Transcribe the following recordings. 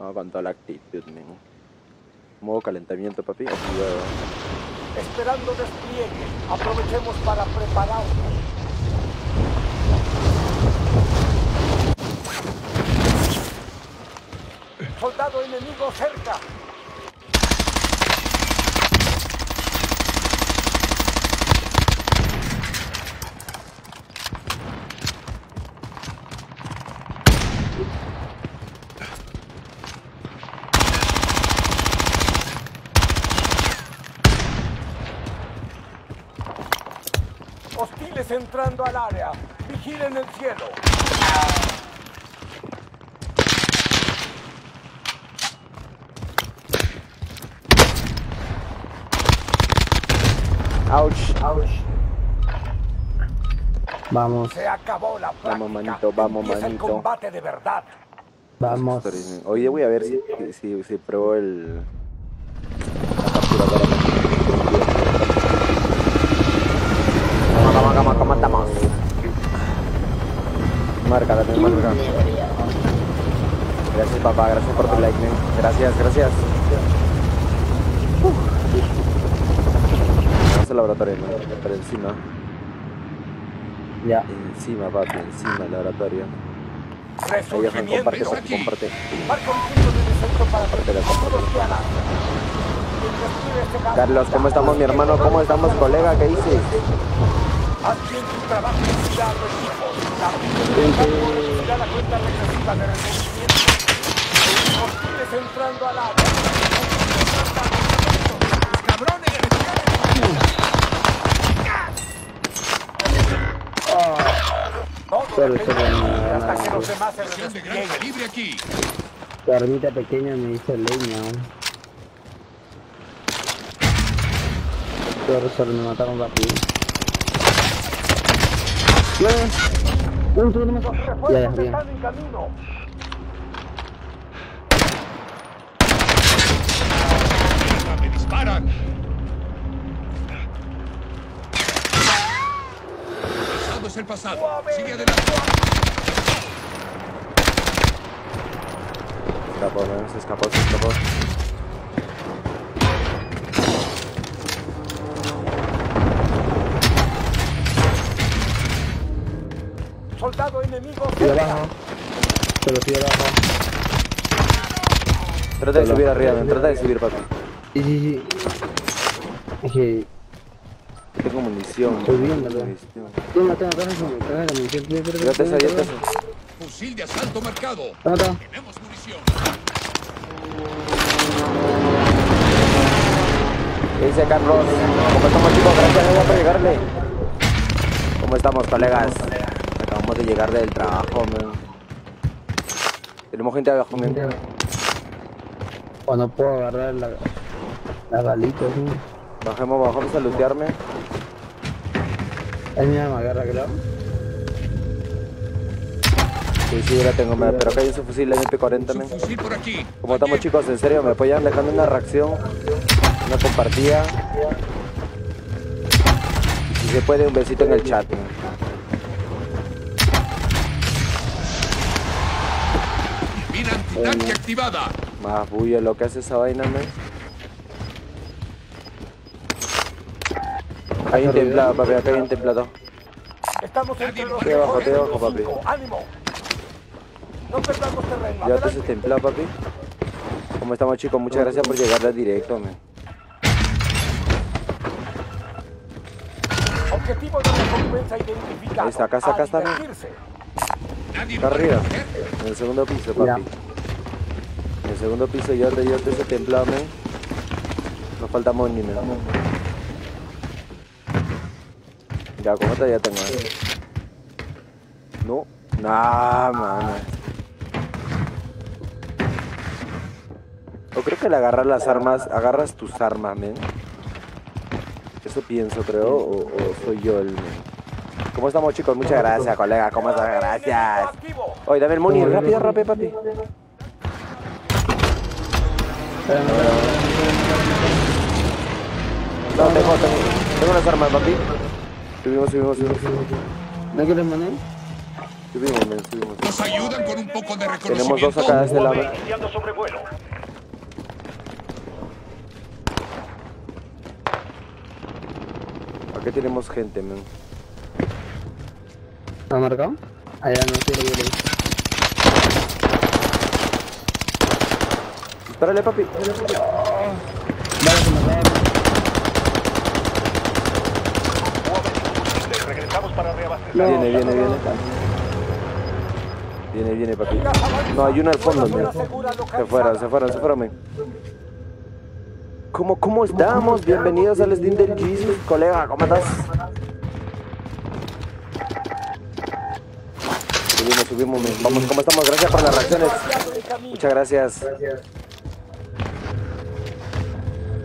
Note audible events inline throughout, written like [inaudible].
No, con toda la actitud, men. Modo calentamiento, papi. Así, huevo. Esperando despliegue. Aprovechemos para prepararnos. Soldado enemigo cerca. Hostiles entrando al área. Vigilen el cielo. Ouch. Ouch. Vamos, Se acabó la práctica. Vamos, manito, vamos, Empieza el manito. combate de verdad. vamos. Oye, voy a ver si, si, si pruebo el... Marca, marca. Gracias, papá, gracias por tu like, man. Gracias, gracias. Vamos al laboratorio, man. Por encima. Ya. Encima, papi, encima del laboratorio. Ahí, comparte, comparte. Marca un punto de descenso para Compártelo, todos compártelo. que alan. Mientras tire este Carlos, ¿cómo estamos, mi hermano? ¿Cómo estamos, colega? ¿Qué dices? Haz bien tu trabajo y. La la. Todo pequeña me hizo leña. Pero solo me mataron rápido. Un segundo más. Ya, ya, camino. ¡Me disparan! Es el pasado. Sigue adelante. Se escapó, se escapó. Estoy abajo. Pero estoy abajo. Trata de subir arriba, trata de subir, papi. Es que. Tengo munición. Estoy. Tengo, tengo, tengo, tengo, tengo la munición. Tengo, llévate tengo. esa. Fusil de asalto marcado. Tenemos munición. ¿Qué dice Carlos? ¿Cómo estamos, chicos? Gracias gracias por llegarle. ¿Cómo estamos, colegas? Llegar del trabajo, man. Tenemos gente abajo, man. O no puedo agarrar la, la balita, sí. Bajemos, bajamos a lootearme. Ahí me agarra, creo. Sí, sí, la tengo, man. Pero acá hay su fusil MP40, Su man. ¿Cómo estamos, chicos? En serio, me apoyan dejando una reacción, una compartida. Y si se puede, un besito en el chat, man. Activada. Más bulla lo que hace esa vaina, man. Hay un templado, papi, acá hay un templado. Estamos entre los Te bajo, te bajo, papi. ¡Ánimo! No perdamos terreno. Llévate ese Adelante. templado, papi. ¿Cómo estamos, chicos? Muchas gracias por llegar al directo, man. Objetivo de recompensa identificado. Ahí está, acá está, acá está. arriba, en el segundo piso, Ya. En el segundo piso, llévate, llévate ese templado, man. No falta money, man. Ya, ¿cómo está? Ya tengo. eh. No. Nah, mano. Yo creo que al agarrar las armas, agarras tus armas, men. Eso pienso, creo, o, o soy yo el men. ¿Cómo estamos, chicos? Muchas gracias, colega. ¿Cómo estás? Gracias. Oye, dame el money, rápido, rápido, papi. No, tengo, tengo, tengo las armas, papi. Subimos, subimos, subimos. ¿No quieres mané? Subimos, men, subimos. Nos ayudan con un poco de Tenemos reconocimiento. dos acá de este lado. UAV iniciando sobrevuelo. Aquí tenemos gente, men. ¿Está marcado? Allá no quiero ver. Espérale, papi. Regresamos para reabastecer. Viene, viene, viene. Viene, viene, papi. No, hay uno al fondo, men. Se fueron, se fueron, se fueron, men. ¿Cómo, ¿Cómo estamos? Bienvenidos al Steam del Jesus, colega, ¿cómo estás? Subimos, subimos, men. Vamos, ¿cómo estamos? Gracias por las reacciones. Muchas gracias.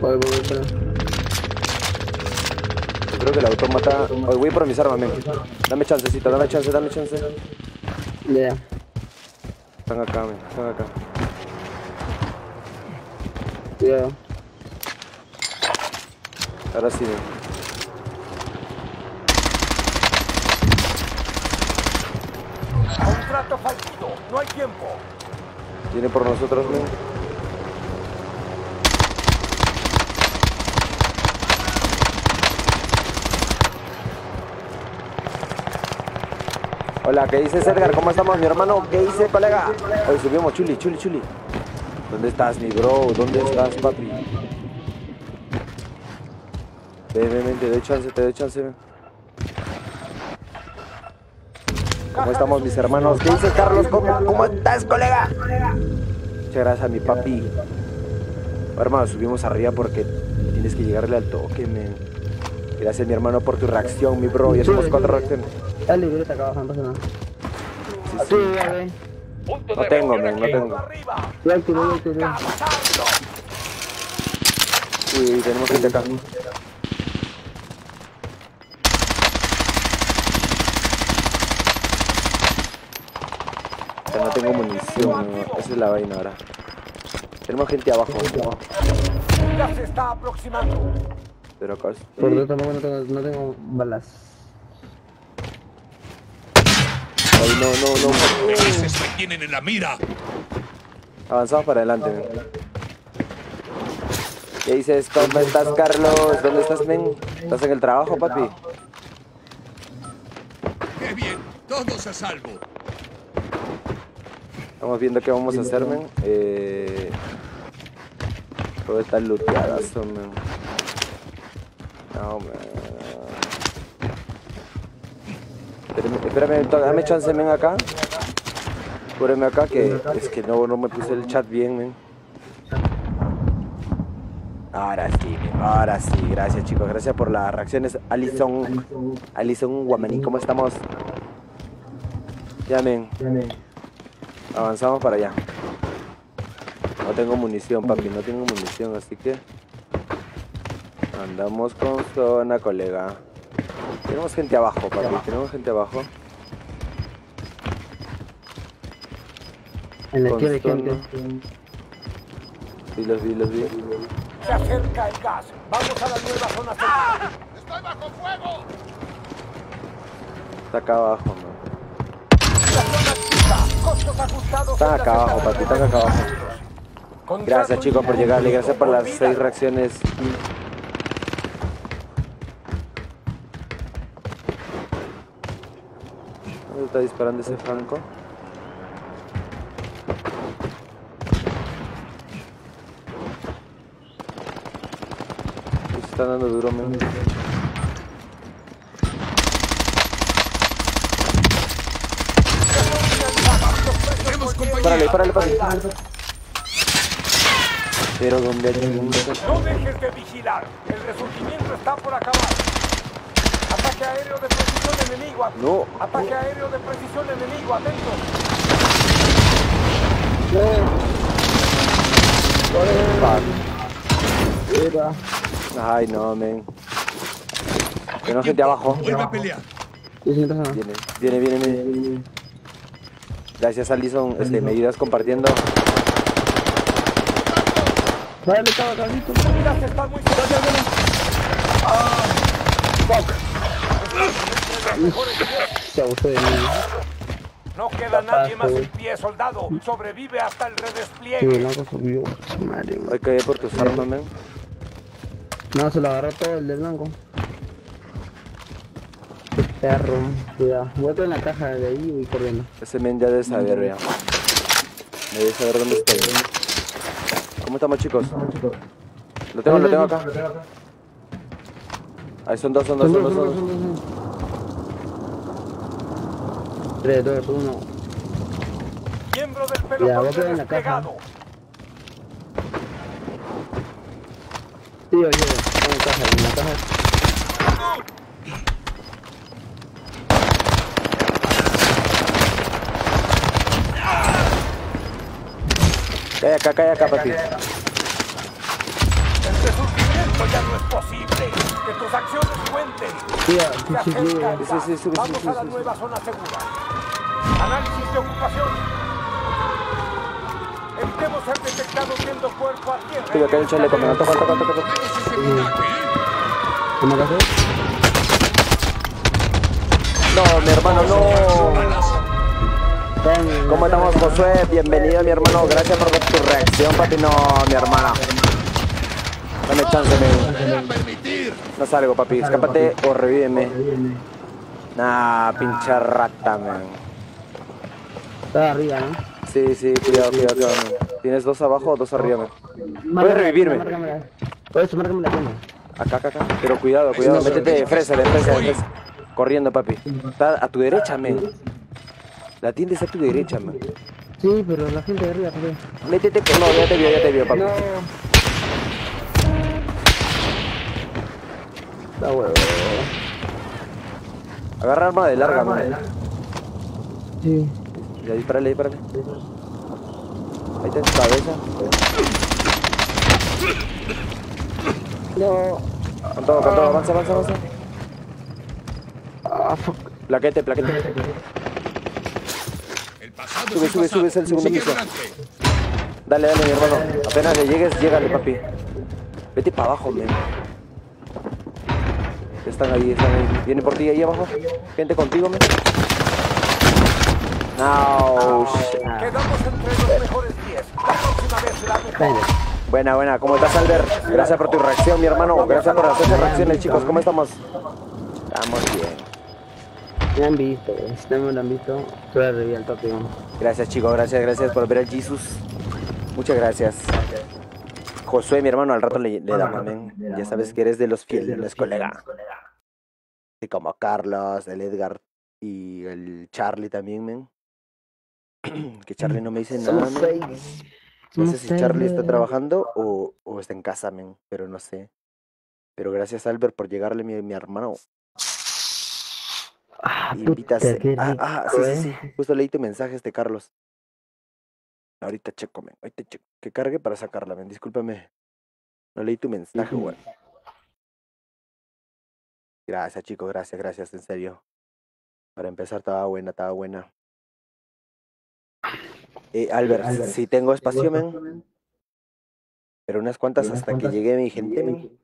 Voy, voy, voy. Yo creo que el autómata... Oye, voy por mis armas, men. Dame chancecito, dame chance, dame chance. Ya. Están acá, men. Están acá. Cuidado. Ahora sí, men. Contrato fallido. No hay tiempo. Viene por nosotros, men. Hola, ¿qué dices Edgar? ¿Cómo estamos, mi hermano? ¿Qué dice, colega? Hoy subimos, chuli, chuli, chuli. ¿Dónde estás, mi bro? ¿Dónde estás, papi? Ven, ven, ven, te doy chance, te doy chance. ¿Cómo estamos, mis hermanos? ¿Qué dices, Carlos? ¿Cómo, cómo estás, colega? Muchas gracias, mi papi. Hermano, subimos arriba porque tienes que llegarle al toque, men. Gracias, mi hermano, por tu reacción, mi bro. Ya somos cuatro reacciones. Dale, libreta acá abajo, no pasa nada. Sí, Sí, sí. ya ve. No tengo, men, no aquí. tengo. Ya activé, ya activé. Uy, uy, tenemos gente acá. No tengo munición, no. esa es la vaina ahora. Tenemos gente abajo, Ya se está aproximando. pero acá Por no tengo, no tengo balas. Ay, no, no, no. Felices me tienen en la mira. Avanzamos para adelante, men. ¿Qué dices? ¿Cómo estás, Carlos? ¿Dónde estás, men? ¿Estás en el trabajo, papi? Qué bien. Todos a salvo. Estamos viendo qué vamos a hacer, men. Eh... Todo está looteadazo, men. No, man. Espérame, dame chance, men, acá. Cúbreme acá, que es que no, no me puse el chat bien, men. Ahora sí, ahora sí. Gracias, chicos. Gracias por las reacciones. Alison, Alison Guamaní, ¿cómo estamos? Ya, men. Avanzamos para allá. No tengo munición, papi, no tengo munición, así que... Andamos con zona, colega. Tenemos gente abajo, papi, tenemos gente abajo. En izquierda hay zona. gente. Sí, los vi, los vi. Se acerca el gas. Vamos a la nueva zona segura. ¡Estoy bajo fuego! Está acá abajo, en las acá abajo, papi, están acá abajo. Gracias, chicos, por llegarle. Gracias por las seis reacciones. ¿Dónde está disparando ese Franco? Se está dando duro, men. Párale, párale, párale. Pero donde hay un... No dejes de vigilar. El resurgimiento está por acabar. Ataque aéreo de precisión enemigo. No. Ataque aéreo de precisión enemigo. Atento. Era. Ay, no, men. Tenemos gente abajo. Vuelve a pelear. Sí, sí, no. Viene, viene, viene, viene. Gracias, Alison. Este, me irás compartiendo. Dale, caballito. Gas está muy cerca. Se abusó de mí. No queda nadie más en pie, soldado. Sobrevive hasta el Sí, redespliegue. no subió. Madre. Hay que ir por tus armas, men. No, se lo agarró todo el de blanco. Qué perro. Cuidado. Vuelto en la caja de ahí y voy corriendo. Ese men ya debe saber, vea. Debe saber dónde estoy. ¿Cómo estamos, chicos? Lo tengo, lo tengo acá. Ahí son dos, son dos, son dos, son dos. son dos. 3, 2, 1. Miembro del Ya, pelotón voy a quedar en la caja. Caja, caja. Acá, calla acá, papi. El resurgimiento ya no es posible. Que tus acciones cuenten. Tío, sí, sí, sí. Sí, Vamos a la nueva zona segura. Análisis de ocupación. Evitemos ser detectados viendo cuerpo a tierra. No, mi hermano, no. ¿Cómo estamos, Josué? Bienvenido, mi hermano. Gracias por tu reacción, papi. No, mi hermana. Dame chance, permitir. No salgo, papi. Escápate o revíveme. Nah, pinche rata, man. Está arriba, ¿no? Sí, sí, cuidado, cuidado, cuidado. ¿Tienes dos abajo o dos arriba, man? Márcame, revivirme. eso, márcame la tienda. Acá, acá, acá. Pero cuidado, cuidado. Métete de fresa, de fresa, de fresa. Corriendo, papi. Está a tu derecha, men. La tienda está a tu derecha, man. Sí, pero la gente de arriba, joder. Métete con... No, ya te vio, ya te vio, papi. No. Está huevo. Agarra arma de larga, man. Sí. Ya disparale, disparale. Ahí está en tu cabeza. No. Con todo, con todo. Avanza, avanza, avanza. Ah, fuck. Plaquete, plaquete. El pasado Sube, sube, pasado. sube, es el segundo piso. Dale, dale, mi hermano. Apenas le llegues, llégale, papi. Vete para abajo, men. Están ahí, están ahí. Vienen por ti ahí abajo. Gente contigo, men. No, shit. Quedamos entre los mejores 10. La próxima vez será mejor. Cállate. Buena, buena. ¿Cómo estás, Albert? Gracias por tu reacción, mi hermano. Gracias por hacer tus reacciones, chicos. ¿Cómo estamos? Estamos bien. Me han visto, güey. Si no me lo han visto, a revivir al toque. Gracias, chicos. Gracias, gracias por ver al Jesus. Muchas gracias. Josué, mi hermano, al rato le, le damos, men. Ya sabes que eres de los fieles, colega. Así como Carlos, el Edgar y el Charlie también, men. [clears throat] Que Charlie no me dice nada, men. No sé si Charlie está trabajando o, o está en casa, men. Pero no sé. Pero gracias, Albert, por llegarle, mi, mi hermano. Ah, puta, Invitas. qué Ah, rico, ah, sí, sí, sí. eh. Justo leí tu mensaje, este Carlos. Ahorita checo, men. Ahorita checo. Que cargue para sacarla, men. Discúlpame. No leí tu mensaje, güey. Gracias, chicos. Gracias, gracias. En serio. Para empezar, estaba buena, estaba buena. Eh, Albert, si tengo espacio, men. Pero unas cuantas hasta que llegue mi gente, men.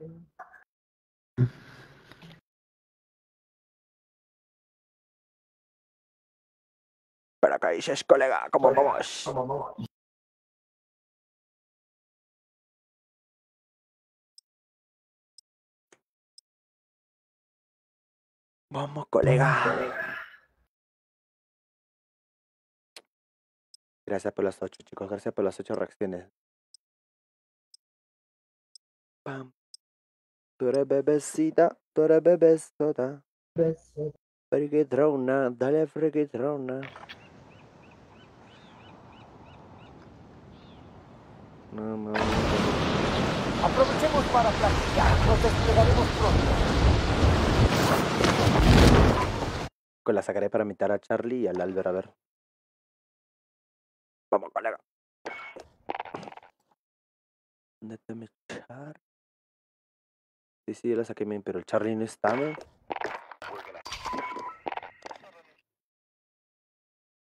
Para acá dices, colega, ¿cómo vamos? Vamos, colega. Gracias por las ocho, chicos. Gracias por las ocho reacciones. Pam. Tú eres bebecita, tú eres bebesota. Frikitrona, dale frikitrona. No, no, no. Aprovechemos para platicar. Nos desplegaremos pronto. Con la sacaré para imitar a Charlie y al Albert, a ver. Vamos, colega. ¿Dónde está mi Char? Sí, sí, yo la saqué, men, pero el Charlie no está, men.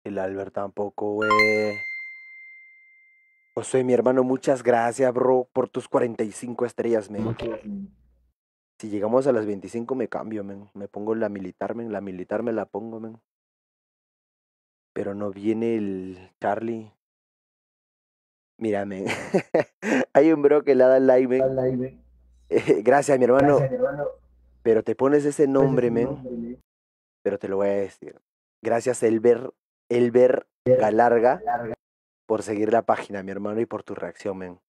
El Albert tampoco, güey. José, mi hermano, muchas gracias, bro, por tus 45 estrellas, men. Si llegamos a las 25 me cambio, men. Me pongo la militar, men. La militar me la pongo, men. Pero no viene el Charlie. Mira, men. [laughs] Hay un bro que le da like, men. Eh, Gracias, mi hermano. Pero te pones ese nombre, men. Pero te lo voy a decir. Gracias, Elber, Elber Galarga, por seguir la página, mi hermano, y por tu reacción, men.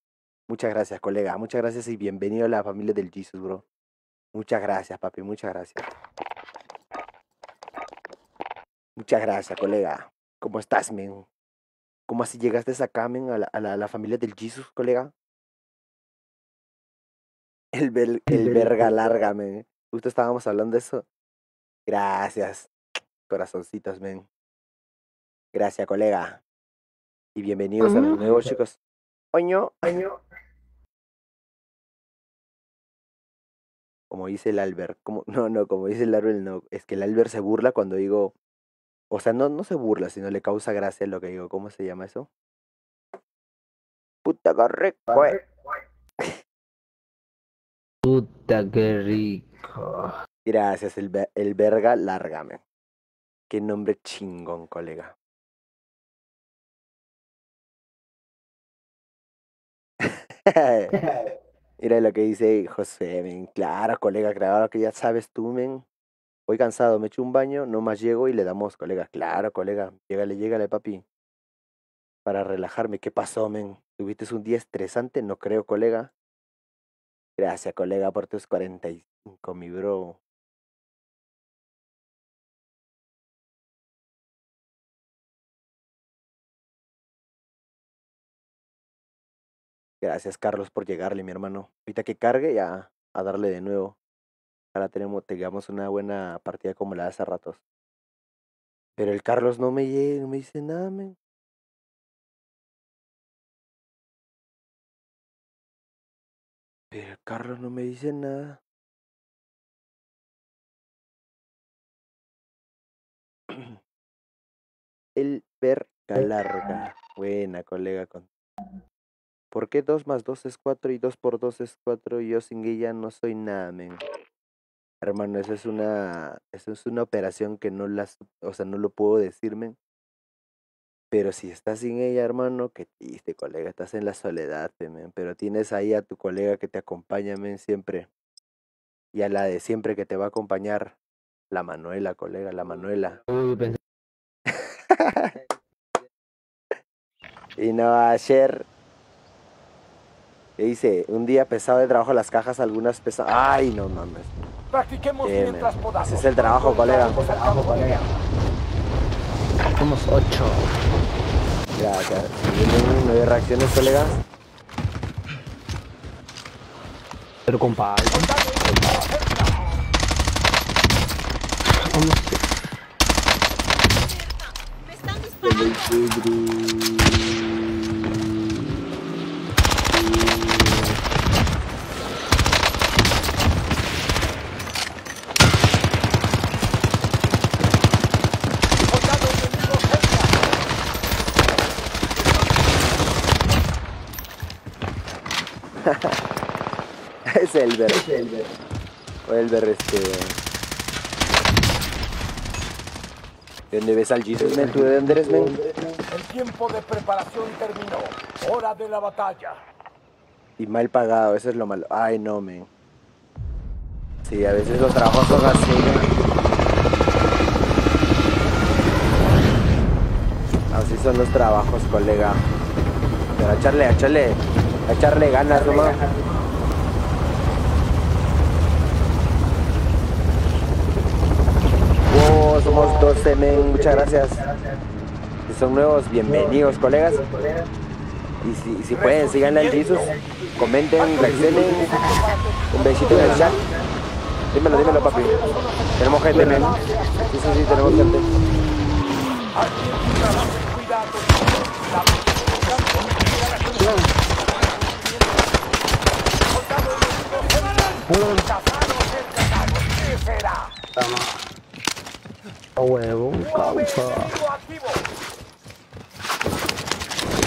Muchas gracias, colega. Muchas gracias y bienvenido a la familia del Jesus, bro. Muchas gracias, papi. Muchas gracias. Muchas gracias, colega. ¿Cómo estás, men? ¿Cómo así llegaste acá, men, a la, a la, a la familia del Jesus, colega? El, ver, el verga larga, men. Justo estábamos hablando de eso. Gracias. Corazoncitos, men. Gracias, colega. Y bienvenidos a los nuevos chicos. Oño, oño. Como dice el Albert. Como, [laughs] no, no, como dice el Albert, no. Es que el Albert se burla cuando digo. O sea, no, no se burla, sino le causa gracia lo que digo. ¿Cómo se llama eso? Puta correcto. eh. Puta, qué rico. Gracias, el, el verga lárgame. Qué nombre chingón, colega. [laughs] [laughs] Mira lo que dice José, men. Claro, colega, claro que ya sabes tú, men. Voy cansado, me echo un baño, no más llego y le damos, colega. Claro, colega. Llégale, llégale, papi. Para relajarme. ¿Qué pasó, men? ¿Tuviste un día estresante? No creo, colega. Gracias, colega, por tus 45, mi bro. Gracias, Carlos, por llegarle, mi hermano. Ahorita que cargue, ya a darle de nuevo. Ahora tenemos, tengamos una buena partida como la de hace ratos. Pero el Carlos no me llega, no me dice nada, men. Pero el Carlos no me dice nada. [clears throat] El verga larga. Buena, colega. Con... ¿Por qué 2 más 2 es 4 y 2 por 2 es 4 y yo sin ella no soy nada, men? Hermano, eso es una, eso es una operación que no las, o sea, no lo puedo decir, men. Pero si estás sin ella, hermano, qué triste, colega, estás en la soledad, men. Pero tienes ahí a tu colega que te acompaña, men, siempre. Y a la de siempre que te va a acompañar, la Manuela, colega, la Manuela. Uy, pensé [laughs] Y no, ayer. ¿Qué dice? Un día pesado de trabajo, las cajas, algunas pesadas. Ay, no mames. Practiquemos Bien, mientras podamos. Ese es el trabajo, colega. somos ocho. Gracias. Si vienen nueve reacciones, colegas. Pero compadre. Somos ¡Me están disparando! [laughs] es Elber. O Elber, este. ¿De dónde ves al Jesus, men? ¿Tú de dónde eres, men? El tiempo de preparación terminó. Hora de la batalla. Y mal pagado, eso es lo malo. Ay, no, men. Sí, a veces los trabajos son así, men. Así son los trabajos, colega. Pero a echarle, a echarle, ganas, nomás. Wow, somos 12, men. Muchas gracias. Si son nuevos, bienvenidos, colegas. Y si, y si pueden, síganle al Jesus. Comenten, reaccionen. Un besito en el chat. Dímelo, dímelo, papi. Tenemos gente, men. Sí, sí, sí, tenemos gente. Aquí en tu trabajo, cuidado. La Soldado enemigo cerca. Cazados entregados. ¿Qué será? a huevo, causa.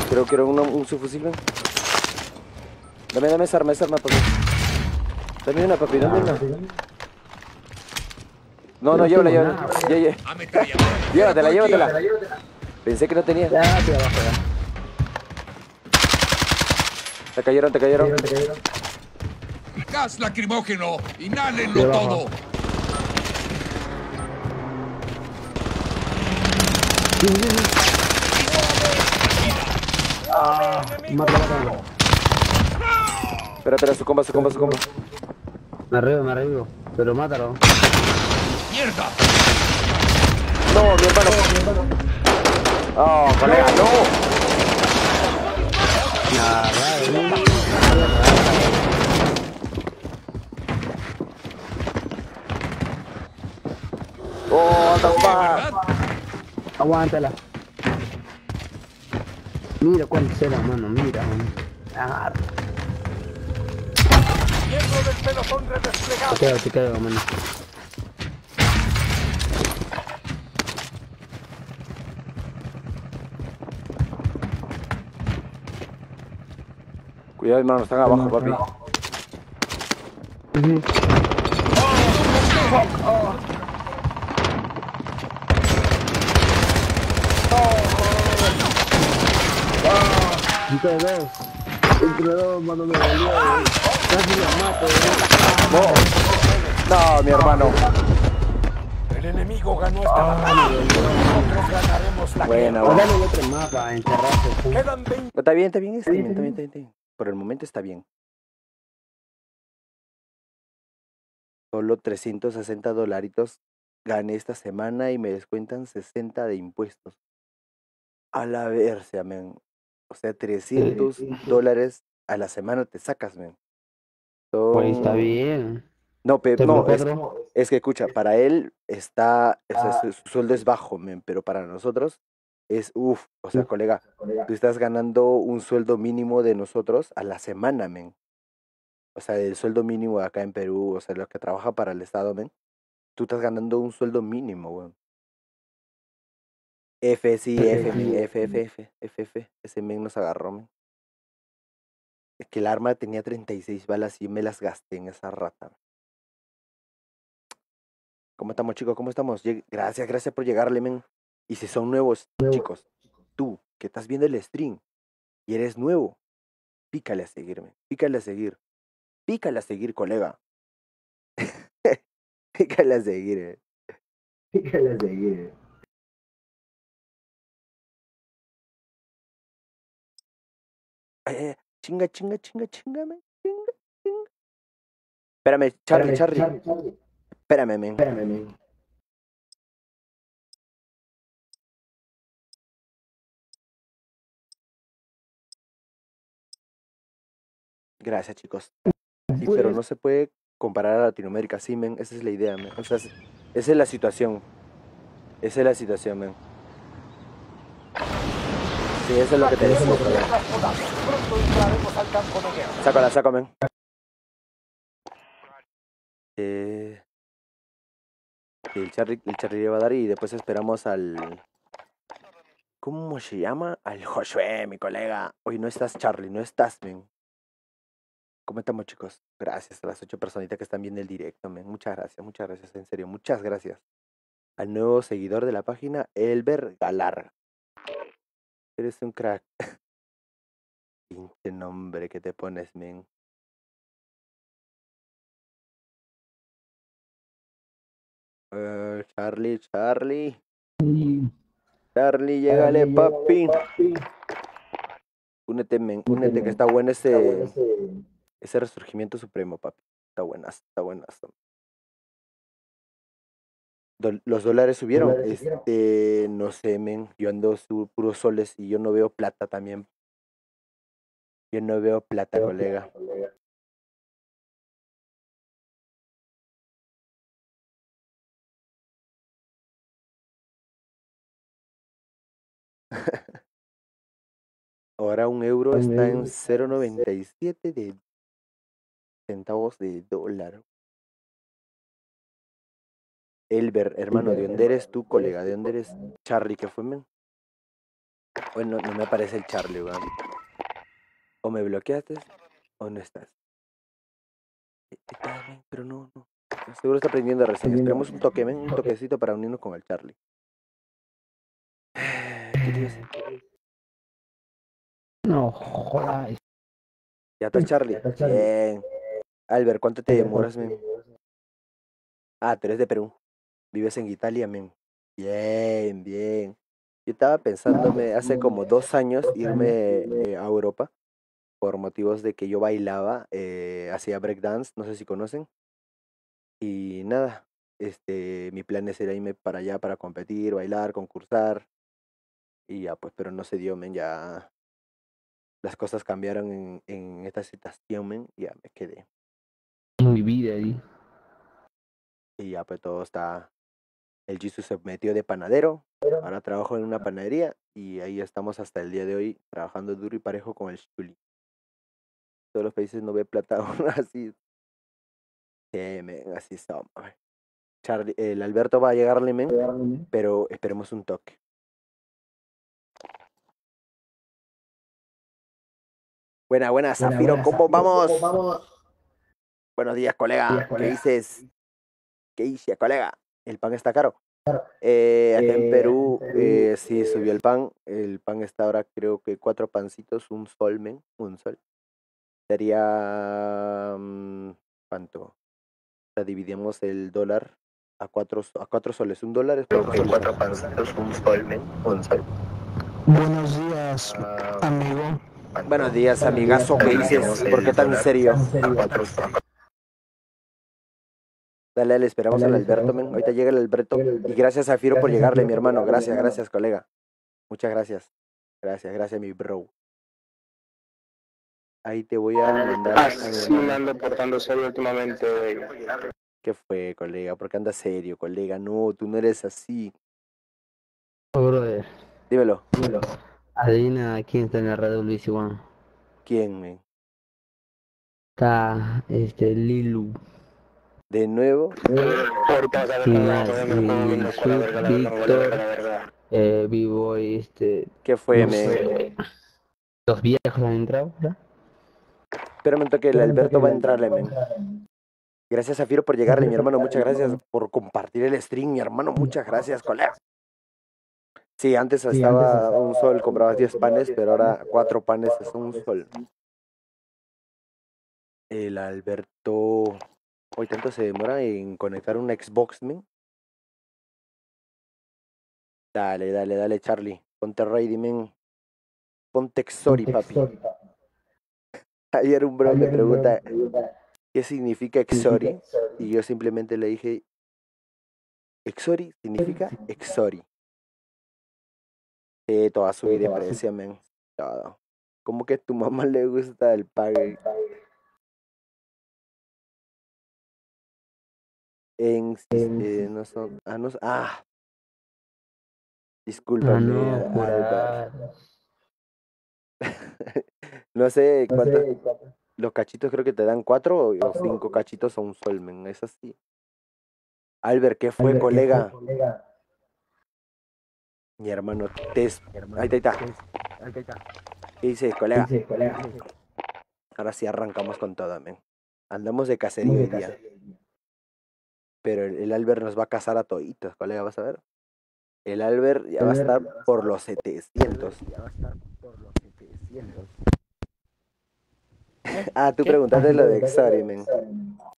Creo que era un, un subfusible. Dame, dame esa arma, esa arma, papi. Dame una, papi, dame una. No, no, llévala, llévala. Lle- Ametralladora. Llévatela, llévatela. Pensé que no tenía. Ya, abajo ya. Te cayeron, te cayeron. Te cayeron. Gas lacrimógeno. Inhálenlo todo. Sí, sí, sí. Ah, mátalo, mátalo. Espera, espera, su comba, su comba, su comba. Me arriba, me arriba. Pero mátalo. ¡Mierda! No, mi hermano. Oh, colega, no. Raro, no. Oh, what the fuck. ¿Verdad? Aguántala. Mira cuánto será, mano. Mira, mano. Ah, te quedo, te quedo, mano. Cuidado, hermano, están abajo, papi. Ujú. Entre dos. Entre dos, mano, me dolió. eh. Casi la mato. No, mi hermano. El enemigo ganó esta batalla. Nosotros ganaremos la Buena, guerra. otro mapa. Quedan 20 Está bien, está bien, está bien, está bien, está bien, está bien. Por el momento está bien. Solo 360 dolaritos gané esta semana y me descuentan 60 de impuestos. A la verse, men. O sea, 300 dólares a la semana te sacas, men. Pues está Son- bien. No, pe- Te no, es, que escucha, para él está, o sea, Ah. su, su sueldo es bajo, men, pero para nosotros es uff, o sea, [laughs] colega, tú estás ganando un sueldo mínimo de nosotros a la semana, men. O sea, el sueldo mínimo acá en Perú, o sea, lo que trabaja para el Estado, men, tú estás ganando un sueldo mínimo, weón. F, sí, F, F, F, F, F, F, ese men nos agarró, men. Es que el arma tenía 36 balas y yo me las gasté en esa rata. ¿Cómo estamos, chicos? ¿Cómo estamos? Gracias, gracias por llegarle, men. Y si son nuevos, chicos, tú que estás viendo el stream y eres nuevo, pícale a seguirme, pícale a seguir, pícale a seguir, colega. [laughs] pícale a seguir, eh. Fíjale a seguir. Ay, chinga, chinga, chinga, chinga, men, chinga, chinga. Espérame, Charlie, Charlie, espérame, men. Espérame, men. Gracias, chicos. Sí, pero no se puede comparar a Latinoamérica, sí, men. Esa es la idea, men. O sea, es- esa es la situación. Esa es la situación, men. Sí, eso es lo que te decimos, colega. tierras podadas. Pronto entraremos al campo de guerra. Sácala, sácame. Eh, el Charlie, el Charlie le va a dar y después esperamos al. ¿Cómo se llama? Al Josué, mi colega. Hoy no estás, Charlie, no estás, men. ¿Cómo chicos? Gracias a las ocho personitas que están viendo el directo, men. Muchas gracias, muchas gracias, en serio, muchas gracias. Al nuevo seguidor de la página, Elber Galar. Eres un crack. [laughs] Pinche nombre que te pones, men. Eh, Charlie, Charlie. Charlie, llégale, papi. Únete, men, únete, que está bueno ese, ese resurgimiento supremo, papi. Está buenas, está buenas. Los dólares subieron. Dólares subieron. Este, no sé, men. Yo ando puros soles y yo no veo plata también. Yo no veo plata, colega. [laughs] Ahora un euro está en euro. 0.97 de centavos de dólar. Elber, hermano, ¿de dónde eres tú, colega? ¿De dónde eres Charlie? ¿Qué fue, men? Bueno, no me aparece el Charlie, weón. O me bloqueaste o no estás. Eh, Estás, men, pero no, no. Seguro está aprendiendo recién. Esperemos un toque, men, un toquecito para unirnos con el Charlie. [sighs] en serio. No jodas. Ya está Charlie. está Charlie. Bien. Albert, ¿cuánto te demoras, men? Ah, tú eres de Perú. Vives en Italia, men. Bien, bien. Yo estaba pensándome hace como dos años irme eh, a Europa por motivos de que yo bailaba, eh, hacía breakdance, no sé si conocen. Y nada, este, mi plan era irme para allá para competir, bailar, concursar. Y ya, pues, pero no se dio, men, ya las cosas cambiaron en, en esta situación, men, ya me quedé. Mi vida ahí. Y ya pues todo está. El Jesus se metió de panadero. Ahora trabajo en una panadería y ahí estamos hasta el día de hoy trabajando duro y parejo con el Chuli. Todos los países no ve plata [laughs] aún así. Sí, men, así men. Charlie, el Alberto va a llegarle, men, pero esperemos un toque. Buena, buena, Zafiro, ¿cómo vamos? Buenos días, colega. Días, ¿Qué dices? ¿Qué dices, colega? El pan está caro. Eh, acá en Eh, Perú, en Perú, eh, sí subió el pan. El pan está ahora creo que cuatro pancitos, un sol, men, un sol. Sería mm, ¿cuánto? O sea, dividimos el dólar a cuatro a cuatro soles. Un dólar es por cuatro pancitos, un sol, men, un sol. Buenos días, Ah, amigo. buenos días, amigazo. ¿Qué dices? ¿Por qué tan serio? Dale, dale, esperamos al Alberto, men. Ahorita llega el Alberto. Y gracias a Firo por llegarle, mi hermano. Gracias, gracias, colega. Muchas gracias. Gracias, gracias, mi bro. Ahí te voy a mandar. a mi Así hermano. me ando portando serio últimamente. ¿Qué fue, colega? ¿Por qué andas serio, colega? No, tú no eres así. Oh, brother. Dímelo. Adivina quién está en la radio Luis Iván. ¿Quién, men? Está este Lilu. ¿De nuevo? Víctor. Eh, B-Boy, este. ¿Qué fue, no sé, Los viejos han entrado, ¿verdad? Espérame un toque, el Alberto va a entrarle, men. Gracias a Firo por llegarle, mi hermano. Muchas gracias por compartir el stream, mi hermano. Muchas gracias, colega. Sí, antes estaba un sol, comprabas 10 panes, pero ahora cuatro panes es un sol. El Alberto. Hoy tanto se demora en conectar una Xbox, men. Dale, dale, dale, Charlie. Ponte ready, men. Ponte Xori, papi. [laughs] Ayer un bro me pregunta qué significa Xori. Y yo simplemente le dije, Exori significa Exori. Eh, toda su vida precio, men. Todo. ¿Cómo que a tu mamá le gusta el pague? En, eh, no son, ah, no, ah. Discúlpame, [laughs] no, sé cuántos, los cachitos creo que te dan cuatro o cinco cachitos a un sol, men. Es así. Albert, ¿qué fue, colega? Mi hermano Tess. Ahí está, ahí está. ¿Qué dices, colega? Ahora sí arrancamos con todo, men. Andamos de cacería hoy día. Pero el, el Albert nos va a cazar a toditos, colega, vas a ver. El Albert ya va a estar por los 700. Ya va a estar por los 700. [laughs] ah, tú preguntaste lo de Exori, men.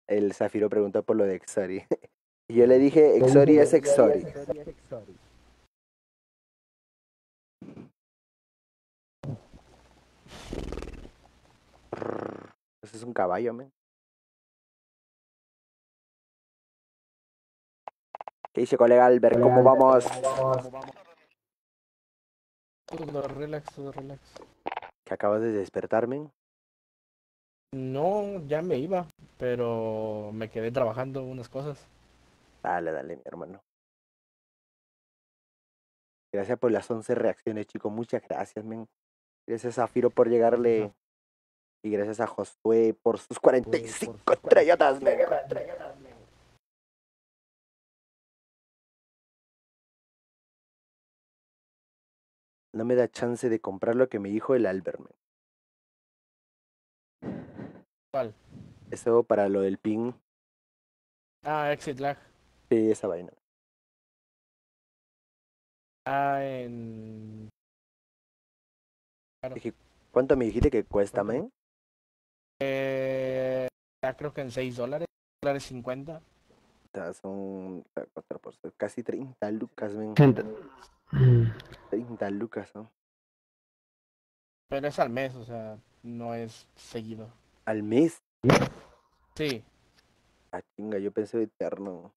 El Zafiro preguntó por lo de Exori. y [laughs] yo le dije, Exori es Exori. Ese es un caballo, men. ¿Qué dice colega Albert? ¿Cómo vamos? Todo relax, todo relax. Que acabas de despertarme. No, ya me iba, pero me quedé trabajando unas cosas. Dale, dale, mi hermano. Gracias por las 11 reacciones, chicos. Muchas gracias, men. Gracias a Firo por llegarle. Y gracias a Josué por sus 45 estrellotas, men. No me da chance de comprar lo que me dijo el Albert, men. ¿Cuál? Eso para lo del ping. Ah, Exit Lag. Sí, esa vaina. Ah, en Dije, ¿cuánto me dijiste que cuesta, men? Eh, ya creo que en 6 dólares, dólares 50. O sea, son casi 30 lucas, men. Gente. 30 lucas, ¿no? Pero es al mes, o sea, no es seguido. Al mes. Sí, Ah, chinga, yo pensé eterno.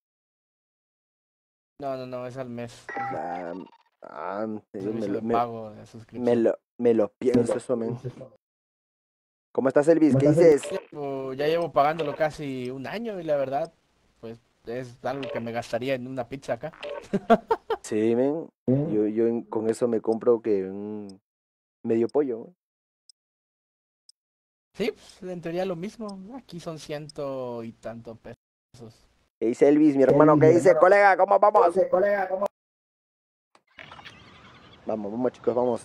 no, no, no, es al mes. Ah, ah, serio, me, lo, me, pago de suscripción. me lo, me lo pienso eso, men. ¿Cómo estás, Elvis? ¿Qué dices? Ya llevo pagándolo casi un año y la verdad, pues es algo que me gastaría en una pizza acá. [laughs] Sí, men. Yo, yo con eso me compro que un medio pollo. Sí, pues en teoría lo mismo. Aquí son ciento y tanto pesos. ¿Qué dice Elvis, mi hermano? ¿Qué dice, colega? ¿Cómo vamos? Vamos, vamos, chicos, vamos.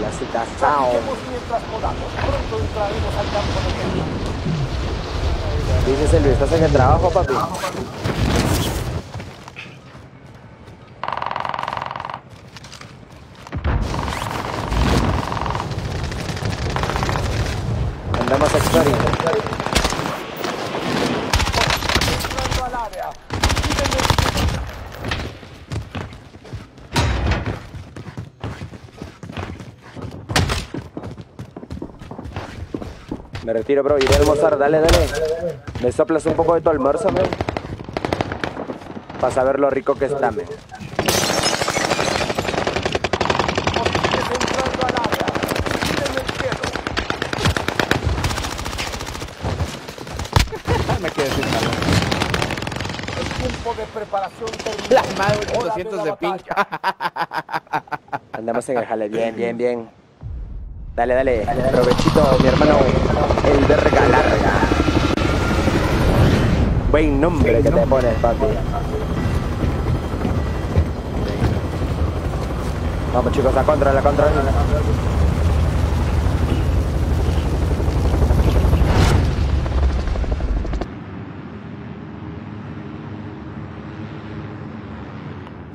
La cita. Saquemos mientras podamos. Pronto entraremos al campo de guerra. ¿Qué dices, Elvis? ¿Estás en el trabajo, papi? Andamos a Exploring. Me retiro, bro. Iré a almorzar. Dale, dale. Me soplas un poco de tu almuerzo, men. Para saber lo rico que está, men. [laughs] Me quedé sin nada. El tiempo de preparación. La madre, Hora 800 la de ping. Andamos en el jale. Bien, bien, bien. Dale, dale. Provechito, mi hermano. El verga larga. Buen nombre que te pones, papi. Vamos, chicos, a contra, a contra.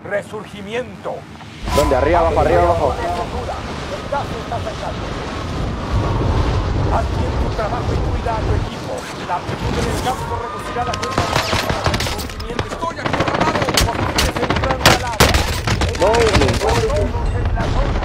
Resurgimiento. ¿Dónde? Arriba, abajo, arriba, abajo. El está. Haz bien tu trabajo y cuida a tu equipo. La amplitud en el campo reducirá la cuenta de resurgimiento. ¡Estoy acorralado! Hostiles entrando al área. No, men. Todos en la zona.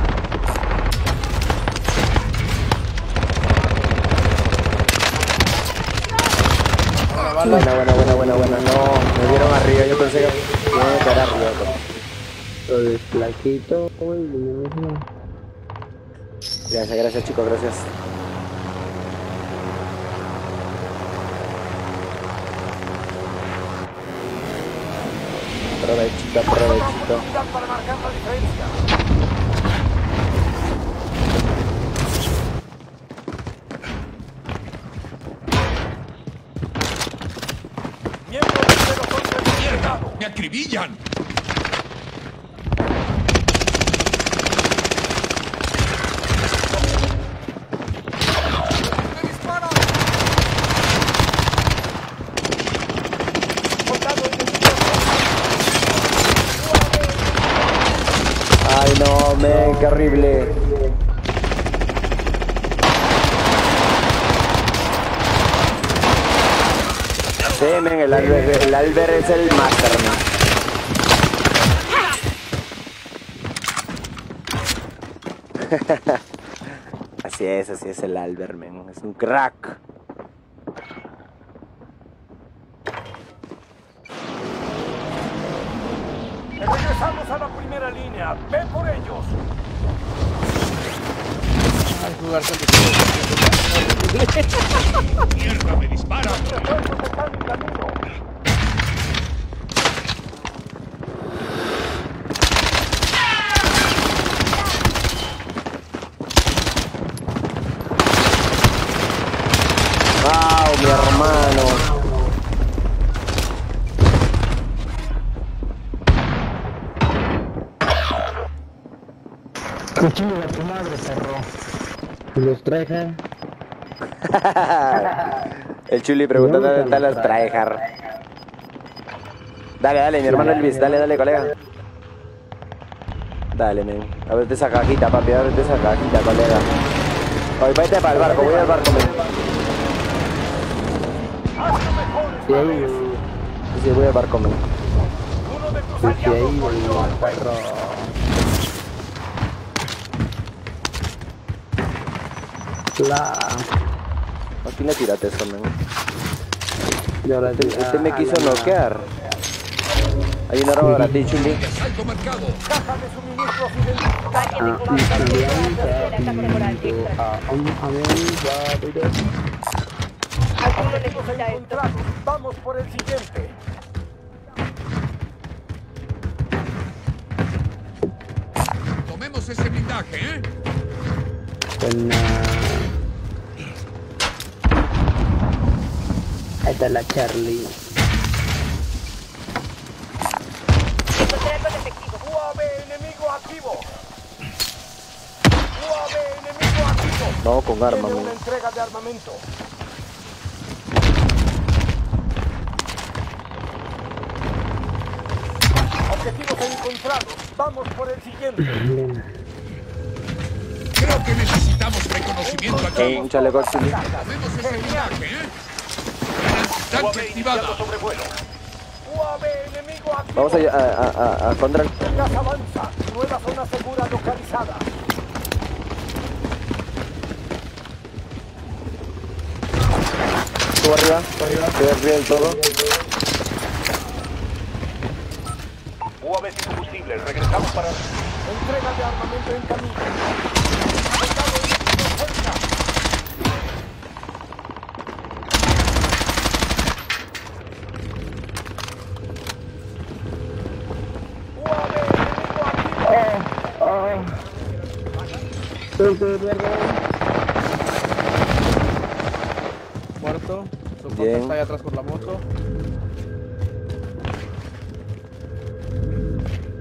Buena, buena, buena, buena, buena. No, me dieron arriba. Yo pensé que iban a quedar arriba. pero- Lo de flaquito. Uy, no, no, no. Gracias, gracias, chicos, gracias. Provechito, provechito. Oportunidad para marcar la diferencia. Miembros de los hombres ¡Mierda! ¡Me acribillan! No, men, qué horrible. Sí, men, el Albert, el Albert es el master, men. [laughs] Así es, así es el Albert. Es un crack. El Chuli preguntando dónde están las tryhard. Dale, dale, mi hermano Elvis, dale, dale, colega. Dale, men. Ábrete esa cajita, papi. Ábrete esa cajita, colega. Oye, vete para el barco. Voy al barco, men. Sí, Sí, voy al barco, men. Sí, ahí, perro. La... ¿A quién le tiraste eso, men? Este, este me quiso noquear. Hay una roba para ti, chuli. Vamos por el siguiente. Tomemos ese blindaje, ¿eh? Ahí está la Charlie. Encontré algo de efectivo. UAV enemigo activo. UAV enemigo activo. Vamos con arma, Tiene men. una entrega de armamento. Objetivos encontrados. Vamos por el siguiente. Creo que necesitamos reconocimiento aquí. Un chaleco ¿eh? Tanque activada. Vamos a, a, a, a, a contra avanza. Nueva zona segura localizada. Subo arriba. Estoy arriba del todo. UAV sin combustible. Regresamos para... Entrega de armamento en camino. Muerto. Su Bien. está ahí atrás por la moto.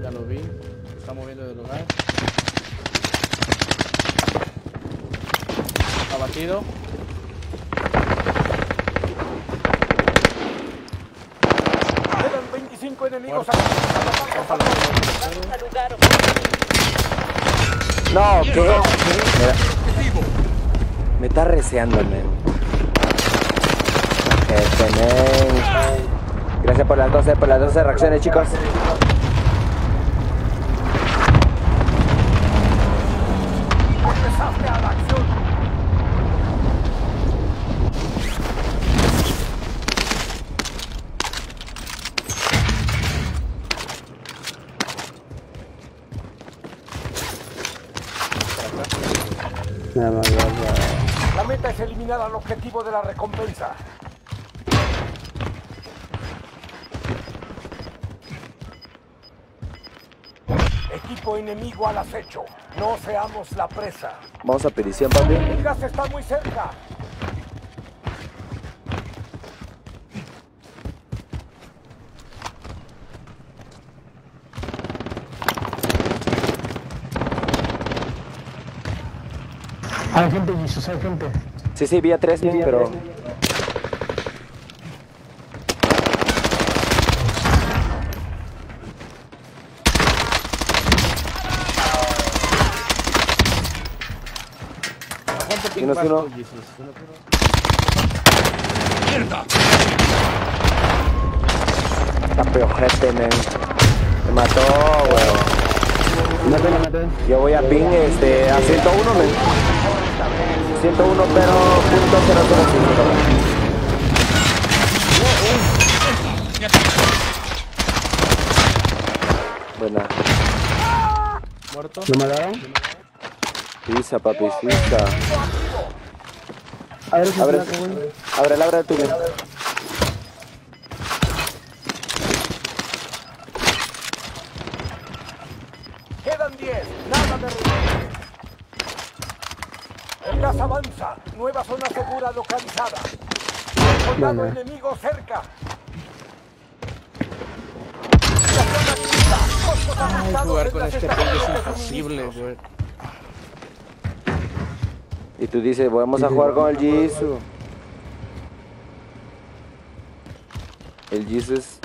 Ya lo vi. Se Está moviendo del lugar. Abatido. Quedan 25 enemigos Muerto. activos. Vamos al lugar. No, ¿qué? Mira, me está reseando, men. Gracias por las 12, por las 12 reacciones, chicos. enemigo al acecho. No seamos la presa. Vamos a periciar, papi. El gas está muy cerca. Hay gente, Jesús, hay gente. Sí, sí, vía 3, sí, pero... menos uno. ¡Mierda! Está peojete, men. Me mató, weón. Yo voy a ping este, a 101, men. 101, pero punto 005. Buena. ¿Muerto? ¿Lo mataron? Pisa, papi, pisa. A ver, si Abre, la cago, güey. abre, abre tú, men. Quedan 10. Nada de reunir. El gas avanza. Nueva zona segura localizada. Soldado Bueno. enemigo cerca. Ay, jugar con las este ping es imposible, güey. Tú dices, vamos a jugar con el Jisoo. El Jesus.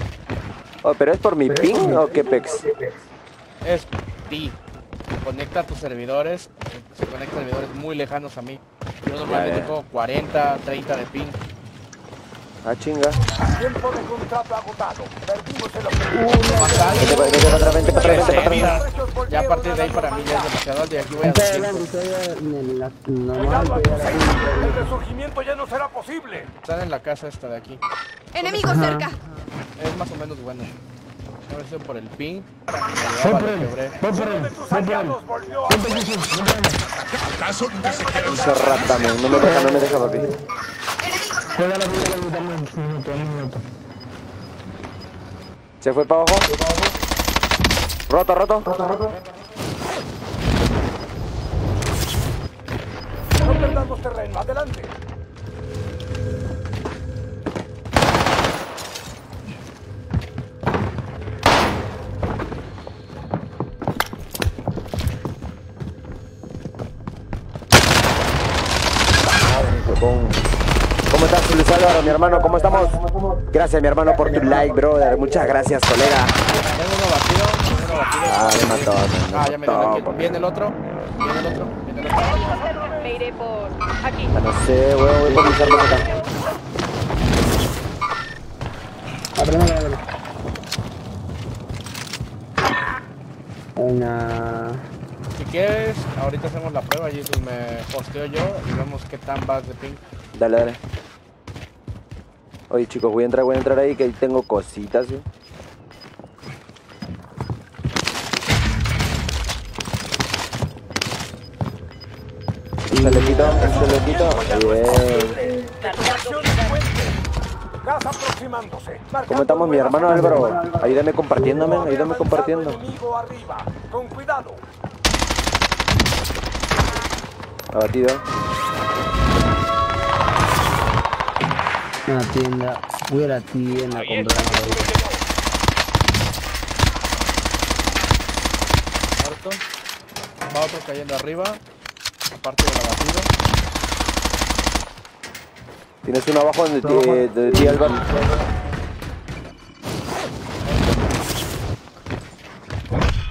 Oh, pero es por mi ping o qué pex? Es ti. conecta a tus servidores, se conecta a servidores muy lejanos a mí. Yo normalmente ya. tengo 40, 30 de ping. Ah, chinga. Tiempo de contrato agotado. Perdimos el objetivo. Más Vente, alto, pa- vente para atrás, vente para atrás, vente para atrás. 60. Ya a partir de ahí para mí ya es demasiado alto y aquí voy a Está 200. adelante, está allá en el resurgimiento ya no será posible. Están en la casa esta de aquí. Enemigo cerca. Es más o menos bueno. A ver si por el ping. Voy por él, quebré. voy por él, Uno de voy tus por él. aliados volvió a... Vente, Jesús, vente, vente. ¿Acaso no se quiere Ese rata, men. No me deja, no me deja, papi. Juega la vida, la vida, un minuto, un minuto. ¿Se fue para abajo? Roto, roto. No perdamos terreno. Adelante. Álvaro, mi hermano? ¿Cómo estamos? Gracias, mi hermano, por tu like, brother. Muchas gracias, colega. Ah, me mató, me Ah, ya me dio. Viene el otro. Viene el otro. Viene el otro. Me iré por aquí. No sé, weón, voy por mis armas acá. Ábreme, ábreme. Una... Si quieres, ahorita hacemos la prueba y pues me posteo yo y vemos qué tan vas de ping. Dale, dale. Oye, chicos, voy a entrar, voy a entrar ahí que ahí tengo cositas, ¿sí? Un chalequito, un chalequito. Bien. Acción de puente. Gas aproximándose. ¿Cómo estamos, mi hermano Álvaro? Ayúdame compartiéndome, ayúdame compartiendo. Abatido. Una tienda. Voy a la tienda a comprar. Muerto. Va otro cayendo arriba. Aparte del abatido. Tienes uno abajo de ti, de ti Álvaro.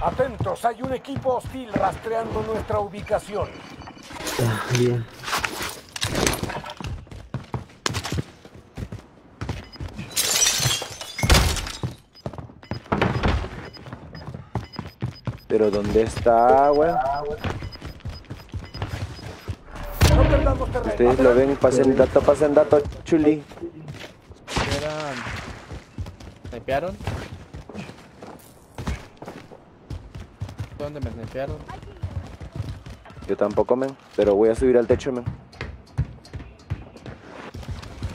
Atentos, hay un equipo hostil rastreando nuestra ubicación. Ah, Bien. Pero ¿dónde está, weón? Ustedes lo ven, pasen dato, pasen dato, chuli. ¿Snipearon? ¿Dónde me snipearon? Yo tampoco, men. Pero voy a subir al techo, men.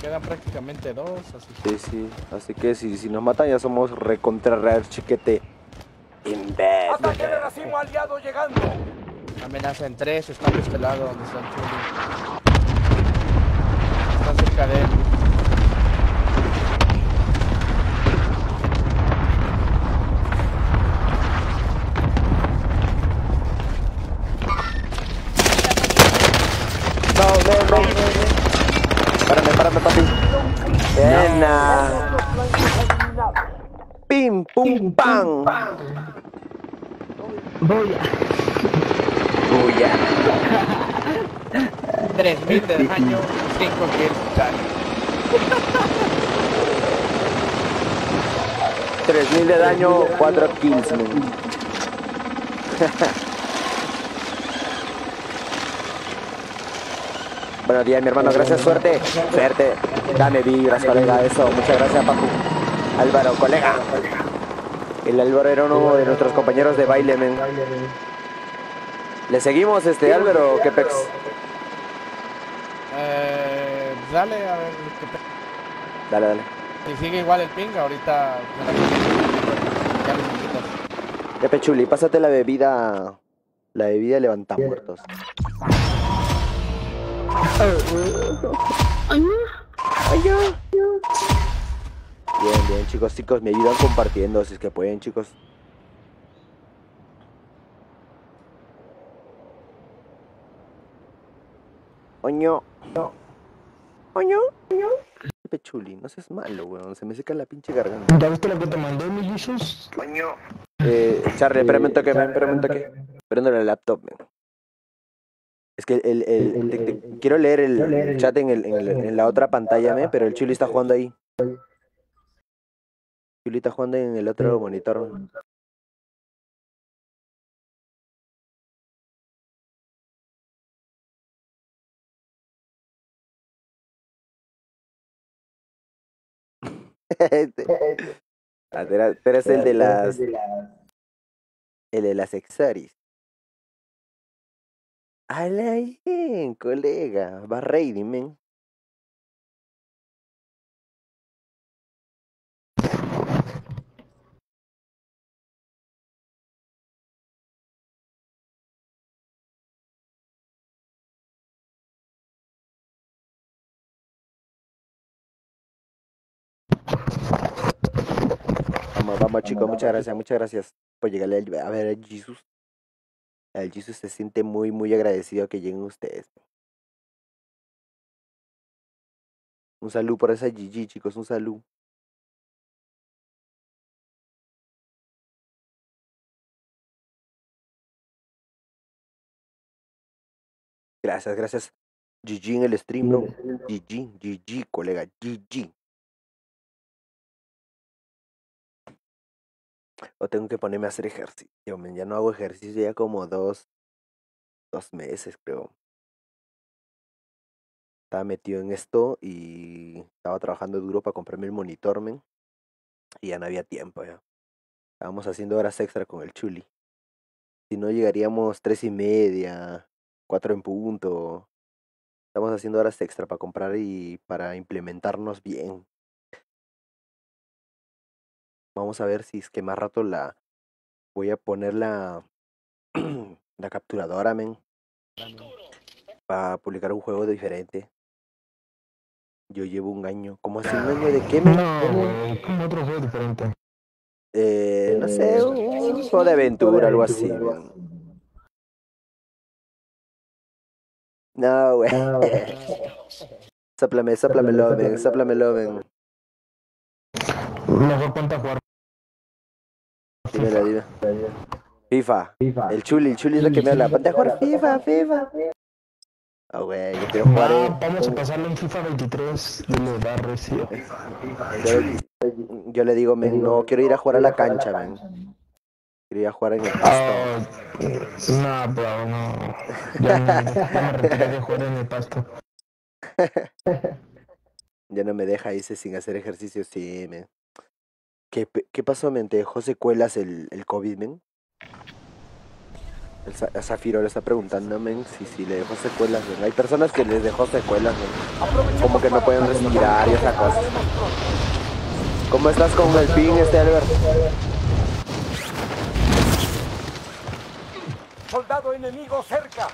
Quedan prácticamente dos, así Sí, sí. Así que si, si nos matan ya somos recontra real chiquete. Racimo aliado llegando. Amenaza en tres, están de este lado donde están Chuli. Están cerca de él. No, ven, ven, ven. Párame, párame, papi. Buena. Pim, pum, pam. Voy a... Bulla. 3000 de daño, 5 kills. Chale. 3000 de daño, 4 kills. [laughs] Buenos días, mi hermano. Gracias, suerte. Suerte. Dame vibras, colega. Eso. Muchas gracias, papu. Álvaro, colega. El Álvaro era uno de nuestros compañeros de baile, men. ¿Le seguimos, este Álvaro? ¿Qué pex? Eh, dale a ver qué Dale, dale. Si sigue igual el ping, ahorita. Ya Pechuli, pásate la bebida. La bebida levanta muertos. [laughs] Bien, bien, chicos, chicos, me ayudan compartiendo si es que pueden, chicos. Oño. Oño. Pechuli, no seas malo, weón. Se me seca la pinche garganta. ¿Ya viste lo que te mandé, mi Jesus? Eh, Charlie, espérame un toque, espérame un toque. Prendo la laptop, men. Es que el, el, te- te- quiero leer el, el chat en, el, en, el- en la otra pantalla, men, pero el Chuli está jugando ahí. Está jugando en el otro monitor. [laughs] [laughs] Ah, tú eras- tú el de las el de las exaris. ¡Hala bien, colega! Va ready, men. Vamos, chicos, muchas gracias, muchas gracias por llegarle al- a ver al Jesus. El Jesus se siente muy, muy agradecido que lleguen ustedes. Un saludo por esa GG, chicos, un saludo. Gracias, gracias. GG en el stream, bro. GG, GG, colega, GG. O tengo que ponerme a hacer ejercicio, men. Ya no hago ejercicio ya como dos, dos meses, creo. Estaba metido en esto y estaba trabajando duro para comprarme el monitor, men. Y ya no había tiempo, ya. Estábamos haciendo horas extra con el chuli. Si no, llegaríamos tres y media, cuatro en punto. Estamos haciendo horas extra para comprar y para implementarnos bien. Vamos a ver si es que más rato la voy a poner la, [clears throat] la capturadora, men, para publicar un juego diferente. Yo llevo un año, ¿cómo así un año de qué, men? No, güey, como otro juego diferente. Eh, no sé, un juego de aventura, algo así. No, güey. [laughs] Sáplame, sáplamelo, men, sáplamelo, men. Mejor ponte a jugar. Dímelo, dime. FIFA. El chuli, el chuli es el que me habla. Ponte a jugar FIFA, FIFA. Ah, güey, yo quiero jugar. Eh. vamos a pasarlo en FIFA 23 de los barrios. Yo, yo le digo, men, no quiero ir a jugar a la cancha, men. Quiero ir a jugar en el pasto. Ah, no, bro, no. Ya me, retiré de jugar en el pasto. [laughs] Ya no me deja irse sin hacer ejercicio, sí, men. ¿Qué, pasó, men? ¿Te dejó secuelas el, el COVID, men? El, Za- el Zafiro le está preguntando, men, si, si le dejó secuelas, men. Hay personas que les dejó secuelas, men. Como que no pueden respirar y esa cosa. ¿Cómo estás con el ping, este Albert? Soldado enemigo cerca.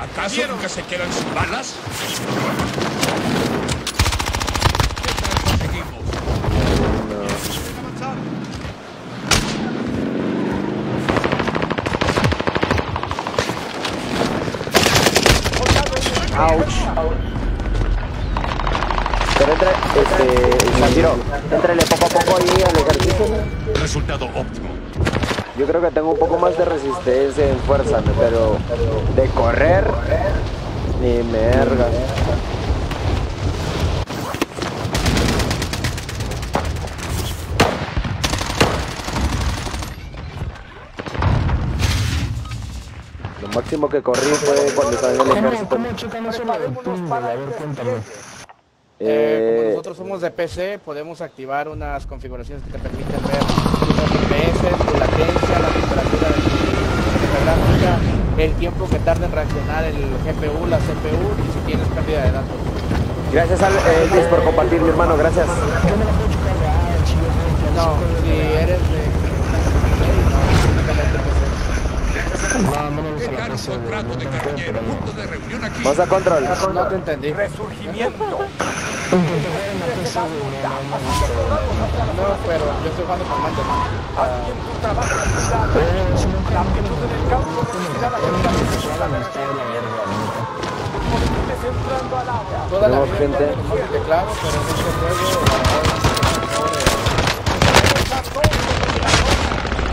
¿Acaso nunca se quedan sin balas? ¿Qué tal conseguimos? Avanzar. Ouch. Pero entre, este, Zafiro, entrele poco a poco ahí al ejercicio. Resultado óptimo. Yo creo que tengo un poco más de resistencia en fuerza, pero de correr, ni merga. Máximo que corrí fue cuando estaba en el ¿Cómo, ejército. cómo checan eso lo del ping, güey? A ver, cuéntame. Eh, como Eh, nosotros somos de PC, podemos activar unas configuraciones que te permiten ver los FPS, tu latencia, la temperatura de tu gráfica, el tiempo que tarda en reaccionar el GPU, la CPU y si tienes pérdida de datos. gracias al eh, por compartir, mi hermano, gracias. Yo me la puedo checar de chido, No, si eres de... Vamos a control. No te entendí. Resurgimiento. No, no. No, pero yo estoy jugando con. Haz bien tu trabajo, no, La en el campo la área. Toda la No, vida gente. pero este juego...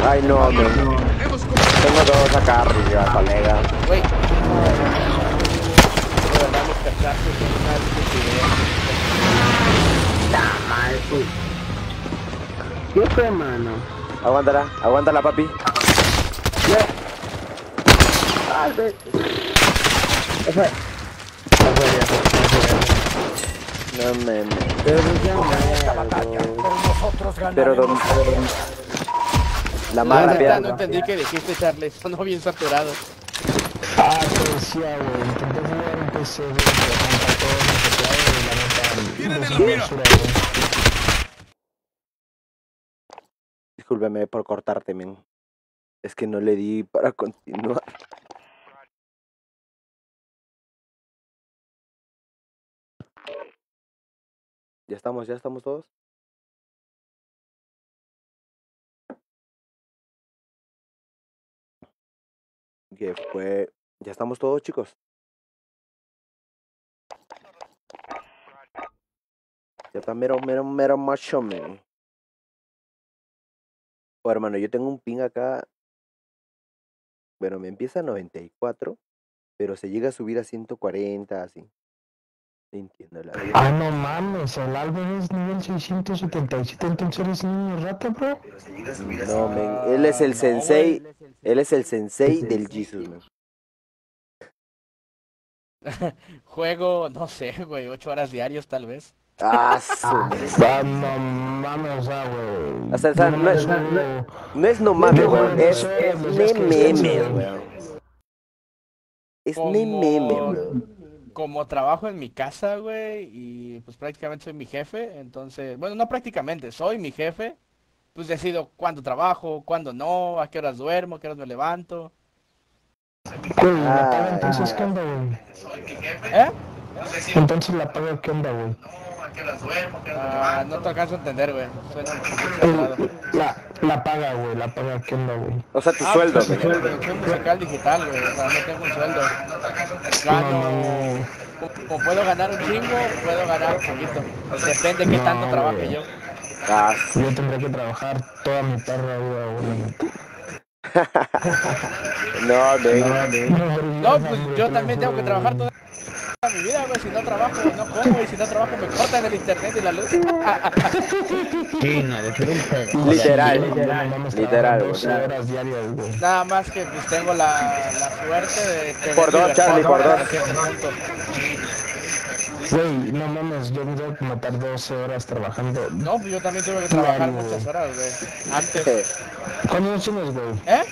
Ay, no, men. Tengo dos acá arriba, colega. Estupidez. ¿Qué fue, mano? Aguántala, aguántala, papi. No, men. Pero ya me pero nosotros Pero ganaremos. don... La más neta, rápida. no entendí que dijiste, Charles. [laughs] Sonó bien saturado. Ah, te decía, güey. Intenté jugar un PC, güey, pero contra todos los teclados y la neta. Tienen no güey. Discúlpeme por cortarte, men. Es que no le di para continuar. Ya estamos, ya estamos todos. Que fue. Ya estamos todos, chicos. Ya está mero, mero, mero macho, men. Oh, hermano, yo tengo un ping acá. Bueno, me empieza a 94, pero se llega a subir a 140, así. Entiendo la. Ah, no mames, el álbum es nivel 677, entonces eres niño rata, bro. No, men, él es el sensei, güey. él es el sensei del Jesus. [laughs] Juego, no sé, güey, ocho horas diarios tal vez. Ah. [laughs] Ah, no mames, ah, güey. O sea, o no es- No es no mames, es, dos es meme, weón. Como trabajo en mi casa, güey, y pues prácticamente soy mi jefe, entonces, bueno, no prácticamente, soy mi jefe, pues decido cuándo trabajo, cuándo no, a qué horas duermo, a qué horas me levanto. Güey, la Ah, paga entonces. ¿qué onda, güey? ¿Eh? Entonces la paga, ¿qué onda, güey? Ah, no te alcanzo a entender, güey. Suena muy saturado. La, la paga, güey, la paga, ¿qué onda, güey? O sea, tu Ah, sueldo, pues, men. soy producción musical digital, güey. O sea, no tengo un sueldo. Gano. Como puedo ganar un chingo, puedo ganar un poquito. Depende de qué No, tanto trabaje güey. yo. Ah, Yo tendría que trabajar toda mi perra vida, güey. [laughs] no, men. No, pues yo también tengo que trabajar toda mi vida, güey. Si no trabajo, no como. Y si no trabajo, me cortan el internet y la luz. [laughs] Literal, Literal, literal, güey. 12 horas diarias, güey. Nada más que pues tengo la, la suerte de tener Por dos, Charlie, por dos. Güey, no mames, yo me tengo que matar 12 horas trabajando. No, pues yo también tuve que trabajar Claro, muchas horas, güey. Antes. ¿Cuántos tienes, güey? ¿Eh?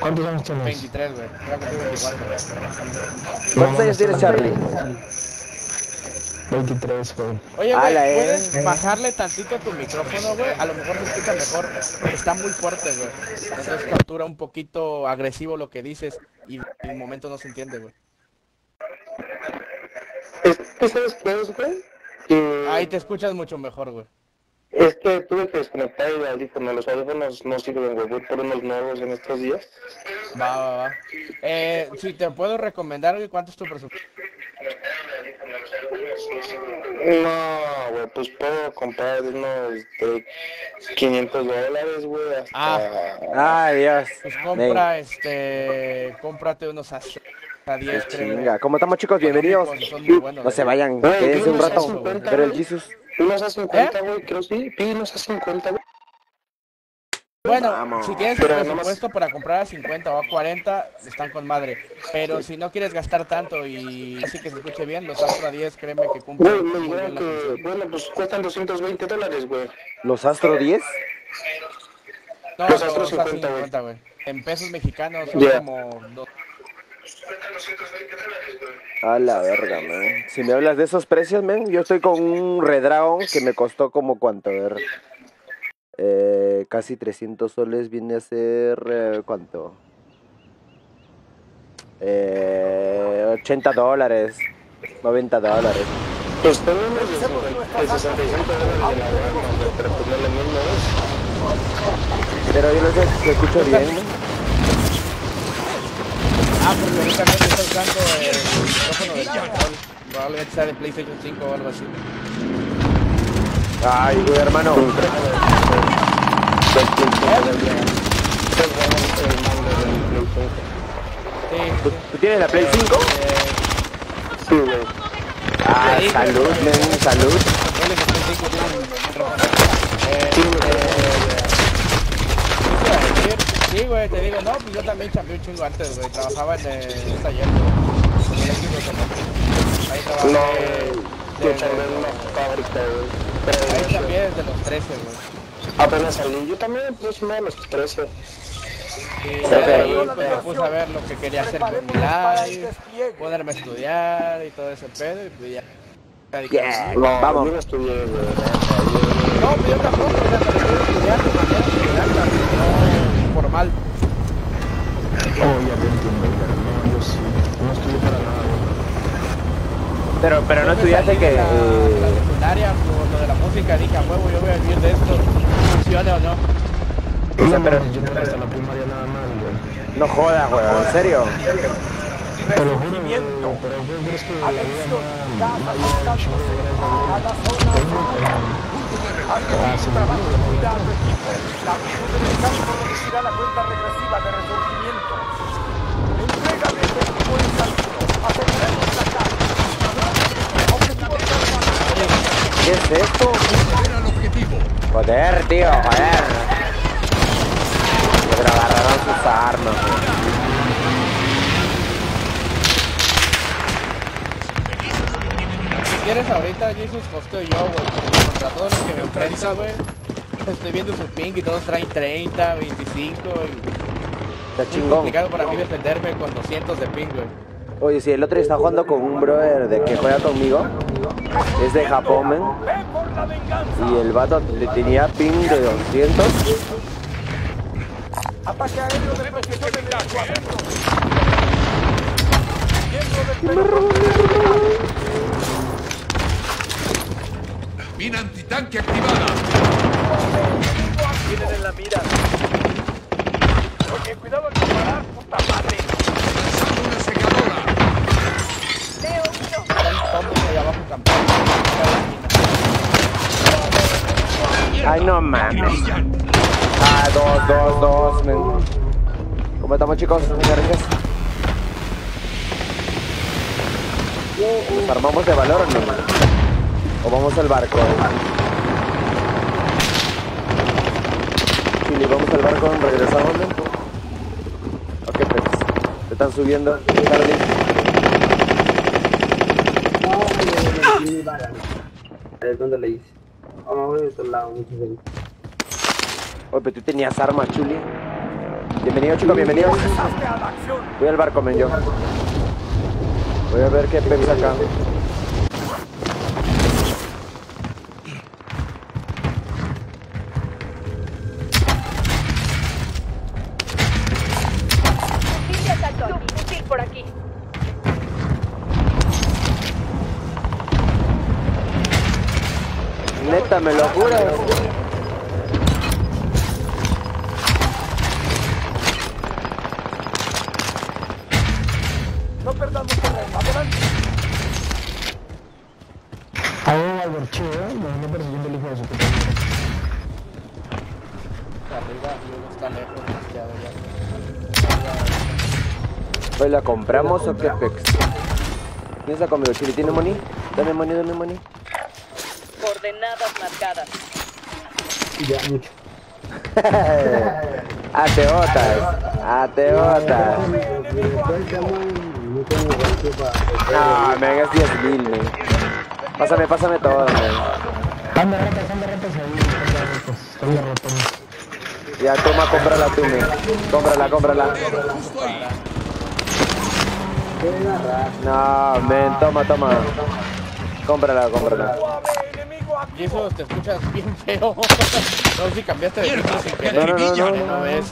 ¿Cuántos años tienes? 23, güey. Creo que tuve 24. ¿Cuántos años tienes, Charlie? 23, güey. Oye, güey, eh. ¿puedes bajarle tantito tu micrófono, güey? A lo mejor se escucha mejor. Está muy fuerte, güey. Entonces captura un poquito agresivo lo que dices y en un momento no se entiende, güey. Sabes qué es, güey? Ahí te escuchas mucho mejor, güey. Es que tuve que desconectar el audífono. Los audífonos no sirven, güey. Voy por unos nuevos en estos días. Va, va, va. Eh, si te puedo recomendar, güey, ¿cuánto es tu presupuesto? No, güey, pues puedo comprar unos de 500 dólares, güey, hasta... Ah. Ay, Dios. Pues compra, este, cómprate unos a, a 10, creo. Chinga, ¿cómo estamos, chicos? Bienvenidos. Son muy buenos, No se vayan, Güey, quédense un rato. 50, Pero el güey. Jesus. Unos a 50, ¿Eh? güey, creo sí. Unos a 50, güey. Bueno, Vamos. si tienes el Pero nomás- presupuesto para comprar a 50 o a 40, están con madre. Pero si no quieres gastar tanto y así que se escuche bien, los Astro a 10, créeme que cumplen muy bien la bueno, pues cuestan 220 dólares, güey. ¿Los Astro 10? No, los Astro Astro 50, 50, güey. En pesos mexicanos son como... dos- A la verga, man. Si me hablas de esos precios, man, yo estoy con un Redragon que me costó como cuánto, a ver. Eh, casi 300 soles viene a ser. eh, ¿Cuánto? Eh, 80 dólares. 90 dólares. Pues tengo unos de 50 de 65 dólares de la pero pues. Pero yo no sé si se escucha bien. Ah, porque ahorita no está usando el micrófono del control. Probablemente sea de PlayStation 5 o algo así. Ay, güey, hermano. Estoy jugando el mando del Play 5. Sí, ¿Tú, tienes la Play 5? eh, Sí, güey. Ah, salud, men, salud. controles de Play 5 tienen micrófono. Eh, Sí, Sí, güey, te digo, no, pues yo también chambeé un chingo antes, güey. Trabajaba en taller, el de automotriz. Ahí trabajé. No, yo desde- también en una fábrica, güey. Ahí chambeé desde los 13, güey. apenas salí. Yo también, pues, más los 13. Y ahí pues, me puse a ver lo que quería hacer con mi live, ponerme a estudiar y todo ese pedo, y pues ya. Yeah, No, vamos. yo no estudié, güey. No, pues yo tampoco, o sea, pero formal. Oh, ya te entiendo, pero no, yo sí. No estudié para nada, güey. Pero, pero no Yo estudiaste que... de La, la eh, secundaria, por lo de la música, dije, a huevo, yo voy a vivir de esto, funcione o no. O sea, pero Yo no hasta la primaria nada más, güey. no jodas, weón, ¿en serio? Te lo juro, güey, pero ¿qué crees que la vida regresiva de. Aseguremos la. ¿Qué es esto? Joder, tío, joder. Sus armas. Si quieres ahorita, Jesus, posteo yo, güey, contra todos los que me enfrentan, güey. Estoy viendo su ping y todos traen 30, 25 y... Está Es chingón. complicado para mí defenderme con 200 de ping, güey. Oye, si el otro está jugando con un brother de que juega conmigo, es de Japón, men, y el vato le tenía ping de 200. Ataque aéreo de precisión en Mina antitanque activada. Tienen en la mira. Oye, cuidado al disparar, puta madre. Lanzando una secadora. Veo uno. Están todos ahí abajo campeando. Ay, no mames. Ah, dos, dos, dos, men. ¿Cómo estamos, chicos? Gracias. ¿Nos armamos de valor o no? ¿O vamos al barco? Chile, vamos al barco, regresamos. Ok, pues. Te están subiendo, Charlie. No, no, no, no, no. ¿Dónde le hice? Oh, de otro lado, muchas gracias. Oye, pero tú tenías armas, Chuli. Bienvenido, chicos, a acción. Voy al barco, men, yo. Voy a ver qué pex acá. Me lo juras. No perdamos terreno. Adelante. Ahí va el borcheo, ¿eh? Me venía persiguiendo el hijo de su puta. Arriba y uno está lejos, ya. Hoy la compramos o qué pex. ¿Quién está conmigo? Chili, ¿tiene money? Dame money, dame money. Coordenadas marcadas. Ya, mucho. [laughs] Ateotas, ateotas. Cuéntame, no me hagas 10 mil. Pásame, pásame todo, de ratas ahí, de ratas. Ya, toma, cómprala tú, men. Cómprala, cómprala. No, men, toma, toma. Cómprala, cómprala. Aquí. Jesus, te escuchas bien feo. no sé si cambiaste de micro sin querer. No, no, no, no,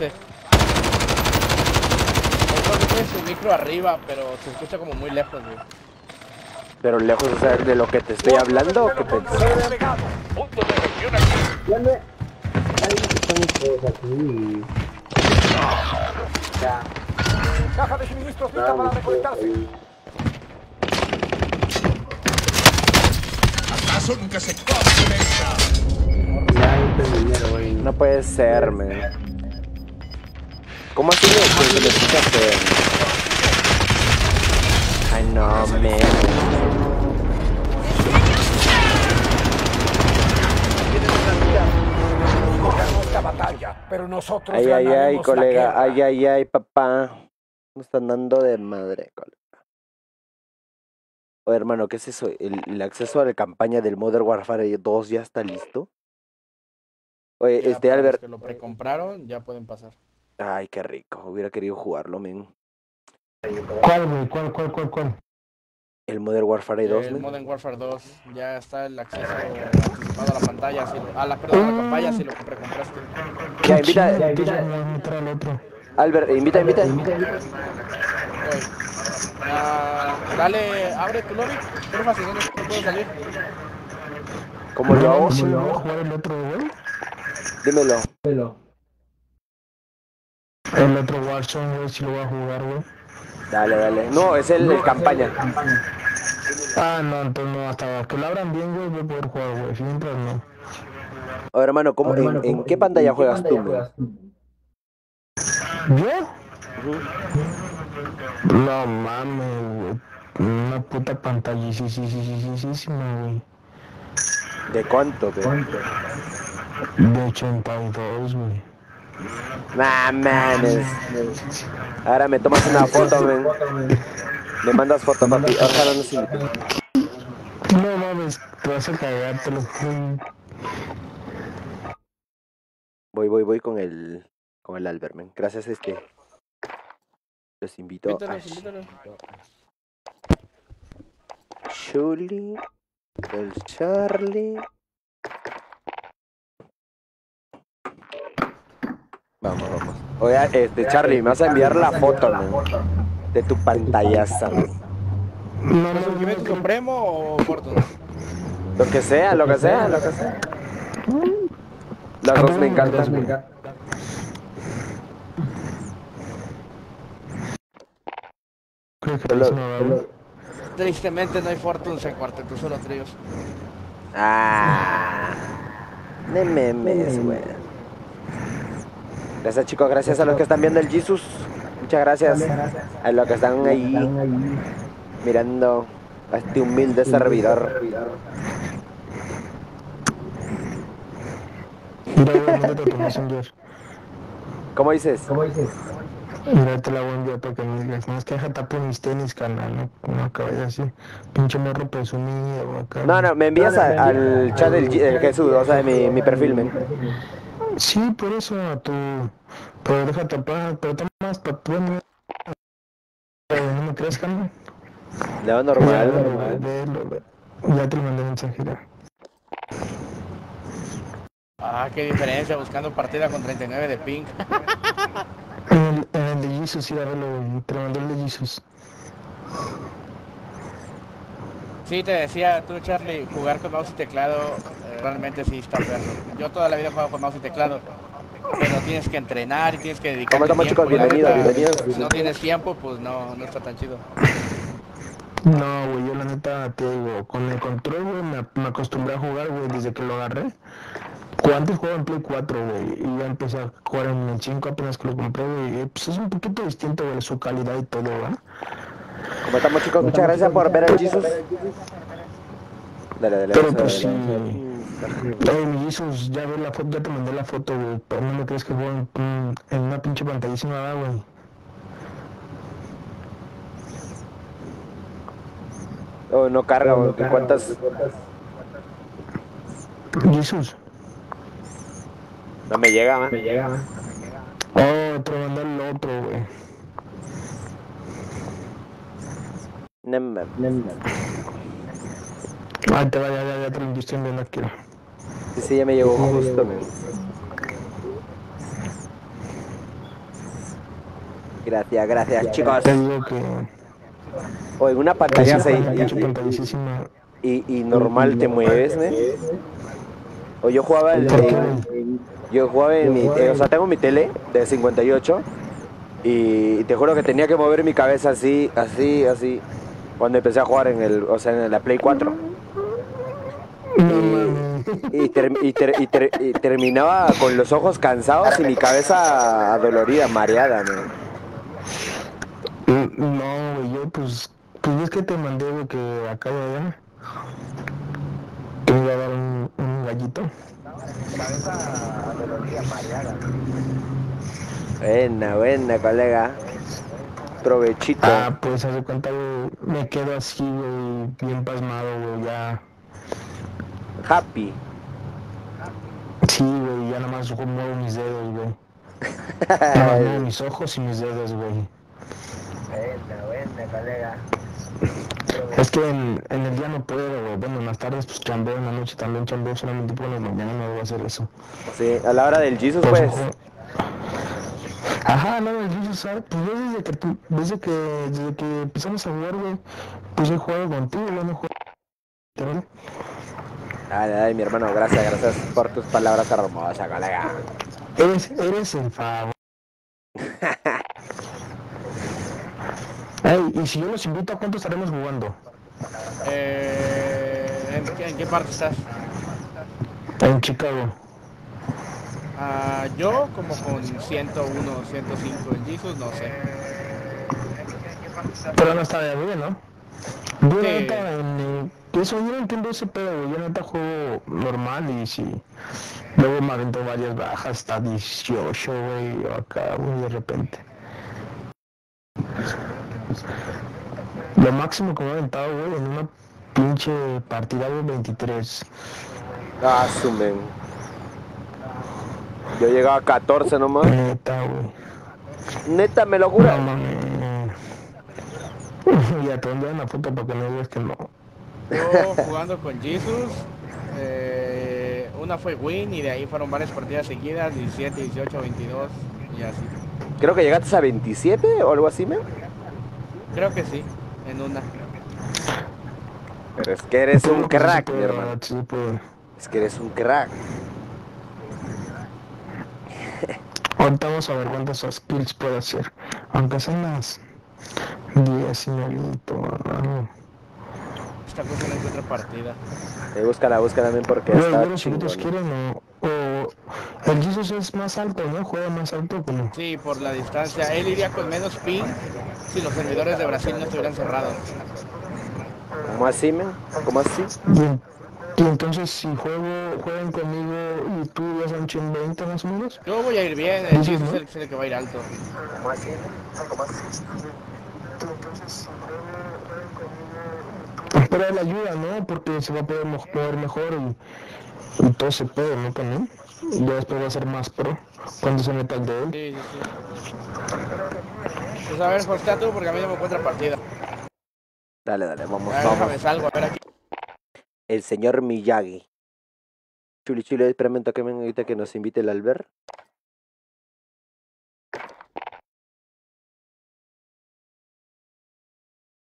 tienes tu micro arriba, pero se escucha como muy lejos, güey. Pero lejos o sea, de lo que te estoy hablando, ¿o qué pex? Desplegado. Punto de reunión aquí. ¿Dónde? Aquí. Ya. Caja de suministros lista para recolectarse. No puede ser, men. ¿Cómo así que le? Ay, no, batalla, pero nosotros Ay, ay, ay, colega. Ay, ay, ay, papá. Me están dando de madre, colega. Oye, hermano, ¿qué es eso? ¿El, el acceso a la campaña del Modern Warfare 2 ya está listo? Oye, Ya este, para los Albert. que lo precompraron ya pueden pasar. Ay, qué rico. Hubiera querido jugarlo, men. ¿Cuál, güey? ¿Cuál, cuál, cuál, cuál? El Modern Warfare 2, El men. Modern Warfare 2 ya está el acceso anticipado a la pantalla, si lo- a la, perdón, a la campaña si lo precompraste. Ya, invita, ya me voy a meter al otro. Albert, invita, invita. Ok. Ah, dale, abre tu lobby. Porfa, si no, no puedo salir. ¿Cómo lo hago? Si lo a jugar el otro, güey. Dímelo. El otro Warzone, güey, si lo voy a jugar, güey. Dale, dale. No, es el, el campaña. Ah, no, entonces no, hasta que lo abran bien, güey, voy a poder jugar, güey. Mientras no. Oye, hermano, ¿cómo, en, en qué pantalla juegas tú, men? ¿Yo? No mames, güey. Una puta pantalla, sí, sí, sí, sí, sí, sí, güey. ¿De cuánto, men? De 82, güey. Nah, mames. Ahora me tomas una foto, men. Me mandas foto, papi. Ojalá no se. No mames, te vas a cagar, te lo. Voy, voy, voy con el con el Albert, men. Gracias, este. Los invito a invítalos. Chuli, el Charlie. Vamos, vamos. Oye, este Charlie, me vas a enviar la foto, men, de tu pantallaza. No, ¿Surgimiento con Premo o Fortune? Lo que sea, lo que sea, lo que sea. Las dos me encantan. men. Creo que Solo- eso no va, güey. Tristemente no hay Fortunes en cuarteto, solo tríos. Ah, de memes, güey. Gracias, chicos. Gracias a los que están viendo el Jesus. Muchas gracias a los que están ahí mirando a este humilde servidor. [laughs] ¿Cómo dices? Mira, te la voy a enviar para que me digas. No es que deja tapo mis tenis, canal, no, no acabes así. Pinche morro presumido, acá. No, no, me envías a- al chat del del Jesús, o sea, de mi, mi perfil, men. Sí, por eso a tu. Pero deja tapar, pero toma más para tu. No me crees, canal. Le va Ya, normal. güey, velo, güey. Ya te lo mandé mensaje. ya. Ah, qué diferencia, buscando partida con 39 de ping. [laughs] En el, en el de Jesus, sí, a verlo, mandé el de Jesus. Sí, te decía tú, Charlie, jugar con mouse y teclado eh, realmente sí está perro. Yo toda la vida he jugado con mouse y teclado, pero tienes que entrenar y tienes que dedicar ¿Cómo estamos, chicos? Si no tienes tiempo, pues no, no está tan chido. No, güey, yo la neta te digo, con el control, güey, me, me acostumbré a jugar, güey, desde que lo agarré. Antes jugaba en Play 4, güey, y ya empecé a jugar en el 5 apenas que lo compré, güey. y, Pues es un poquito distinto, güey, su calidad y todo, ¿va? ¿Cómo estamos, chicos? Muchas gracias por ver el Jesus. Dale, dale. Pero a pues sí, ver. Oye, mi Jesus, ya la foto, ya te mandé la foto, güey, pero no me crees que juego en, en una pinche pantallísima, ¿va, güey. Oh, no carga, güey. ¿Cuántas? Jesus. No me llega, man. Oh, te lo mandé el otro, güey. No me- Ahí te va, ya, ya, ya te lo estoy enviando aquí. Sí, sí, ya me llegó justo, man. Gracias, gracias, chicos. Te digo que... O en una pantalla con una seis- pinche pantallísima. y, y normal te mueves, ¿me? O yo jugaba el, ¿Por qué, en- yo jugaba en mi, eh, o sea, tengo mi tele de 58 y te juro que tenía que mover mi cabeza así, así, así cuando empecé a jugar en el, o sea, en la Play 4. No mames. y, ter- y ter- y ter- y terminaba con los ojos cansados y mi cabeza adolorida, mareada, man. Mm, No, güey, yo pues, pues ves que te mandé, güey, que acá de allá, un, gallito. Buena, buena, colega. Provechito. Ah, pues hace cuenta, güey, me quedo así, güey, bien pasmado, güey, ya. Happy. Sí, güey, ya nada más muevo mis dedos, güey. [laughs] Nada más muevo mis ojos y mis dedos, güey. Es que en, en el día no puedo, güey. Bueno, en las tardes pues chambeo, en la noche también chambeo, solamente por la mañana no voy a hacer eso. Sí, a la hora del Jesus, Pues, pues. Ajá, no, el Jesus. Pues yo desde que, tú- desde que, desde que empezamos a jugar, güey, pues he jugado contigo, yo no juego. ¿Pero? Ay, ay, mi hermano, gracias, gracias por tus palabras hermosas, colega. Eres, eres el favor. [laughs] Ey, y si yo los invito, ¿a cuánto estaremos jugando? Eh, ¿en, qué, en qué parte estás? En Chicago. Ah, yo como con 101, 105 en Jesus, no sé. Pero no está de bien, ¿no? Yo Sí. neta, en, eso yo no entiendo ese pedo. Yo neta juego normal y si luego me avento varias bajas hasta 18, güey, acá, güey, de repente. Lo máximo que me he aventado, güey, en una pinche partida de 23. Ah, sumen. Yo llegaba a 14 nomás. Neta, güey. Neta, me lo No juro. mames. Ya te una foto para que no digas que no. Yo jugando con Jesus, eh, una fue win y de ahí fueron varias partidas seguidas, 17, 18, 22 y así. Creo que llegaste a 27 o algo así, men. Creo que sí, en una. Pero es que eres un crack, mi hermano. Es que eres un crack. Ahorita vamos a ver cuántas skills puede hacer. Aunque sean las 10 y medio. Esta cosa no encuentra partida. Eh, búscala, búscala también porque Los está los chingón. quieren o, o el Jesus es más alto, ¿no? Juega más alto como. Sí, por la distancia. Él iría con menos ping si los servidores de Brasil no estuvieran cerrados. ¿Cómo así, men? ¿Cómo así? Y, en- y entonces si juego, juegan conmigo y tú ya son 120 más o menos. Yo voy a ir bien, el Jesus ¿no? es el, que va a ir alto. Pero él ayuda, ¿no? Porque se va a poder mover mejor y, y todo se puede, ¿no? También. Y ya después va a ser más pro cuando se meta el de él. Sí, sí, sí. Pues a ver, José, tú, porque a mí no me encuentra partida. Dale, dale, vamos, A ver, déjame vamos. salgo, a ver aquí. El señor Miyagi. Chuli, chuli, espérame un toque, men, ahorita que nos invite el Albert.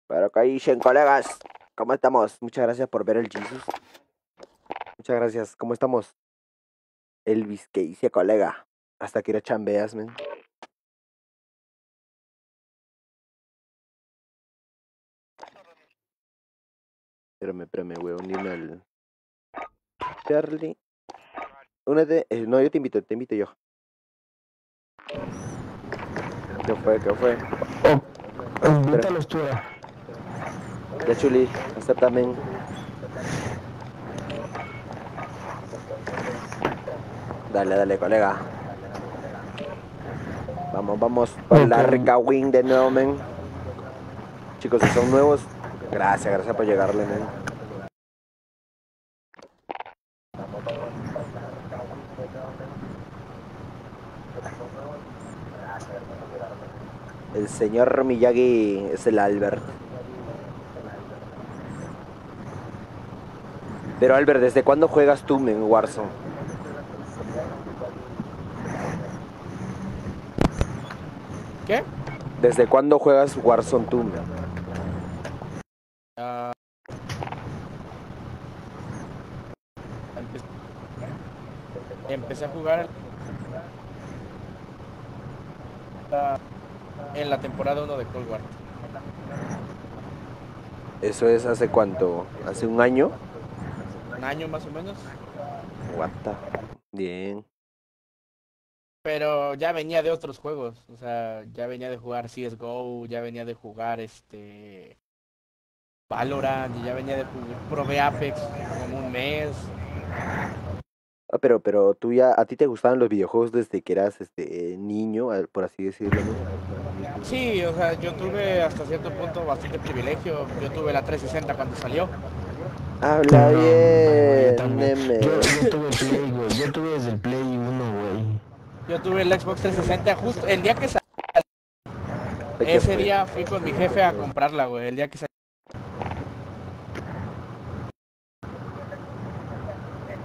Pero que dicen, colegas. ¿Cómo estamos? Muchas gracias por ver el Jesus. Muchas gracias. ¿Cómo estamos? Elvis, ¿qué dice, colega? Hasta que ir a chambeas, men. Espérame, espérame, weón, dime al... Charlie. Únete. eh, no, yo te invito, te invito yo. ¿Qué fue? ¿Qué fue? O invítalos tú ahora. Ya chuli, también. Dale, dale, colega. Vamos, vamos por la rica wing de nuevo, men. Chicos, si son nuevos, gracias, gracias por llegarle, men. El señor Miyagi es el Albert. Pero Albert, ¿desde cuándo juegas tú en Warzone? ¿Qué? ¿Desde cuándo juegas Warzone tú? Ah, empe- Empecé a jugar en la temporada 1 de Cold War. Eso es hace cuánto? ¿Hace un año? Un año más o menos. What the- Bien. Pero ya venía de otros juegos, o sea, ya venía de jugar CSGO, ya venía de jugar este Valorant, y ya venía de jugar, probé Apex como un mes. Ah, pero, pero tú ya, ¿a ti te gustaban los videojuegos desde que eras este niño, por así decirlo? Sí, o sea, yo tuve hasta cierto punto bastante privilegio. Yo tuve la 360 cuando salió. Habla No, bien, yo también. neme. Yo, yo tuve el Play, güey. Yo tuve desde el Play 1, güey. Yo tuve el Xbox 360 justo el día que salió. ¿De qué Ese fue? día fui con mi jefe a comprarla, güey. El día que salió.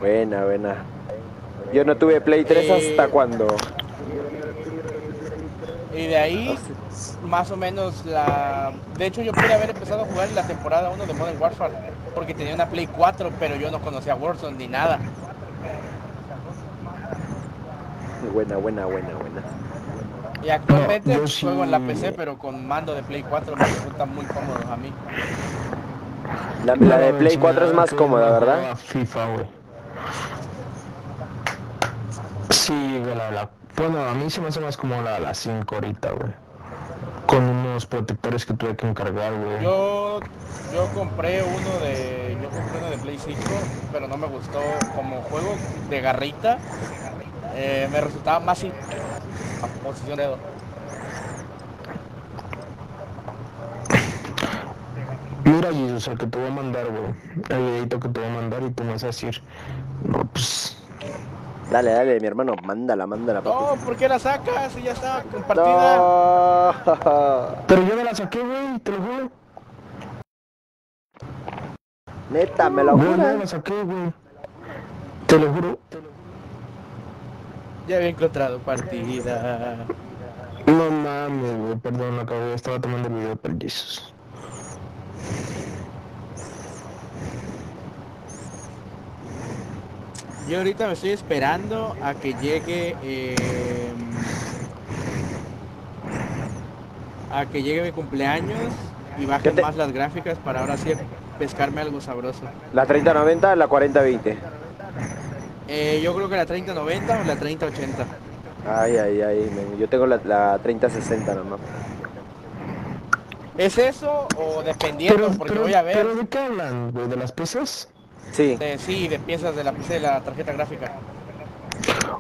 Buena, buena. Yo no tuve Play 3 Eh, hasta cuando. Y de ahí, más o menos la... De hecho, yo pude haber empezado a jugar la temporada 1 de Modern Warfare. Porque tenía una Play 4, pero yo no conocía Warzone ni nada. Buena, buena, buena, buena. Y actualmente No, sí- juego en la PC, pero con mando de Play 4 me resulta muy cómodo a mí. La, la de Play sí, 4 es más cómoda, ¿verdad? FIFA, güey. Sí, güey, la, la- Bueno, a mí se me hace más como la, la 5 ahorita, güey. Con unos protectores que tuve que encargar, güey. Yo, yo compré uno de, yo compré uno de Play 5, pero no me gustó como juego de garrita. eh, me resultaba más in- a posición de dedo. Mira, Jesus, el que te voy a mandar, güey. El videito que te voy a mandar y tú me vas a decir. No, pues. Dale, dale, mi hermano, mándala, mándala, papi. No, ¿por qué la sacas? Si ya está compartida. No. Pero yo me la saqué, güey, te lo juro. Neta, me Güey, yo me juras. la saqué, güey. Te lo juro. Ya había encontrado partida. No mames, güey, perdón, acabé, estaba tomando el video Jesus. Yo ahorita me estoy esperando a que llegue eh, a que llegue mi cumpleaños y ¿Qué bajen te- más las gráficas para ahora sí pescarme algo sabroso. La 3090, la 4020. Eh, yo creo que la 3090 o la 3080. Ay, ay, ay, men. Yo tengo la, la 3060 nomás. ¿Es eso o dependiendo? porque voy a ver. pero ¿de qué hablan, güey? ¿De las piezas? Sí. de- sí, de piezas de la PC de la tarjeta gráfica.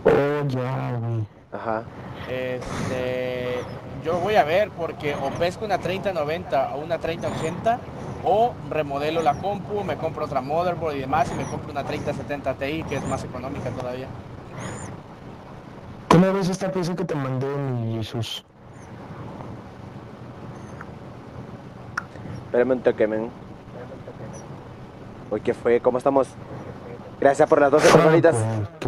Oh, ya, güey. Ajá. Este, yo voy a ver porque o pesco una 3090 o una 3080 o remodelo la compu, me compro otra motherboard y demás y me compro una 3070 Ti que es más económica todavía. ¿Cómo ves esta pieza que te mandé, mi Jesús? Espérame un toque, men. Uy, ¿qué fue? ¿Cómo estamos? Gracias por las 12 personitas.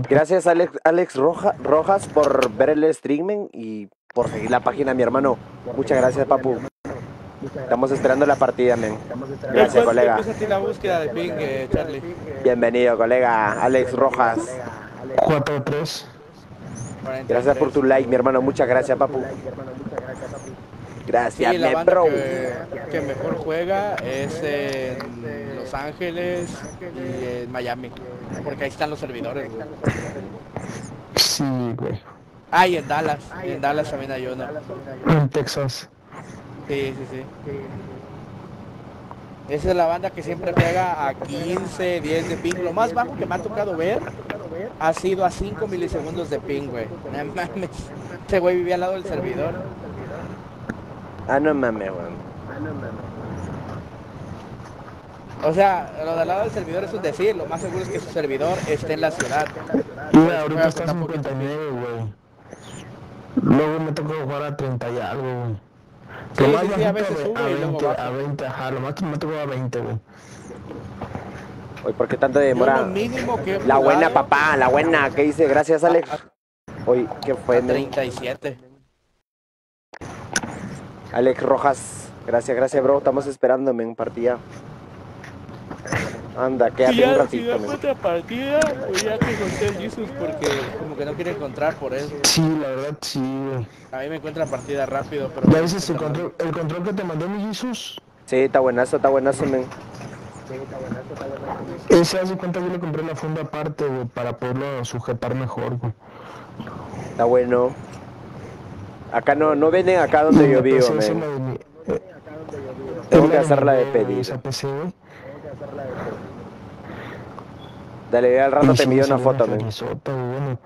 Gracias, Alex, Alex Roja, Rojas, por ver el stream men, y por seguir la página, mi hermano. Muchas gracias, papu. Estamos esperando la partida, men. Gracias, ¿Cuándo colega. empieza a ti la búsqueda de ping, Charlie? Bienvenido, colega. Alex Rojas. 4-3. 43. Gracias por tu like, mi hermano. Muchas gracias, papu. Sí, Gracias, la me banda bro. que, que mejor juega es en Los Ángeles y en Miami. Porque ahí están los servidores, güey. Sí, güey. Ah, y en Dallas. Y en Dallas también hay uno. En Texas. Sí, sí, sí. Esa es la banda que siempre pega a 15, 10 de ping. Lo más bajo que me ha tocado ver ha sido a 5 milisegundos de ping, güey. No mames. Ese güey vivía al lado del servidor. Ah, no mames, weón. O sea, lo del lado del servidor es un decir. Lo más seguro es que su servidor esté en la ciudad. Mira, ahorita está poquito 59, güey. Luego me tocó jugar a 30 y algo, güey. Sí, Lo más sí, sí, a veces a sube y luego 20, baja. a 20, ajá, lo más que me tocó a 20, güey. Oye, ¿por qué tanto demora? mínimo que La buena, papá, la buena. ¿Qué dice? Gracias, Alex. Oye, ¿qué fue, a men? 37. Alex Rojas. Gracias, gracias, bro. Estamos esperando, men, partida. Anda, Si quédate un ya, si ratito, da men. otra partida, pues ya que encontré el Jesus porque como que no quiere encontrar por eso. Sí, la verdad, sí, güey. A mí me encuentra partida rápido, pero... Ya dices el control, el control que te mandó mi Jesús. Sí, está buenazo, está buenazo, men. Ese hace cuenta yo le compré la funda aparte, güey, para poderlo sujetar mejor, güey. Está bueno. Acá no, no venden acá donde yo La vivo, PC esa men. la de eh, Tengo es que la hacerla de güey. Dale, al rato te envío me una foto, güey, bueno.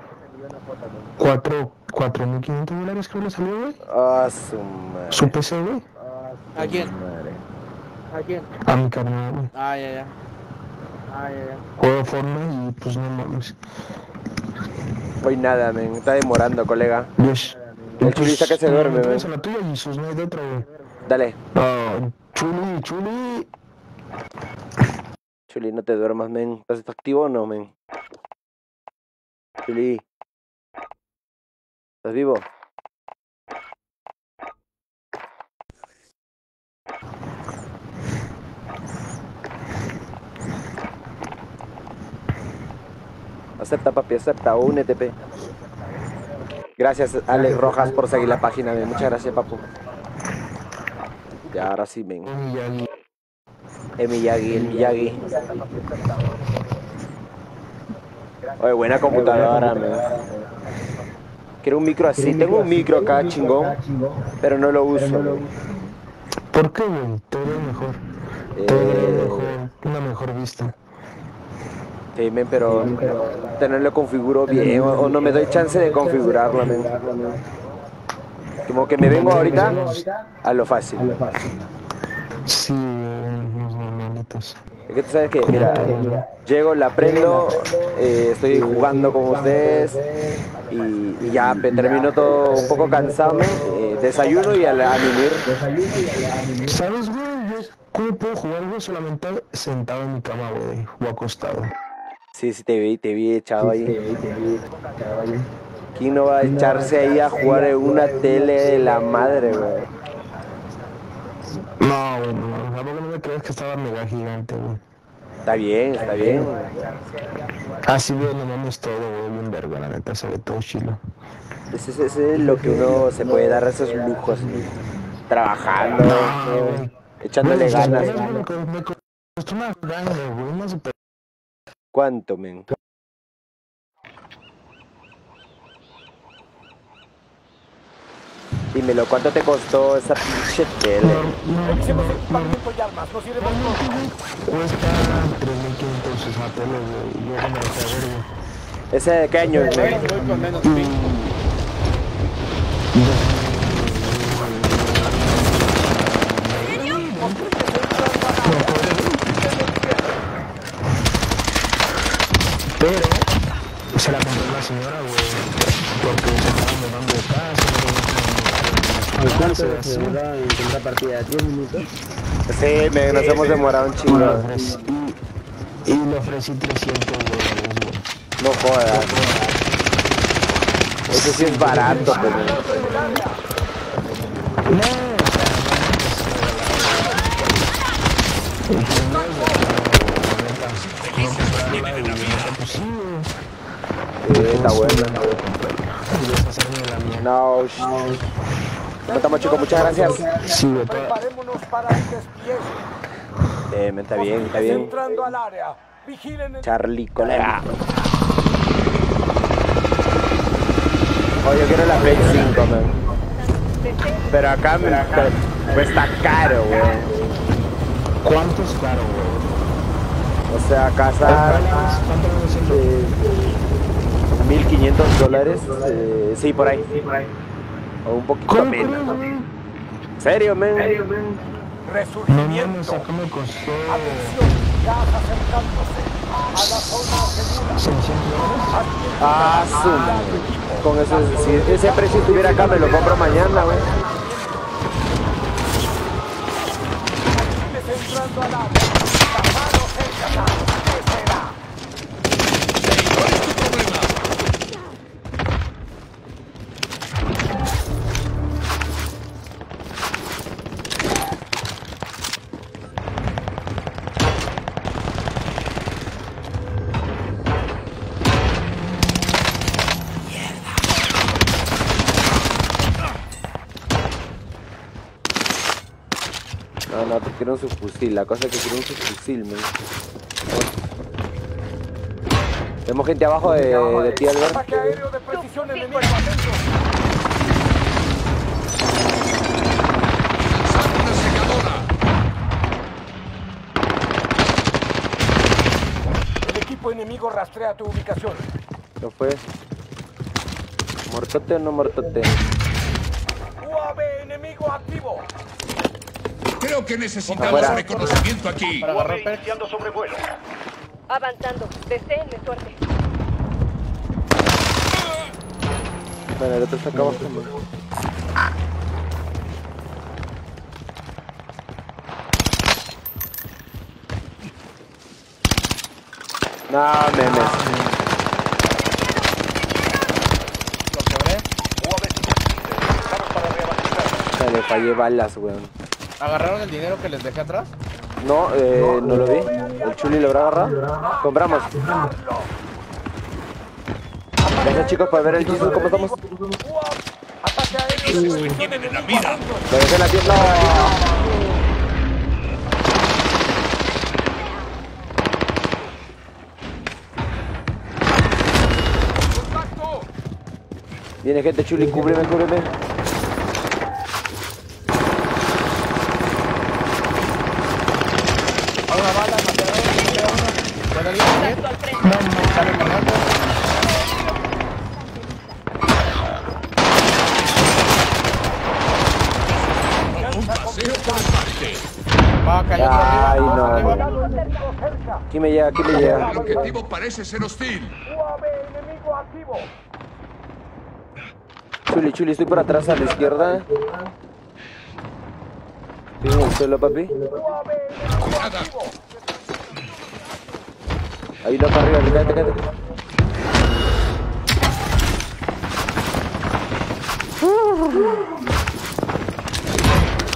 Cuatro, 4.500 dólares creo le salió, güey. Ah, su madre. Su PC, güey. ¿A quién? madre. ¿A quién? A mi carnal, güey. Ah, ya, ya. Ah, ya, ya. Juego Fortnite y pues no mames. Hoy nada, men. Está demorando, colega. Yes. El chulista que se duerme, güey. güey. a la tuya, Jesús, no hay de otra, güey. Dale. Chuli, chuli. Chuli, no te duermas, men. ¿Estás activo o no, men? Chuli. ¿Estás vivo? Acepta, papi, acepta. Únete, pe. Gracias, Alex Rojas, por seguir la página. Muchas gracias, papu. Ya, ahora sí, ya, El Miyagi, el Miyagi. Oye, buena computadora, man. Quiero un micro así. Tengo un micro acá, chingón, pero no lo uso. man. ¿Por qué, güey? Todo es mejor. Todo es Eh, mejor. Una mejor vista. Sí, men, pero no lo configuro bien o, o no me doy chance de configurarlo, men. Como que me vengo ahorita a lo fácil. Sí, unos normalitos. Es que tú sabes que, mira, llego, la prendo, eh, estoy jugando con ustedes y, y ya termino todo un poco cansado, eh, desayuno y a, la- a mimir. ¿Sabes, güey? Yo, ¿Cómo puedo jugar, güey? Solamente sentado en mi cama, güey. O acostado. Sí, sí, te vi, te vi echado ahí. ¿Quién no va a echarse ahí a jugar en una tele de la madre, güey? No, güey, no. Tampoco no me crees que estaba mega gigante, güey. Está bien, está bien. Así, güey, no mames todo, güey. Bien verga, la neta. Se ve todo chilo. Ese, es lo que uno se puede dar esos lujos. Trabajando, güey. echándole Güey, ganas. Me co- me costó una gana, güey. Una super... ¿Cuánto, men? Dímelo, ¿cuánto te costó esa pinche tele? Revisemos equipamiento y armas. Nos iremos pronto. Cuesta 3.500 esa tele, güey. Yo me lo. ¿Ese de qué año es, men? Voy con menos. Pero se la compró la señora, güey. Porque se estaba mudando de casa. ¿A güey. cuánto Se demoraba en comprar partida? ¿10 minutos? Sí, men, nos hemos demorado un Y chingo. y, y le ofrecí 300 dólares, güey. No jodas. Eso sí es barato, pues, men. No, o sea, no está mía. No, ¿Cómo estamos, chicos? Muchas gracias. Sí, Preparémonos para el despliegue. Eh, está bien, está bien. Entrando al área. Vigilen el... Charlie, colega. Oye, yo quiero la Play 5, man. Pero acá me cu- cuesta caro, güey. ¿Cuánto es caro, güey? O sea, casar ¿Cuánto eh, 1500 dólares. eh, sí, por ahí. O un poquito ¿Cómo menos. ¿Serio, men? No Resurgimiento. acá me costó Atención, gas acercándose a la zona segura. 600 dólares. Ah, su. Con eso, si ese precio estuviera acá, me lo compro mañana, güey. No, no, te quiero un subfusil. La cosa es que quiero un subfusil, man. Tenemos gente abajo de, de ti, Albert. Ataque aéreo de precisión enemigo. Atentos. ¡Lanzad una secadora! El equipo enemigo rastrea tu ubicación. ¿Qué fue? ¿Mortote o no mortote? UAV enemigo activo. Creo que necesitamos reconocimiento aquí. Para agarrar UAV perks. iniciando sobrevuelo. Avanzando. Deseenme suerte. Bueno, el otro está acá abajo. No, memes. Se le fallé balas, weón. ¿Agarraron el dinero que les dejé atrás? No, eh, no lo vi. El chuli lo habrá agarrado. Compramos. Gracias chicos por ver el Jesus, ¿cómo estamos? Tienen en la mira. Lo dejé en la tienda. Viene gente chuli, cúbreme, cúbreme. A una bala, maté a dos, maté a uno. ¿Puede alguien venir? Paso al frente. Está recargando. Un paseo por el parque. Va a caer Ay, arriba. no. arriba. Aquí me llega, aquí me llega. El objetivo parece ser hostil. UAV enemigo activo. Chuli, chuli, estoy por atrás a la izquierda. Estoy en el suelo, papi. UAV enemigo Nada. activo. Ahí no, para arriba, cállate, cállate.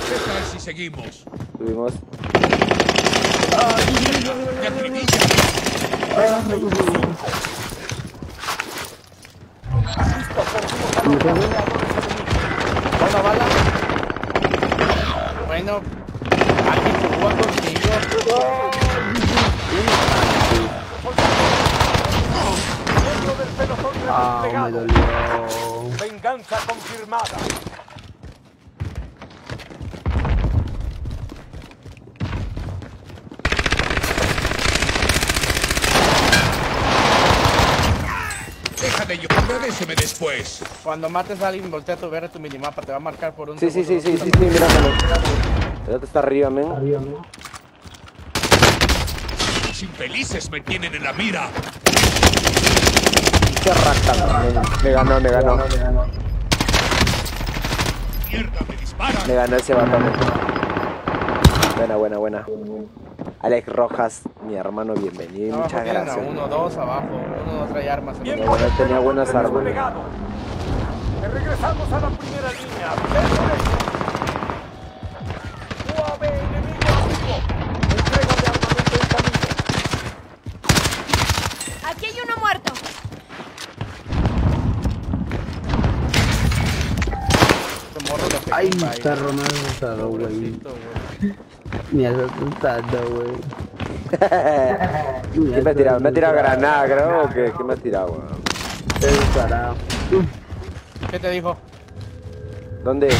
¿Qué tal si seguimos? Subimos. Una bala. Bueno, alguien jugó contigo. Ah, me dolió. Venganza confirmada. Deja de llorar, agradeceme después. Cuando mates a alguien, voltea tu ver a tu minimapa, te va a marcar por un Sí, sí, sí, sí, sí, sí, míramelo. El está arriba, men. Los infelices me tienen en la mira. Qué rata, men. Me ganó, me ganó. Mierda, me disparan. Me ganó ese men. Buena, buena, buena. Alex Rojas, mi hermano, bienvenido. y Abajo Muchas tienen a gracias. uno, dos abajo. Uno no trae armas. Miembro Bueno, del tenía buenas armas. Te regresamos a la primera línea. Ven derecho. UAV enemigo activo. Entrega de armamento en camino. Aquí hay uno muerto. Ay, pegó, está Ronaldo asustado, güey. Güey. Me has asustado, güey. [laughs] ¿Qué me ha tirado? ¿Me ha tirado granada, creo? ¿O qué? ¿Qué me ha tirado, disparado. ¿Qué te dijo? ¿Dónde? [laughs]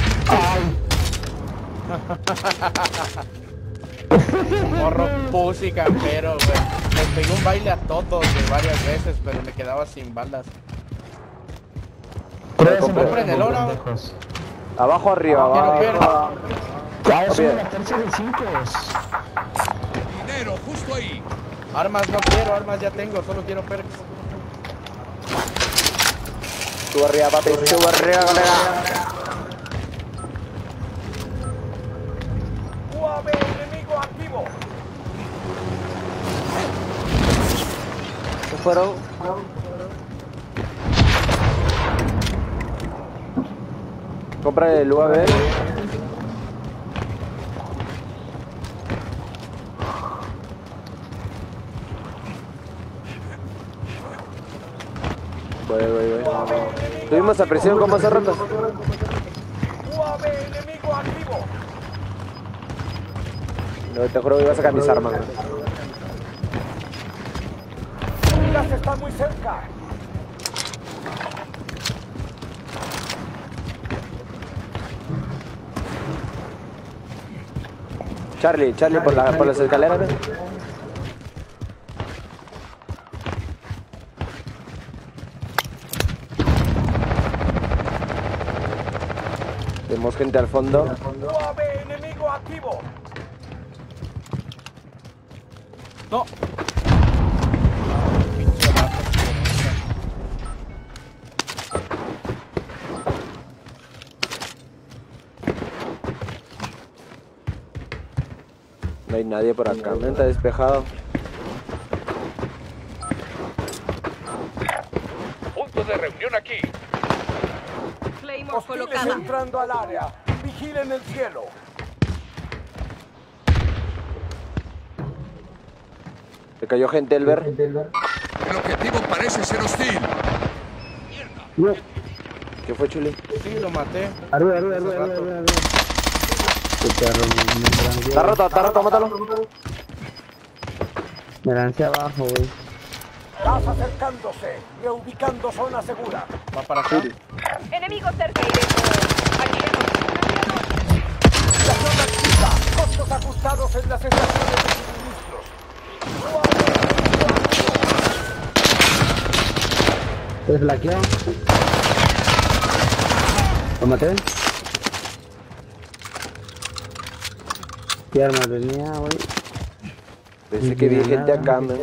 Morro pussy campero, güey. Les pegué un baile a todos de varias veces, pero me quedaba sin balas. Prueba Compren el oro. Abajo, arriba, abajo. Bien. una tercera de cinco. Dinero, justo ahí. Armas no quiero, armas ya tengo, solo quiero perks. Sube arriba, papi. Sube arriba, colega. UAV enemigo activo. ¿Qué fueron? Compra el UAV. Voy, voy, voy. Tuvimos a presión como hace rato. UAV enemigo activo. No, te juro que iba a sacar mis armas. güey. El gas está muy cerca. Charlie, Charlie, por, la, por las escaleras. ¿no? Tenemos gente al fondo. Nadie por acá, ¿no? Está despejado. Punto de reunión aquí. Claymore colocada. entrando al área. Vigilen el cielo. Se cayó gente, Elber. El objetivo parece ser hostil. No, ¿Qué fue, Chuli? Sí, lo maté. arriba, arriba, arriba, arriba, arriba. Qué perro, Está roto, está roto, mátalo. Me lancé abajo, güey. Gas acercándose. Reubicando zona segura. Va para acá. Enemigo cerca. Activemos. Estación activa. Costos ajustados en las estaciones de suministros. UAV enemigo activo. ¿Es flaqueo? ¿Lo maté? ¿Qué arma tenía, güey? Pensé que vi gente acá, man.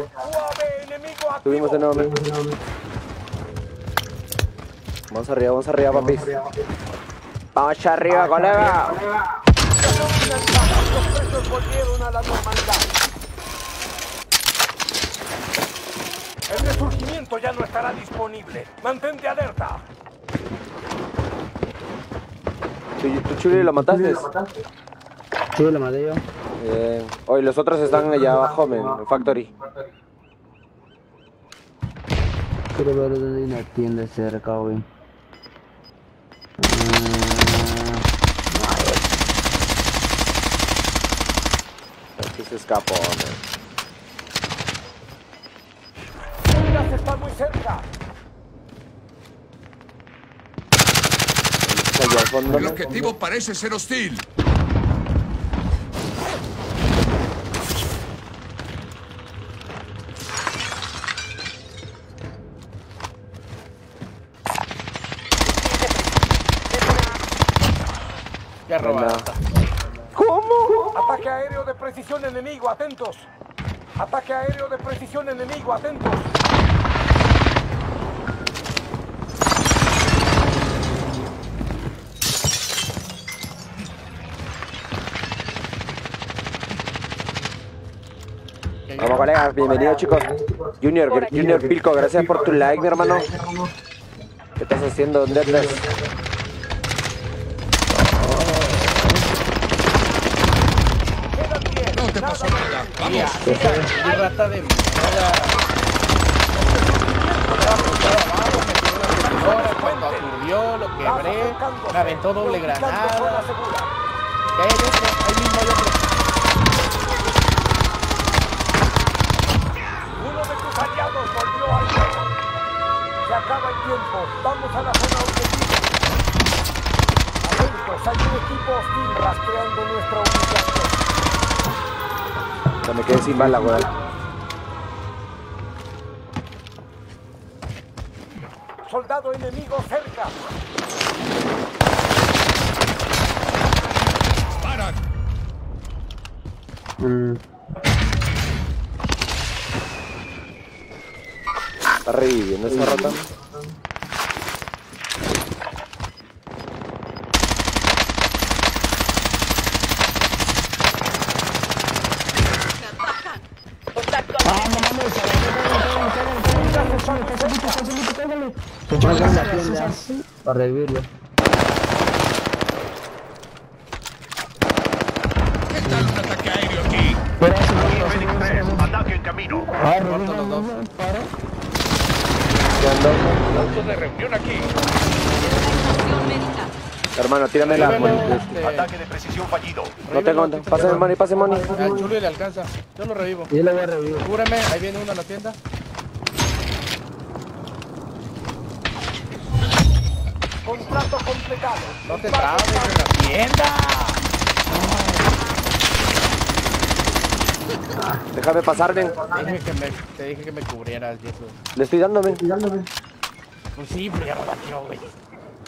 Subimos de nuevo, man. Vamos arriba, vamos arriba, papis. Vamos arriba, colega. El resurgimiento ya no estará disponible. Mantente alerta. ¿Tú, tú, Chuli, lo mataste? Sí, lo maté yo. Bien. Hoy los otros están allá abajo, man, en Factory. Quiero ver dónde hay una tienda cerca, güey. Aquí se escapó, man. El gas está muy cerca. El objetivo parece ser hostil. Enemigo, atentos. Ataque aéreo de precisión enemigo, atentos. Vamos, colegas, bienvenidos, chicos. Junior, Junior Pilco, gracias por tu like, mi hermano. ¿Qué estás haciendo? ¿Dónde andas? Vamos. rata de. Cuando aturdió, lo quebré, me aventó doble granada. Y ahí adentro, ahí mismo hay otro. Uno de tus aliados volvió al juego. Se acaba el tiempo. Vamos a la zona objetivo. Atentos, hay un equipo hostil rastreando nuestra. No me quedé sin bala, weón. Para revivirlo. ¿Qué tal un ataque aéreo aquí? Corto los dos. ¿Qué ando? Punto de reunión aquí. Hermano, tírame la money. este, Ataque de precisión fallido. No tengo, revívelo, pásame money, pásame money. Al chulo y le alcanza. Yo lo revivo. Yo le voy a revivir. Cúbreme, ahí viene uno a la tienda. Completado. No te trabes en la tienda. Déjame pasar, ven. Te dije que me, te dije que me cubrieras, viejo. Le estoy dando, ven. Pues sí, pero ya me batió, güey.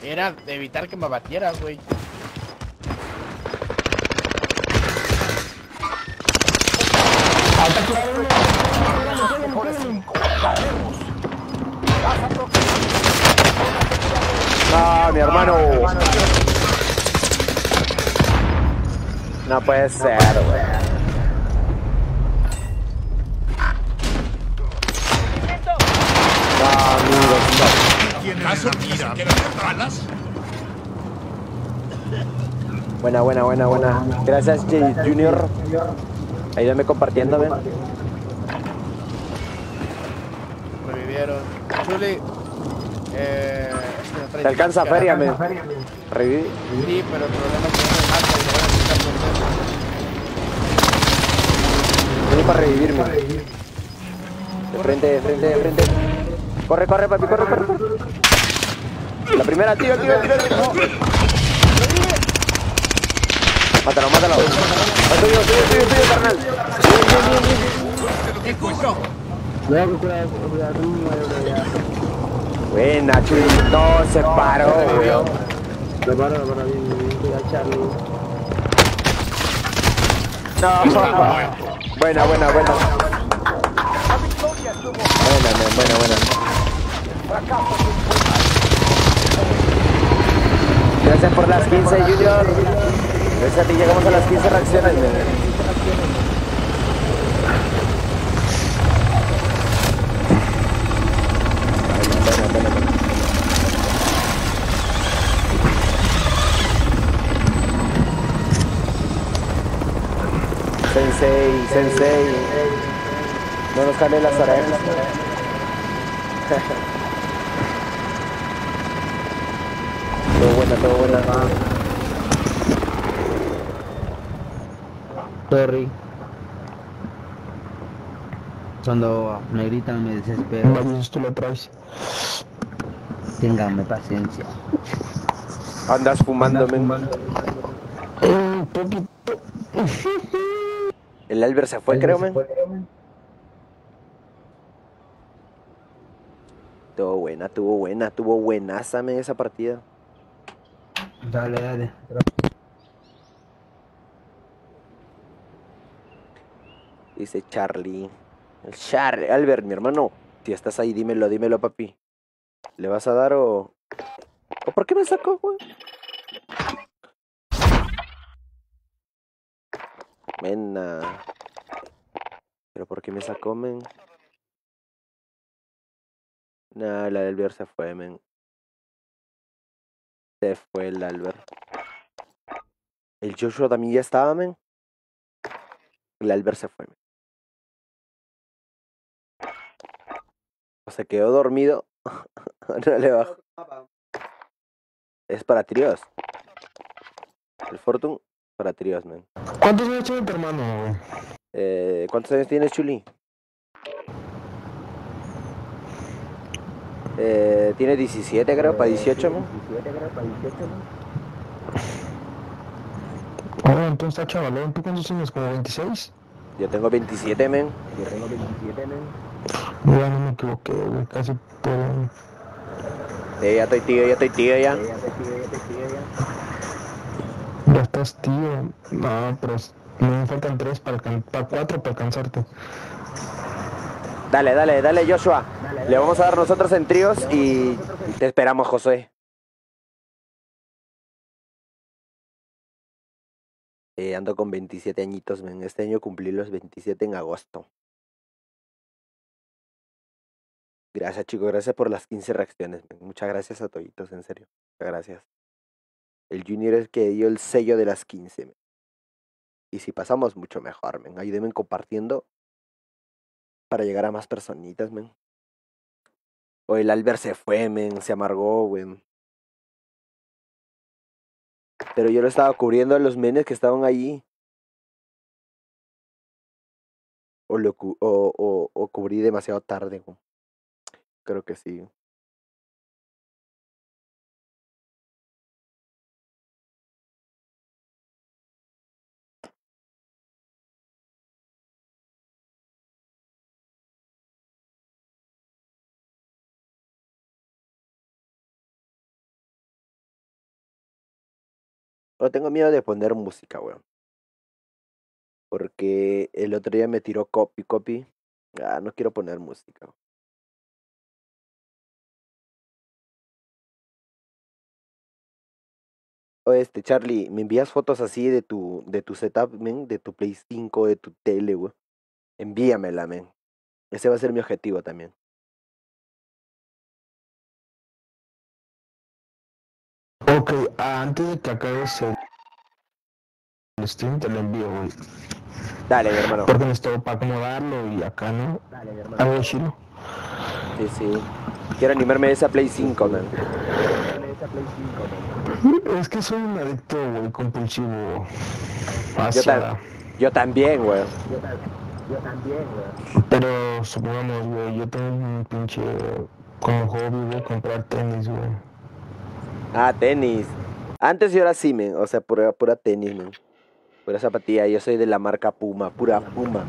Era de evitar que me batieras, güey. Mi hermano. No puede ser, güey. Buena, buena, buena, buena. Gracias, J Junior. Ayúdame compartiendo, ven. Revivieron. Chuli. Eh, Te alcanza feria, men. Reviví. Sí, pero el problema es que no me mata y me voy a quitar por Vení para revivirme. De frente, de frente, de frente. Corre, corre, papi, corre, corre. La primera, tiro, tiro, tiro. Mátalo, mátalo. Ah, Tuyo, tuyo, tuyo, tuyo, carnal. Bien, bien, bien, bien. Luego que cuidado, cuidado, no me vaya a ya. Buena, chulito, se paró, güey. Lo paro, lo paro bien, bien, Charlie. No. [laughs] Buena, buena, buena. Buena, men, buena, buena. Gracias por las 15, Junior. Gracias a ti, llegamos a las 15 reacciones, men. Buena, buena, buena, buena. Sensei, sensei. No nos cambien las orejas. [laughs] todo buena, todo buena. Sorry. Cuando me gritan me desespero. Vamos, tú lo traes. Ténganme paciencia. Andas fumando, men. Un poquito. El Albert se fue, creo, men. Tuvo buena, tuvo buena, tuvo buenaza, men, esa partida. Dale, dale. Dice Charlie. El Charlie. Albert, mi hermano. Si estás ahí, dímelo, dímelo, papi. ¿Le vas a dar o.? ¿O por qué me sacó, güey? Mena. ¿Pero por qué me sacó, men? Nah, la del Albert se fue, men. Se fue el Albert. El Joshua también ya estaba, men. El Albert se fue, men. O se quedó dormido. [laughs] no le bajo. Es para tríos. El Fortune para tríos, men. ¿Cuántos años tiene tu hermano? Eh, ¿Cuántos años tienes, Chuli? Eh, tiene 17, creo, para 18, ¿no? Ah, entonces está chavalón. ¿Tú cuántos tienes? ¿Como 26? Yo tengo 27, men. Ya no me equivoqué, güey. Casi por. Eh, ya estoy tío, ya estoy tío, ya. Ya estás tío. No, pero me faltan tres para, para cuatro para alcanzarte. Dale, dale, dale, Joshua. Le vamos a dar nosotros en tríos y te esperamos, José. Eh, ando con 27 añitos, men. Este año cumplí los 27 en agosto. Gracias, chicos. Gracias por las 15 reacciones. men. Muchas gracias a toditos, en serio. Muchas gracias. El Junior es que dio el sello de las 15. men. Y si pasamos, mucho mejor, men. Ayúdenme compartiendo para llegar a más personitas, men. O el Albert se fue, men. Se amargó, güey. Pero yo lo estaba cubriendo a los menes que estaban allí. O, lo o, o, o cubrí demasiado tarde. Creo que sí. No tengo miedo de poner música, weón. Porque el otro día me tiró copy, copy. Ah, no quiero poner música. Oye, este, Charlie, ¿me envías fotos así de tu, de tu setup, men? De tu Play 5, de tu tele, weón. Envíamela, men. Ese va a ser mi objetivo también. Ok, ah, antes de que acabes el, el stream te lo envío, güey. Dale, mi hermano. Porque necesito para acomodarlo y acá, ¿no? A ver, chilo. Sí, sí. Quiero animarme a esa Play 5, man. Es que soy un adicto, güey, compulsivo. Yo, Hacia... ta- yo también, weón. Pero supongamos, güey, yo tengo un pinche como hobby, güey, comprar tenis, güey. Ah, tenis. Antes y ahora sí, men. O sea, pura, pura tenis, men. Pura zapatilla. Yo soy de la marca Puma. Pura Puma.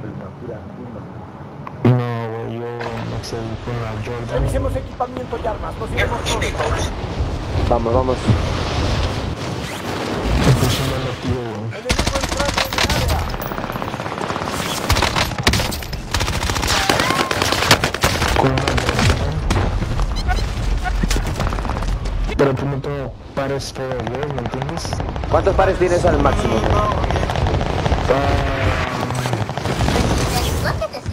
No, güey, yo no sé, con la Jordan. Revisemos equipamiento y armas. Nos iremos pronto. Vamos, vamos. Incluso Pero tú no tengo pares güey, ¿me entiendes? ¿Cuántos pares tienes al máximo, this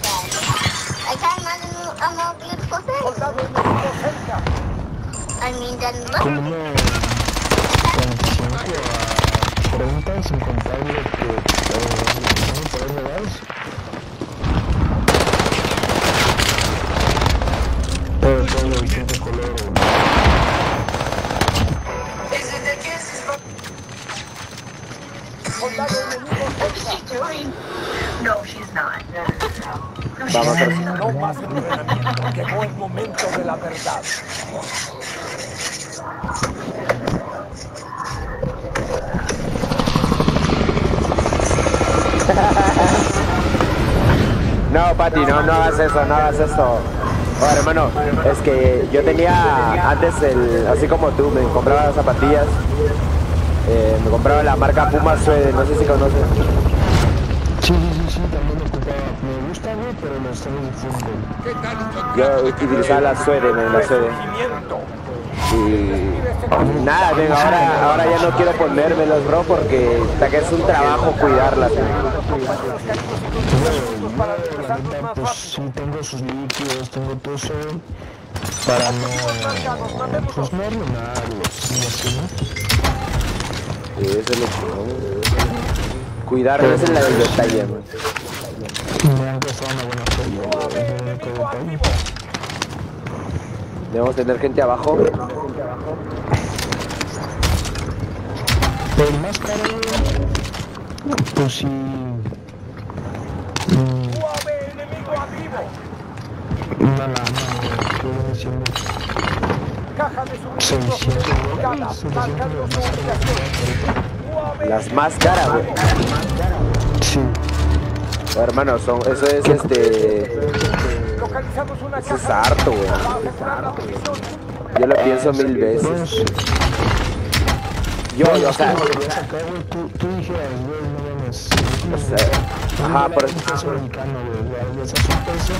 guy. I eso, no hagas eso. Oye, hermano, es que yo tenía antes el, así como tú, me compraba zapatillas. eh, me compraba la marca Puma Suede, no sé si conoces. Sí, sí, sí, sí, también lo ocupaba. Me gusta, pero. ¿Qué tal, Scott? Yo utilizaba la Suede, la Suede. Y nada, men, ahora, ahora ya no quiero ponérmelos, bro, porque hasta que es un trabajo cuidarlas. La pues sí tengo sus líquidos, tengo todo eso para no, pues no arruinarlos, ¿no? Eso es lo chingón. Cuidar esa es la del detalle. Me han costado una buena detalle. Debemos tener gente abajo. El más caro, pues sí. UAV enemigo activo. Que viene siendo Caja de suministros 600 identificada. dólares, 700 Marcando dólares su más ubicación. caro. UAV Las más caras, güey. Sí, Hermano, son, eso es este. Localizamos una Eso es harto, güey. Yo lo pienso mil veces. Pues, Yo, yo, o sea, tú, tú dijeras, güey, no mames. o sea, ajá, por Un peso mexicano, güey, o sea, es un peso,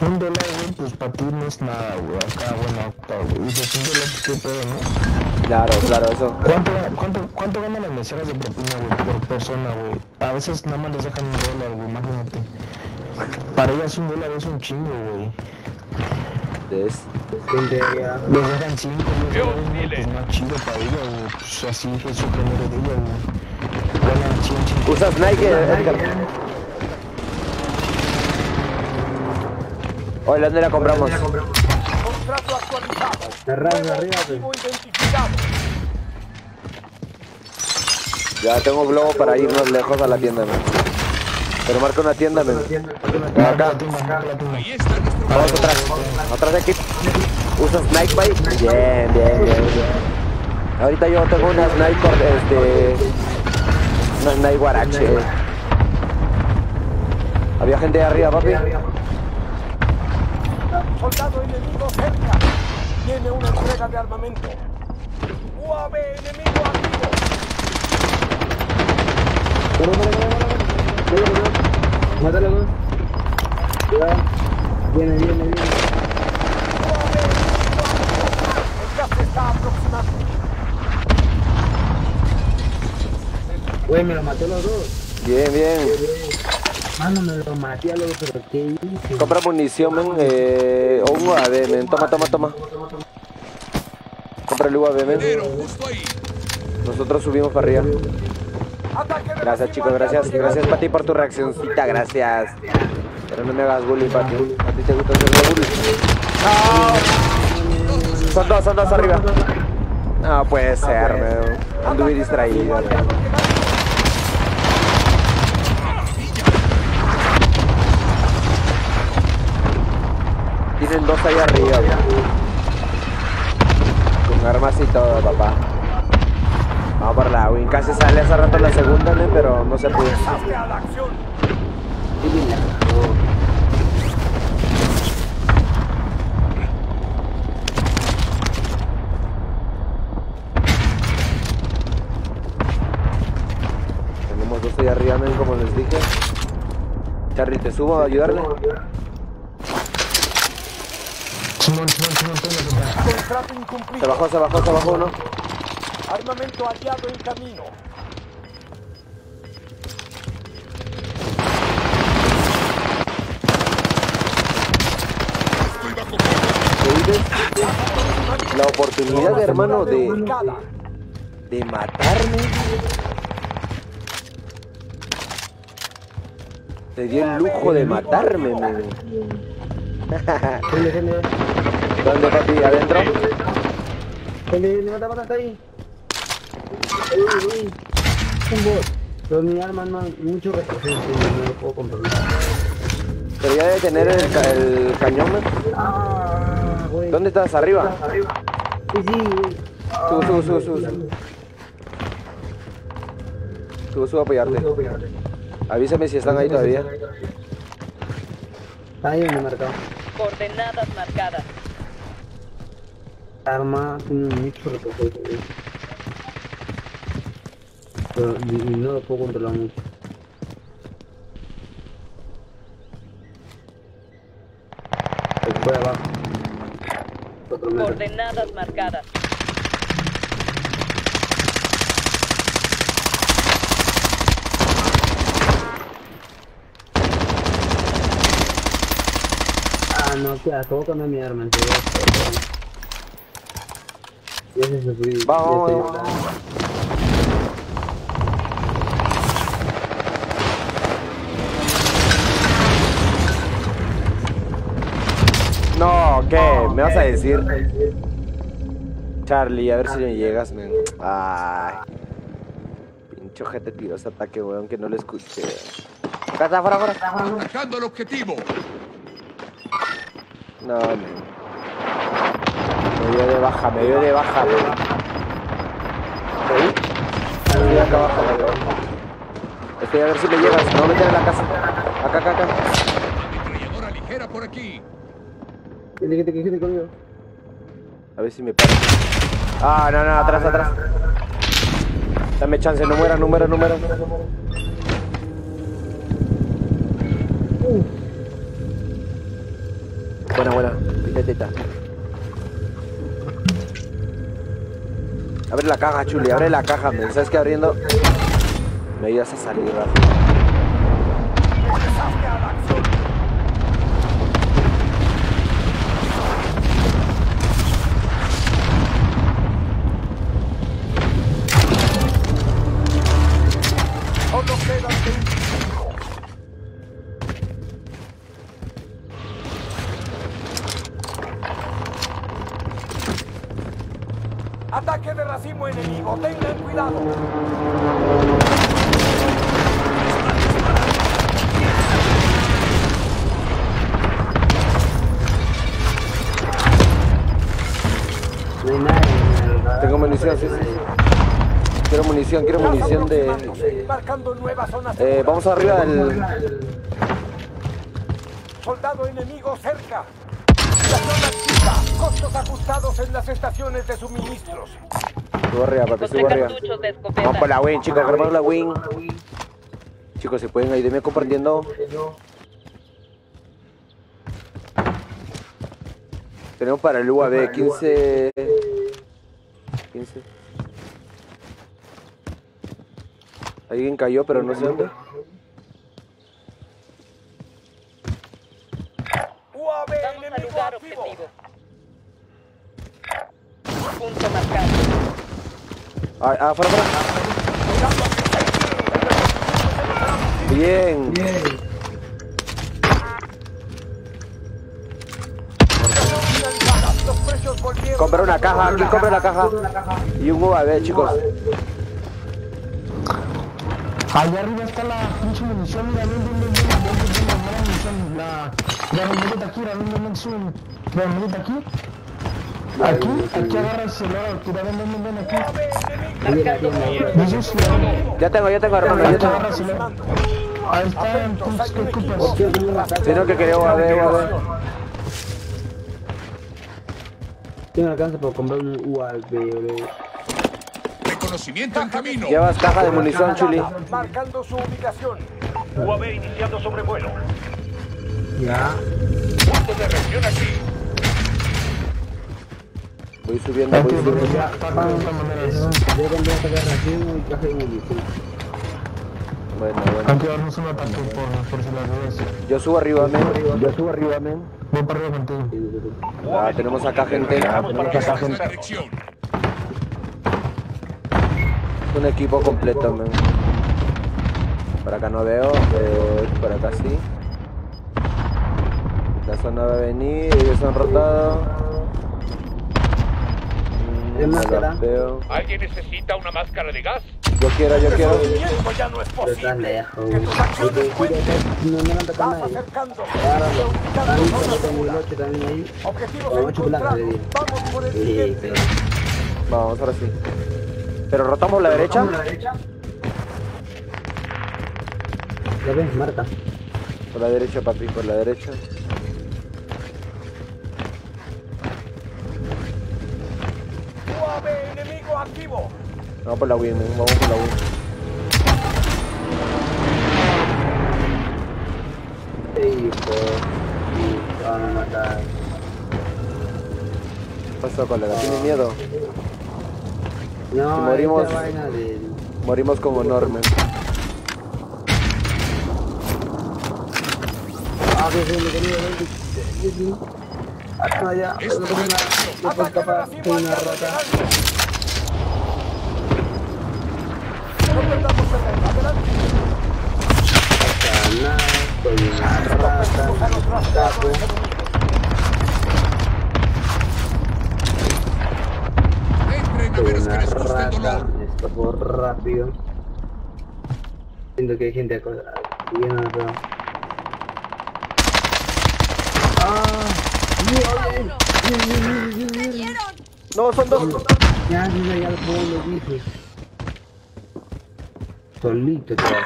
un dólar, güey, pues para ti no es nada, güey, acá, bueno, acá, güey, dices, un dólar, pues qué pedo, ¿no? claro, claro, eso. ¿Cuánto, cuánto, cuánto ganan las meseras de propina, güey, por persona, güey? A veces nada más les dejan un dólar, güey, imagínate. Para ellas un dólar es un chingo, güey. Es, Les dejan cinco, para así su género de ella, güey. Ganan 100, 100. ¿Usas Nike, Edgar? ¿dónde la compramos? Contrato actualizado. Ya tengo globo para irnos lejos a la tienda, men. Pero marca una tienda, men. Acá. Vamos atrás. Atrás de aquí. ¿Usa sniper ahí? Bien, bien, bien, bien. Ahorita yo tengo una sniper, este... Una sniper guarache. Había gente de arriba, papi. Soldado enemigo cerca. Tiene una entrega de armamento. UAV enemigo activo. Mátalo. Cuidado. Viene, viene, viene. El gas está aproximando. Güey, me lo maté los dos. Bien, bien. Mano, me lo maté a los dos, pero ¿qué hice? Compra munición, men. Eh, o un UAV, men. Toma, toma, toma. Compra el UAV, men. Pero justo ahí. Nosotros subimos para arriba. Gracias, chicos, gracias. Gracias, Pati, por tu reaccioncita. Gracias. Pero no me hagas bullying, Pati. A ti te gusta hacerme bullying. ¡No! Son dos, son dos arriba. No puede ser, men. Anduve distraído. Tienen dos ahí arriba. Con armas y todo, papá. Vamos por la win. Casi sale hace rato la segunda, men, pero no se pudo. Tenemos dos ahí arriba, men, como les dije. Charlie, ¿te subo a ayudarle? Se bajó, se bajó, se bajó uno. Armamento hallado en camino. La oportunidad, hermano, de, de matarme. Te dio el lujo de matarme, gente, ¿Dónde, papi? ¿Adentro? gente, mata, mata, está ahí. Uy, uy. Un bot. Pero mi arma no hay mucho retroceso, no lo puedo controlar. Pero ya debe tener el, ca- el cañón. Ah, güey. ¿Dónde estás? ¿Arriba? Sí, sí, güey. Subo, subo, subo, subo. Subo, subo, subo a apoyarte. Avísame si están ahí todavía. Ahí en mi mercado. Coordenadas marcadas. Arma tiene mucho güey. Pero no lo puedo controlar mucho. Fue abajo. Coordenadas marcadas. Ah, no, que acabo con mi arma, en serio. Ya se sufrí. Vamos, ¿qué? ¿Me vas a decir? Charlie, a ver si me llegas, men. Ay. Pincho gente tiró ese ataque, weón, que no lo escuché. Acá está, afuera, afuera. Atacando el objetivo. No, men. Me dio de baja, me dio de baja. ¿Ahí? Estoy acá abajo, weón. Estoy a ver si me llegas. No, vete a la casa. Acá, acá, acá. Ligera por aquí. A ver si me paro. Ah, no, no, atrás, atrás. Dame chance, no muera, no muera. Buena, buena. Pitetita. Abre la caja, Chuli, abre la caja, me sabes que abriendo. Me ayudas a salir rápido. Munición, sí, sí. Quiero munición, quiero munición de... Zonas Eh, vamos arriba del... Soldado enemigo cerca. La zona activa. Costos ajustados en las estaciones de suministros. Subo arriba, papi, subo arriba. de. Vamos por la win, chicos, agarramos la win. Chicos, se pueden ayudarme compartiendo. Tenemos para el UAV 15... 15. Alguien cayó, pero no sé dónde. UAV enemigo lugar activo. objetivo. Punto marcado. Ah, ah, fuera, fuera. Bien. Los Compré una caja, aquí compré una caja. Y un UAV, chicos. Allá arriba está la pinche munición, mira, ven, ven, ven, ven, la munición, la bombillita aquí, la ven, la bombillita aquí. Aquí, aquí agarra el celular, tira, ven, ven, ven, aquí. Ya tengo, ya tengo, hermano, ya tengo. Ahí está, entonces, ¿qué ocupas? Tengo que querer UAV, UAV. Tengo alcance para comprar un UAV. Reconocimiento en camino. Llevas caja de munición, Chuli. Marcando su ubicación. UAV iniciando sobrevuelo. Ya. Punto de reacción aquí. Voy subiendo, voy subiendo. Maneras, Yo compré esta caja de y caja de munición. Bueno, bueno. hay que darnos un ataque por, por si las dudas, Yo subo arriba, men. Yo subo arriba, men. voy para arriba contigo, Ah, tenemos acá gente. Para Tenemos acá gente. Un equipo completo, men. Por acá no veo. Eh, por acá sí. La zona va a venir. Ellos han rotado. Mm, los veo. ¿Alguien necesita una máscara de gas? Yo quiero, yo quiero. Ya no es posible. Que tus. No me van a tocar nadie. Claro, también ahí. Objetivos. Vamos por el siguiente. Vamos, ahora sí. ¿Pero rotamos la derecha? ¿La derecha? ¿Ya ves, Marta? Por la derecha, papi, por la derecha. ¡UAV enemigo activo! Vamos por la win, men, vamos por la win. Pues. Van a matar. ¿Qué pasó, colega? ¿Tienes miedo? No, Si morimos- vaina del... Morimos con honor, men. Ah, que se me tenía Hasta allá. No puedo escapar. Soy una rata. adelante. No perdamos el adelante. Hasta nada. Soy una rata. A los Escapo. rastreadores Entren a menos que una les guste el rata. dolor. Me escapo rápido. Siento que hay gente acá. Y yo no la veo. Ah, No, son dos. ya, ya, ya lo puedo, lo dije. Solito, chaval.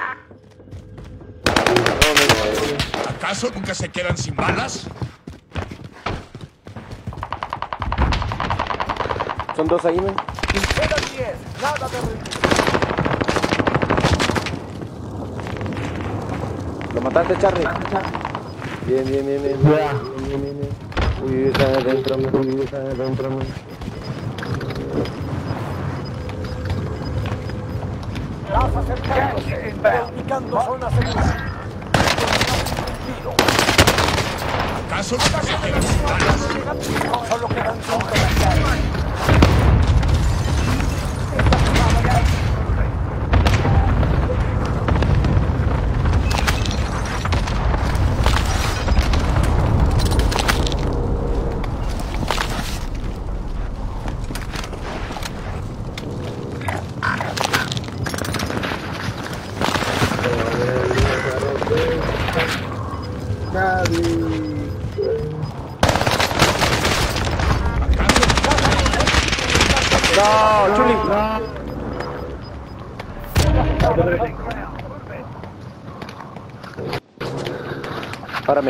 ¿Acaso nunca se quedan sin balas? Son dos ahí, men. Quedan 10. Nada de rendir. ¿Lo mataste, Charlie? Bien, bien, bien, bien. Bien, bien, bien, bien. Uy, está adentro, men. Uy, está adentro, men. Vas acercándose. Ubicando zona segura. ¿Acaso? Solo quedan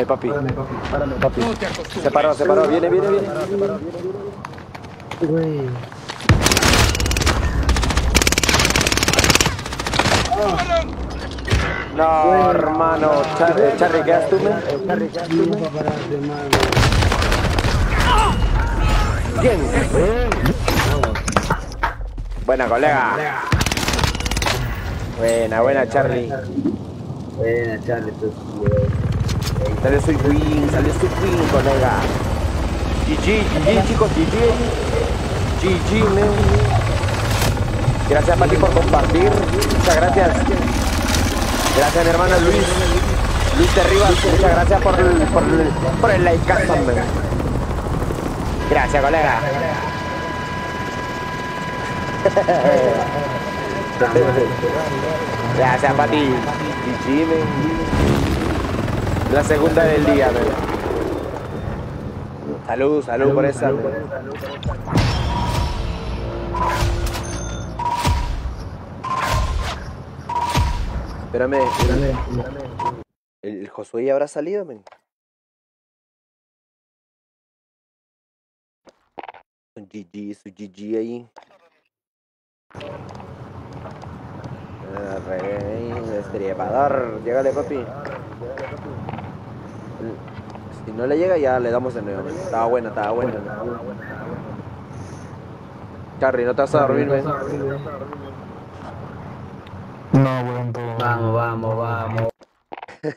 Párame, papi. Párame, papi. No te. Se paró, se paró. Viene, viene, viene. Güey. No, hermano. Charlie, Charlie, ¿quedas tú, men? Charlie, ¿quedas tú, mano. Bien. Buena, colega. Buena, buena, Charlie. Buena, Charlie, tú, Sale soy win, sale soy win, colega. GG, GG, chicos, GG. GG, men. Gracias, Pati, por compartir. Muchas gracias. Gracias, mi hermano Luis. Luis de Rivas, muchas gracias por el, por el, por el like, men. Gracias, colega. [laughs] Gracias, Pati. GG, men. La segunda del día, men. Salud, salud por esa. men. Espérame, espérame. ¿El, el Josué ya habrá salido, men? Su GG, su GG ahí. Ah, Rey, destripador. Llégale, papi. Si no le llega, ya le damos de nuevo. Estaba buena, estaba buena. Charlie, no te vas a dormir, men. No, weón, todo. Vamos, vamos, vamos. [laughs]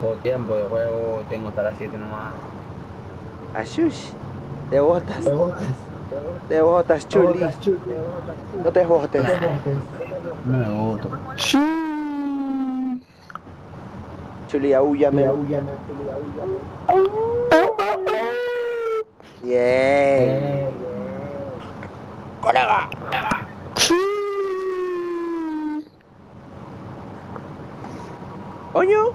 Por tiempo de juego tengo hasta las 7 nomás. Ashush. Te botas. Te botas, chuli. No te botes. No me gusta. Chuli, aúllame. Bien. Colega. Oño.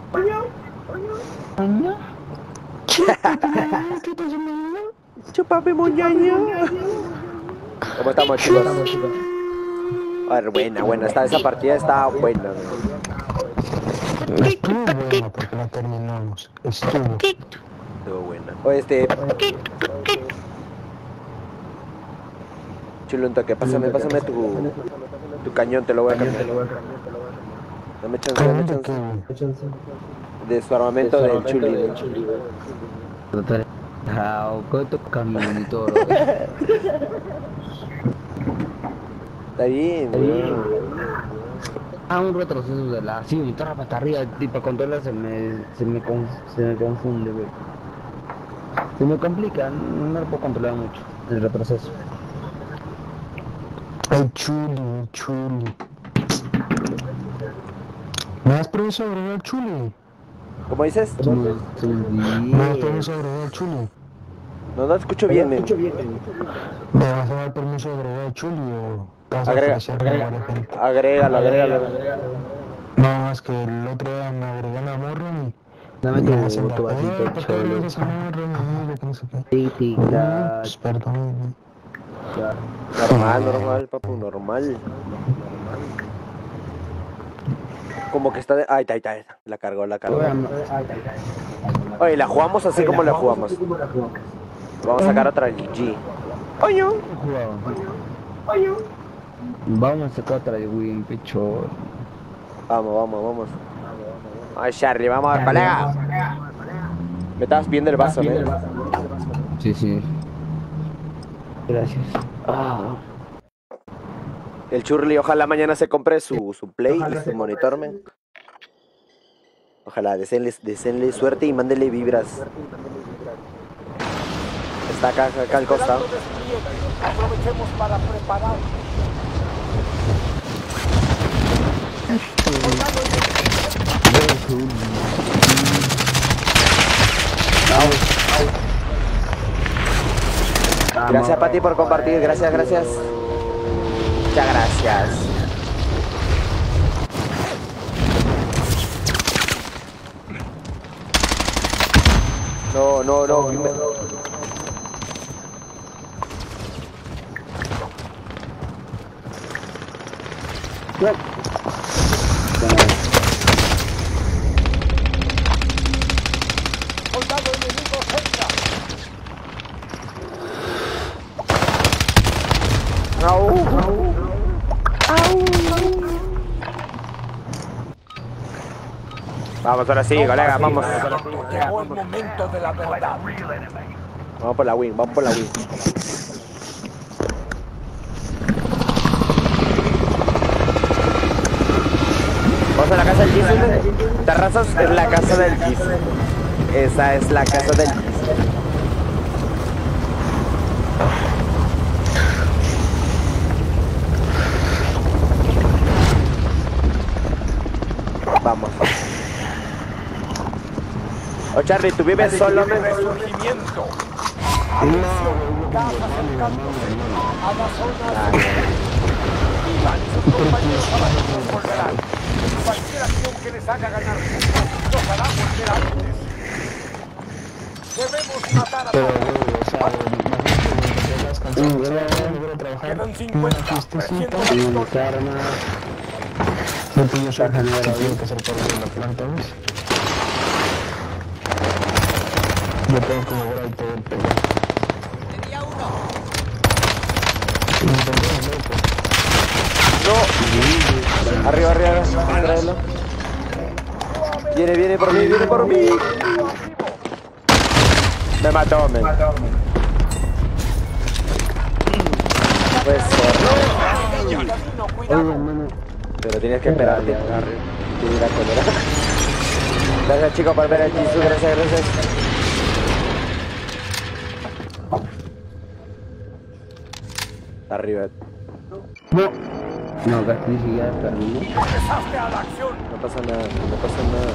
Chupame moñaño. ¿Cómo estamos, chicos? A ver, buena, buena. Esta, esa partida está buena. Estuvo buena porque la terminamos. Estuvo. Estuvo buena. Oye, este. Chulo, un toque. Pásame, pásame tu, tu cañón, te lo voy a cambiar. Dame chance, dame ¿Cómo de qué, chance. De su armamento del chuli. del chuli. Ah, ¿qué tu caminito? Está bien, weón. Ah, un retroceso de la... Sí, un trapa hasta arriba, y para controlar se me, se me, con- se me confunde, güey. Se me complica, no, no lo puedo controlar mucho, el retroceso. El chuli, el chuli. ¿Me das permiso de agregar chuli? ¿Cómo dices? Me, se ¿Me das permiso de agregar chuli? No, no escucho bien, men. ¿Me vas a dar permiso de agregar chuli Agrega, gente? Agrégalo, agrégalo. No, es que el otro día me y... Dame tu- tu vasito, pues perdón. ya. Normal, normal, papu, normal. Como que está de... Ahí está, ahí está, ahí está. La cargó, la cargó. Oye, la jugamos así como la jugamos. Vamos a sacar otra GG. Oño. Jugaba. Vamos a sacar otra de Win, pecho. Vamos, vamos, vamos. Ay, Charlie, vamos, colega. Me estabas viendo el vaso, ¿no? Sí, sí. Gracias. Ah. El Churli, ojalá mañana se compre su, su play y su monitor, men. Ojalá, deseenle, deseenle suerte y mándele vibras. Está acá, acá al costado. Aprovechemos para preparar. Gracias, Pati, por compartir. Gracias, gracias. Muchas gracias. no, no. enemigo cerca. Vamos, ahora sí, colega, vamos. Llegó el momento de la verdad. Vamos por la win, vamos por la win. Vamos a la casa del Jesus. Terrazas es la casa del Jesus. Esa es la casa del Jesus. Vamos. Oh, Charlie, ¿tú vives solo, men? Resurgimiento. Casas [laughs] cualquier acción que les haga ganar puntos, los hará volver antes. Debemos matar a todos. Pero, o sea, logro trabajar. Quedan 50, 300 No puedo ser general, había que se ser por la planta, ¿ves? Yo tengo que lograr todo el pelo. Tenía uno. Intenté, loco. No. Arriba, arriba, arriba. Viene, viene por mí, viene por mí. Me mató, men. Pues. Pero tienes que la cólera. Gracias, chicos, por ver el Jisoo. Gracias, gracias. Arriba. No. No, casi ni siquiera terminó. Empezaste a la acción. No pasa nada, no pasa nada.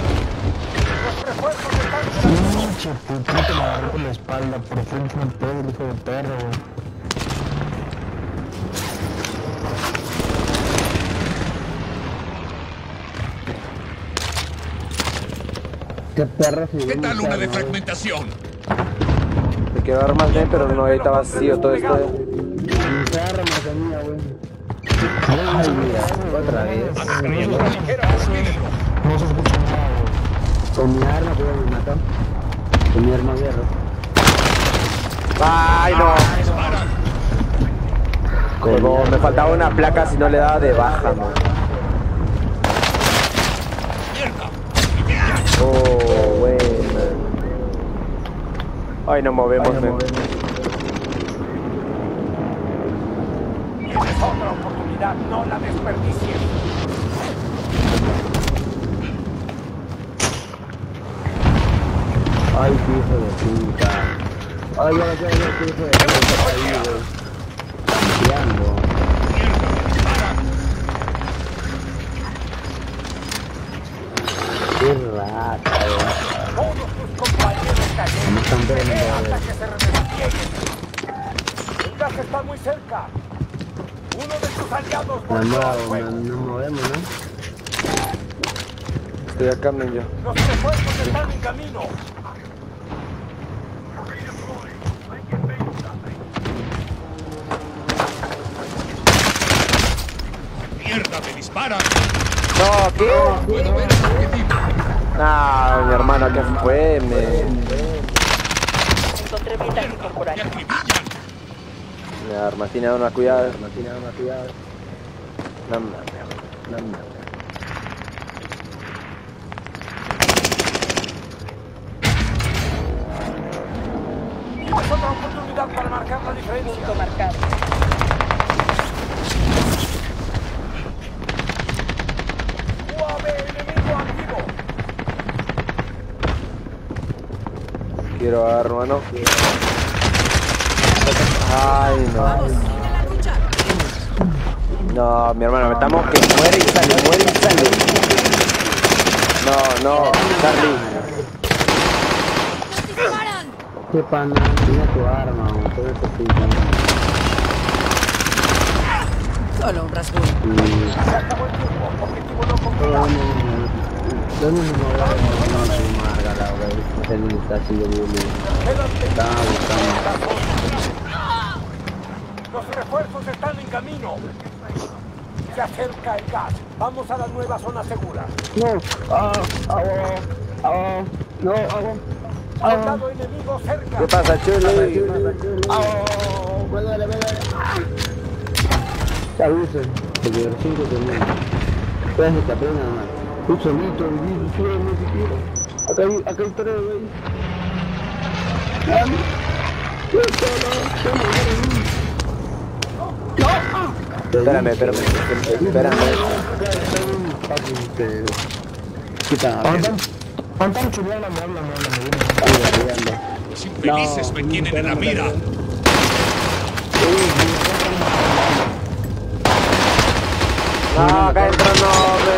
Los refuerzos están putito me agarró por la espalda, por frente no puedo, el hijo de perro. Qué perro se ¿Qué tal una defragmentación? Te quiero dar más bien, pero no, ahorita vacío todo esto. Otra vez. No se escucha nada, güey. Con mi arma, güey, me mató. Con mi arma guerra. ¡Ay, no! Como me faltaba una placa si no le daba de baja, man. Oh, buena. Ay, nos movemos, men. Tienes oportunidad, no la desperdicies. Ay, hijo de puta. Ay, ya, ya, ya, qué hijo de puta. Campeando. Qué rata, güey. Todos tus compañeros cayeron. Están hasta que se replieguen. Está muy cerca. Uno de aliados al no, no, movemos, ¿no? Estoy acá, men, yo. Los refuerzos están en camino. ¡Mierda, me disparan! No, ¿qué? Puedo ver el objetivo. No, mi hermano, ¿qué fue, men? Encontré vital Me corporal. La armacina una cuidada. La armacina una cuidada. No no Quiero a hermano. Ay, no. No, mi hermano, metamos que muere y sale, muere y sale. No, no, Charlie. Qué pana, tiene tu arma. Todo sí, Solo un rasguño. Se acabó el tiempo. Objetivo no Todo completado. no, no, no, no, no, no, no, no, no, al lado, güey. Es el que está haciendo bullying. Quedan Estaba 20 buscando. Los refuerzos están en camino. Se acerca el gas. Vamos a la nueva zona segura. No, ah, ah, ah, no, ah, ah, Soldado enemigo cerca. ¿Qué pasa, Chuli? ah, me duele, me duele. Te aviso, porque el 5 termina. Te aprende nada más. Un solito, solo no te quiero. Acá hay, acá hay tres, güey. Dame. Yo solo. Espérame, espérame, espérame. ¿Cuánto chuleada me habla? Me habla, me. Los infelices me tienen en la mira. No, acá entra no, hombre.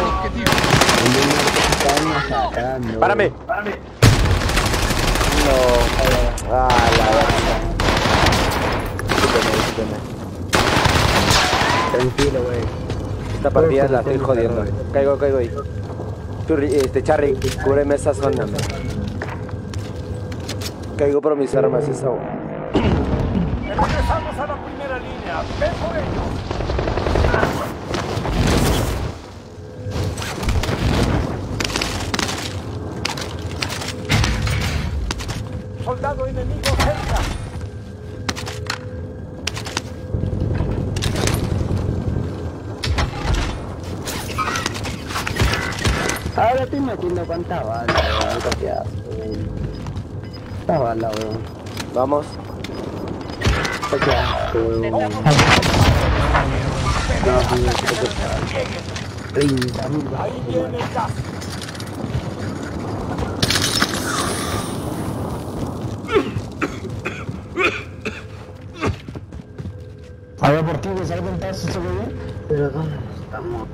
sacando. Párame. No. Ah, la verdad. Discúlpeme, discúlpeme. Tranquilo, güey. Esta partida la estoy jodiendo. Caigo, caigo ahí. Churri, este, Charry, cúbreme esa zona, man. Caigo por mis armas, esa. Regresamos a la primera línea. Ven por ellos. Asco, weón. No, mira, qué pasa. 30 mil Ahí viene gas. A ver, por ti, ¿sabes dónde estás ese? Pero ¿dónde estamos?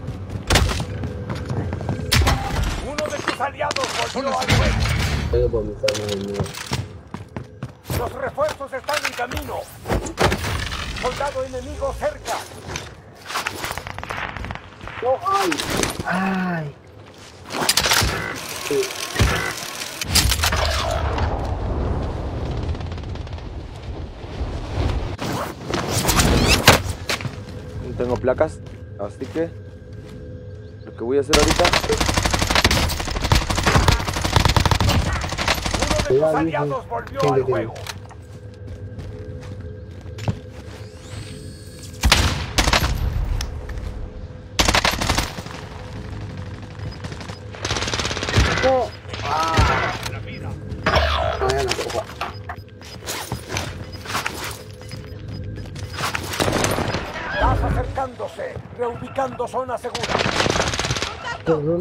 Los refuerzos están en camino. Soldado enemigo cerca. Ay. No tengo placas. Así que. Lo que voy a hacer ahorita. De tus aliados volvió al juego. Gas acercándose. Reubicando zona segura. ¿Pero?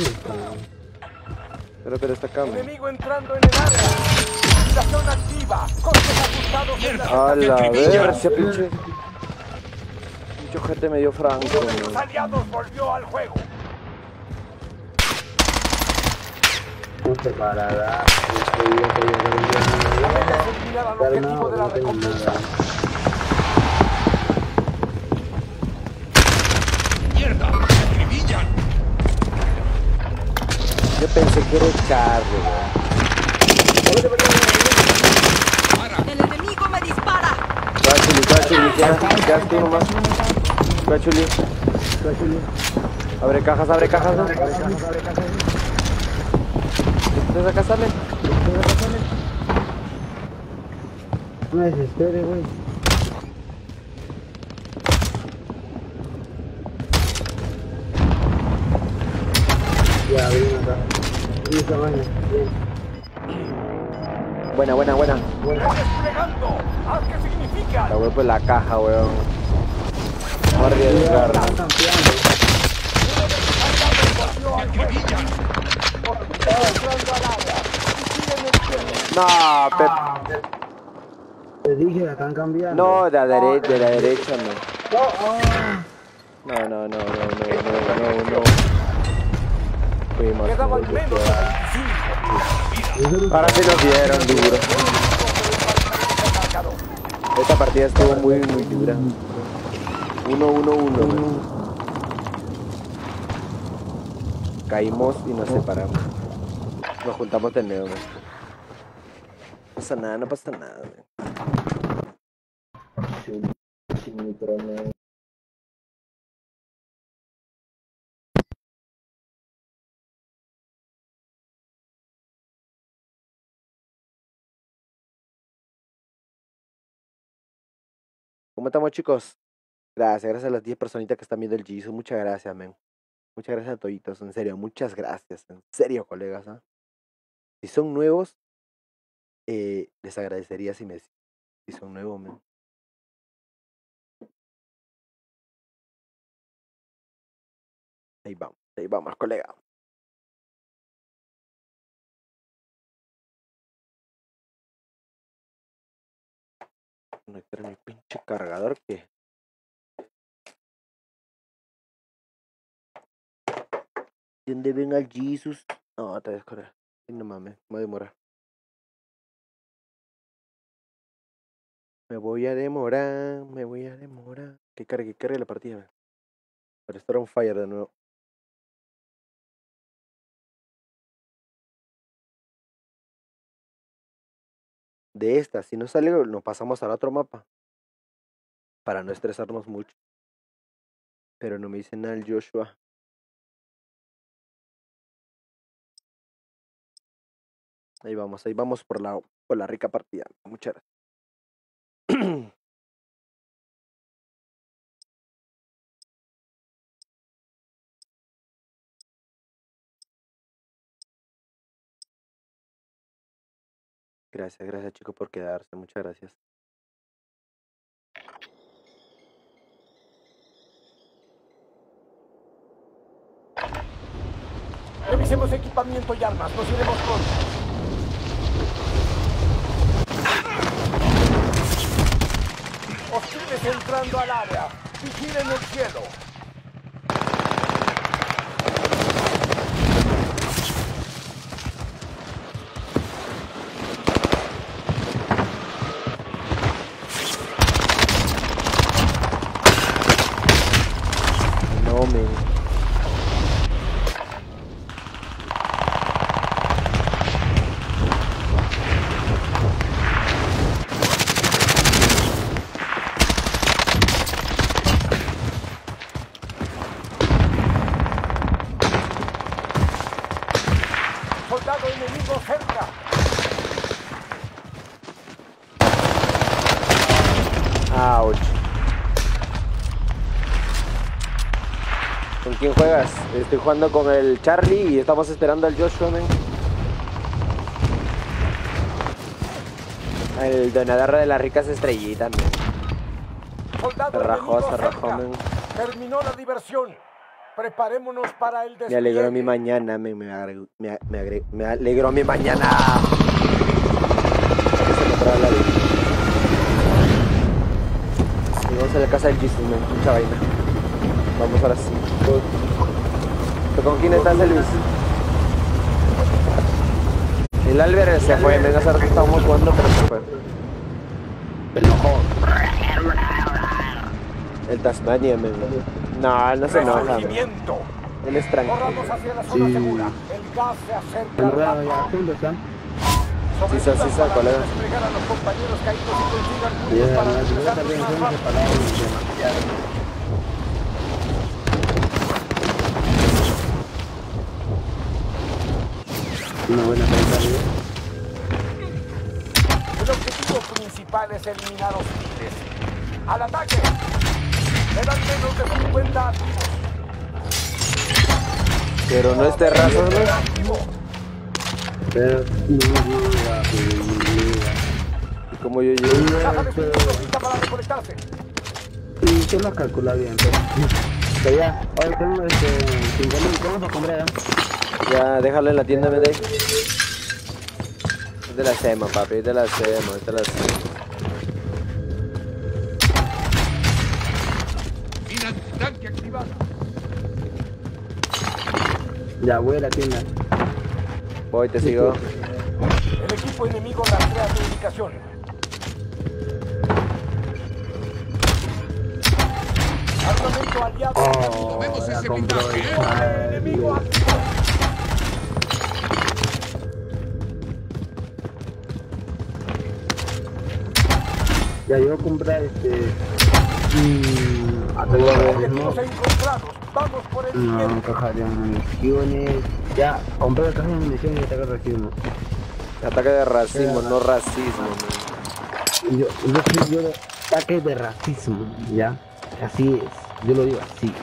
Pero, está acá. Enemigo entrando en el área. Estación activa. Costes ajustados en la A la acribilla. ver, ese pinche. Mucho gente me dio franco, Uno de tus man. aliados volvió al juego. No sé para dar. No sé, yo quería ver un La día. meta es eliminar al Pero objetivo no, de la no tengo recompensa. nada. ¡Mierda! ¡Me acribillan! Yo pensé que era el carro, weón. ¡Para! El enemigo me dispara. Va, Chuli, Chuli, quedas, quedas tú nomás. Va, Chuli. Abre cajas, abre cajas, ¿no? Desde acá sale. No me desespere, güey. Ya, abrí acá. Vaina. Bien. Buena, buena, buena. La voy por la caja, weón. Vamos a arriesgar. Están campeando. ¡Me acribillan! Entrando al área. Siguen el cielo. No, Pep. Te dije, la están cambiando. No, de la, dere de la derecha, no. No. No, no, no, no, no, no, no. Fuimos. Quedaban fuimos, menos de fuimos. 25. Ahora sí nos dieron duro. Esta partida estuvo muy, muy dura. 1, 1, 1. Caímos y nos separamos. Nos juntamos de nuevo. man. pasa nada, no pasa nada. men. ¿Cómo estamos, chicos? Gracias, gracias a las 10 personitas que están viendo el Jisoo. Muchas gracias, men. Muchas gracias a toditos, en serio, muchas gracias. En serio, colegas. ¿ah? Si son nuevos, eh, les agradecería si me si son nuevos, men. Ahí vamos, ahí vamos, colega. Conectar mi pinche cargador que. ¿Dónde ven al Jesus? No, te descarga. No mames, me voy a demorar. Me voy a demorar, me voy a demorar. Que cargue, que cargue la partida. man. Para estar on fire de nuevo. De esta, si no sale, nos pasamos al otro mapa. Para no estresarnos mucho. Pero no me dice nada el Joshua. Ahí vamos, ahí vamos por la, por la rica partida. Muchas gracias. Gracias, gracias chicos por quedarse. Muchas gracias. Revisemos equipamiento y armas. Nos iremos pronto. Hostiles entrando al área. Vigilen el cielo. No, men. Soldado enemigo cerca. Ouch. ¿Con quién juegas? Estoy jugando con el Charlie y estamos esperando al Joshua, men. El donador de las ricas estrellitas. Soldado Se rajó, se rajó, men. Terminó la diversión. Preparémonos para el Me despliegue. alegró mi mañana. Me, agregó- me, me, me alegró mi mañana. Me vamos a la casa del Jesus, men. Mucha vaina. Vamos ahora sí. ¿Pero ¿Con quién estás, Luis? El Albert se fue, men. Hace rato estábamos jugando, pero se fue. El Tasmania, men. No, él no se enoja. Él es tranquilo. Sí. El rápido. ya, juntos están. Sí, sí, sí, colega a los compañeros caídos y consigan puntos Ya, para la ciudad regresar también más son rápido. separados demasiado. Una buena pantalla. El objetivo principal es eliminar hostiles. ¡Al ataque! Quedan menos de 50 activos. Pero no es terrazo, ¿no? Pero no llega, pero no llega. Y como yo llego. Para recolectarse. Y tú lo calculas bien, pero. Pero ya, hoy tengo este. 5 mil, ¿cómo para comprar? eh? Ya, déjalo en la tienda, me Es de la SEMA, papi, es de la SEMA, es de la SEMA. Ya voy a la tienda. Voy, te sigo. El equipo enemigo rastrea tu ubicación. Armamento aliado. Oh, Movemos ya ese blindaje, ¿eh? enemigo activo. Ya yo voy a comprar este. Mmm. No, siguiente. caja de municiones. Ya, compré la caja de municiones y ataque de racismo. Ataque de racismo, no racismo. man. Yo, yo yo ataque de racismo, ¿ya? Así es, yo lo digo así.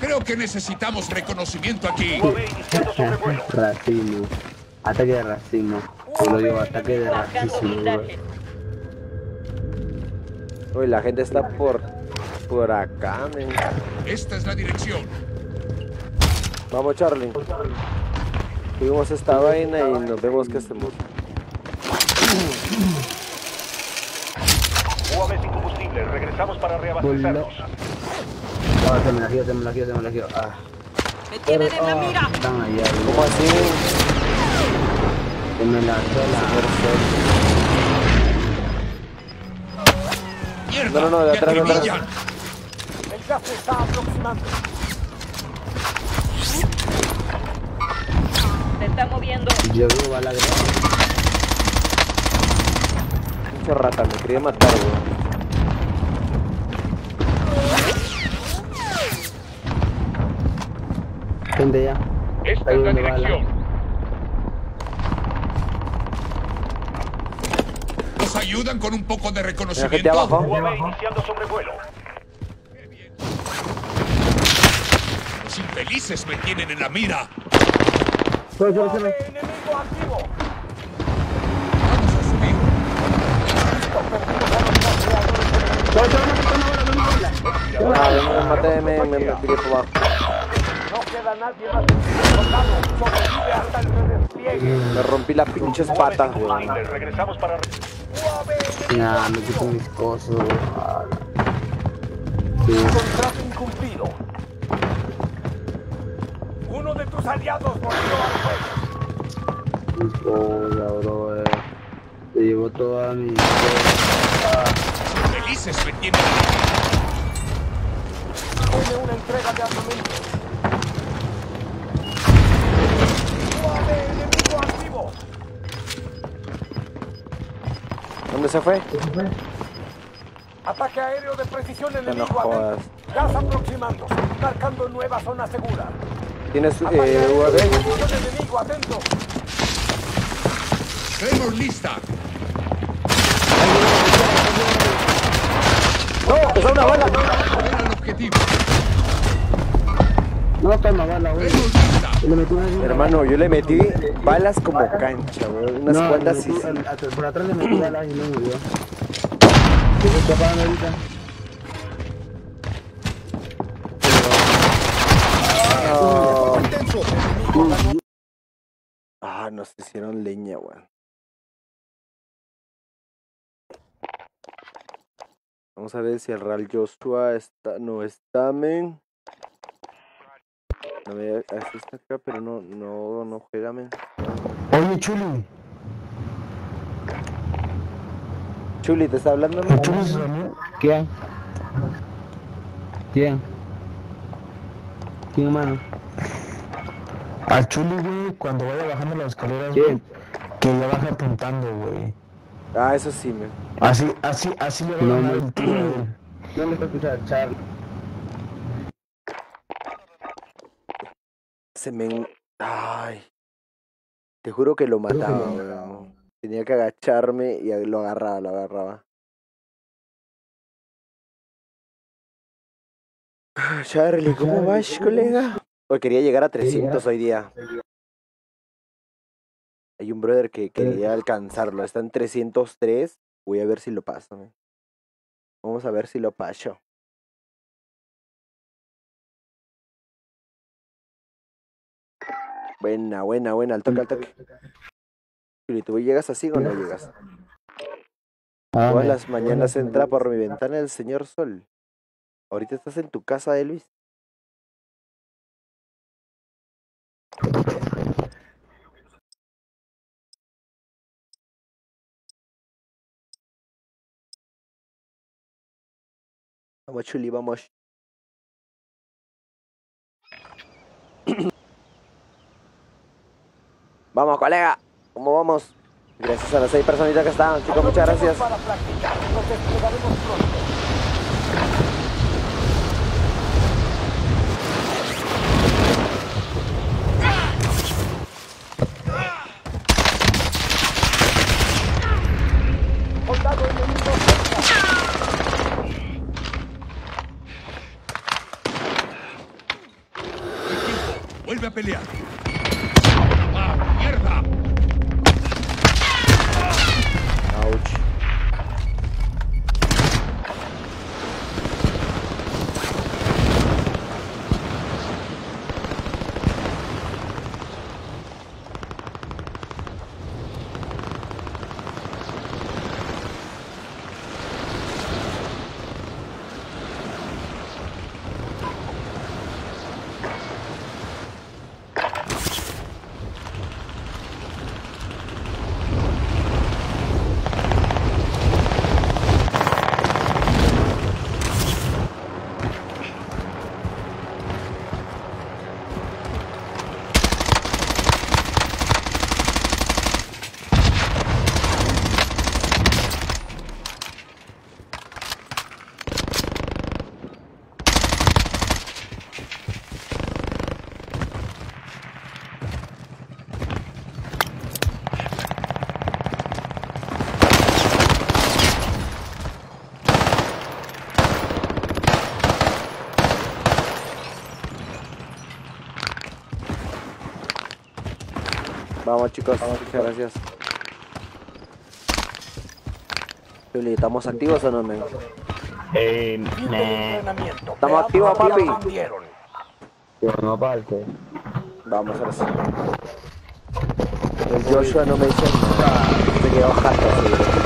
Creo que necesitamos reconocimiento aquí. Sobrevuelo. [laughs] racismo. Ataque de racismo. Yo lo digo, ataque de güey. Uy, la gente está por, por acá, men. Esta es la dirección. Vamos, Charlie. Subimos esta vaina y nos vemos qué hacemos. UAV sin combustible. Regresamos para reabastecernos. Ah, se me la giro, se me la giro, se me la giro. Ah. ¡Me tienen en la Ah, mira! Están allá. ¿Cómo así? Se me la ¡Mierda! No, no, no, de ¡Me atrás, de atrás. El gas se está aproximando. Se está moviendo. Yo veo bala de Mucha rata, me quería matar, güey. gente ya. Esta Ahí es la la- dirección. ¿Nos ayudan con un poco de reconocimiento? abajo. Iniciando sobrevuelo. Los infelices me tienen en la mira. Enemigo activo. Vamos a subir. No, no, no, no, no, no, no. Ah, me, me maté, me, me, me tiré por abajo. No queda nadie más soldado. Sobrevive hasta el. Me rompí las pinches patas, güey. Combustible. Regresamos para... UAV Nah, me quito mis cosas, güey. Sí. Contrato incumplido. Uno de tus aliados volvió al juego. bro. eh. Se llevó toda mi. Los infelices me tienen. Tiene una entrega de armamento. ¿Dónde se fue? Ataque aéreo de precisión No enemigo jodas. atento. Gas aproximándose. Marcando nueva zona segura. ¿Tienes eh, UAV? precisión enemigo atento. Claymore lista. ¡No! ¡Es una bala! Al objetivo. No, toma bala, güey. Claymore lista. Le metí una Hermano, yo le metí balas como cancha, güey. Unas no, cuantas al- Por atrás le metí balas y no murió. ¿Qué se está parando ahorita? No. Ah, nos hicieron leña, güey. Vamos a ver si el Real Joshua está, no está, men. No me, así está acá, pero no, no, no juega, men. Oye, Chuli. Chuli, ¿te está hablando, se salió? ¿Quién? ¿Quién? ¿Quién, hermano? Al Chuli, güey, cuando vaya bajando las escaleras, que ya baje apuntando, güey. Ah, eso sí, men. Así, así, así le va a No, ganar no. el tiro a me está escuchando, Charlie. Se me... Ay. Te juro que lo mataba, weón. Tenía que agacharme y lo agarraba, lo agarraba. Ah, [sighs] Charlie, ¿cómo vas, colega? Hoy quería llegar a 300 hoy día. Hay un brother que quería alcanzarlo. Está en 303. Voy a ver si lo paso. men. Vamos a ver si lo paso. Buena, buena, buena. Al toque, al toque. Chuli, ¿tú llegas así o no llegas? Ah, Todas las mañanas entra por mi ventana el señor Sol. Ahorita estás en tu casa, Elvis. Vamos, Chuli, vamos. Vamos, colega. ¿Cómo vamos? Gracias a las seis personitas que estaban, chicos, muchas gracias. Para nos desplegaremos pronto. Vuelve a pelear. ¡Ah, mierda! Ouch. Vamos chicos, muchas gracias. Juli, ¿estamos activos o no, men? Eh, entrenamiento. Estamos activos, papi. Bueno, aparte. Vamos ahora sí. El Joshua no me dice nada. Se quedó jato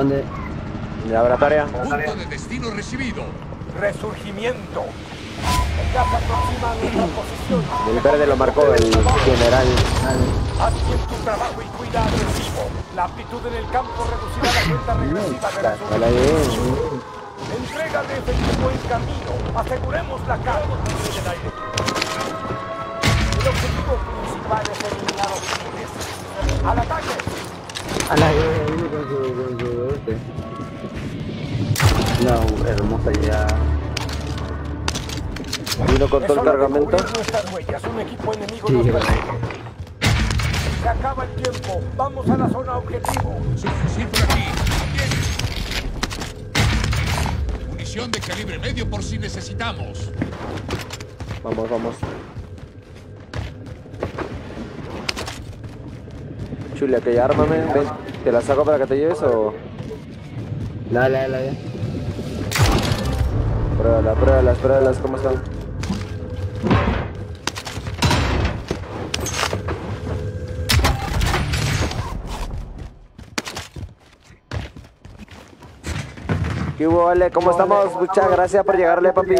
¿Dónde? Laboratoria. Punto de destino recibido. Resurgimiento. Ya se aproxima a nuestra posición. El verde lo marcó el general. Haz bien tu trabajo y cuida agresivo. La aptitud en el campo reducirá la cuenta regresiva de resurgimiento. Entrega de efectivo en camino. Aseguremos la carga en el aire. El objetivo principal es eliminar hostiles. ¡Al ataque! A la que. No, hermosa ya. Vino con todo el cargamento. cubrir nuestras huellas. Un equipo enemigo Sí, nos. Se acaba el tiempo. Vamos a la zona objetivo. Subfusil por aquí. Munición de calibre medio por si necesitamos. Vamos, vamos. Chuli, aquella arma, men, ven, ¿te la saco para que te lleves o...? Dale, dale, dale. Pruébalas, pruébalas, pruébalas, ¿cómo están? ¿Qué hubo, Ale? ¿Cómo estamos? Muchas gracias por llegarle, papi.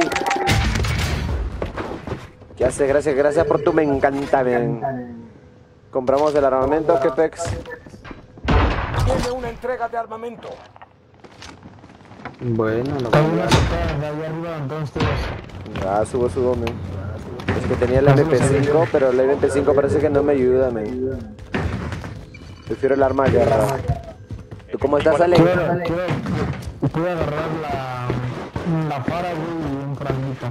¿Qué hace? Gracias, gracias por tu me encanta, men. Compramos el armamento, ¿qué pex? Tiene una entrega de armamento. Bueno, lo Hay voy una de allá arriba, entonces. Ah, subo, subo, men. Es que tenía el MP5, pero el MP5 parece que no me ayuda, men. Prefiero el arma de guerra. ¿Tú cómo estás, Ale? Quiero, quiero, agarrar la, la fara, güey, y un frasquito.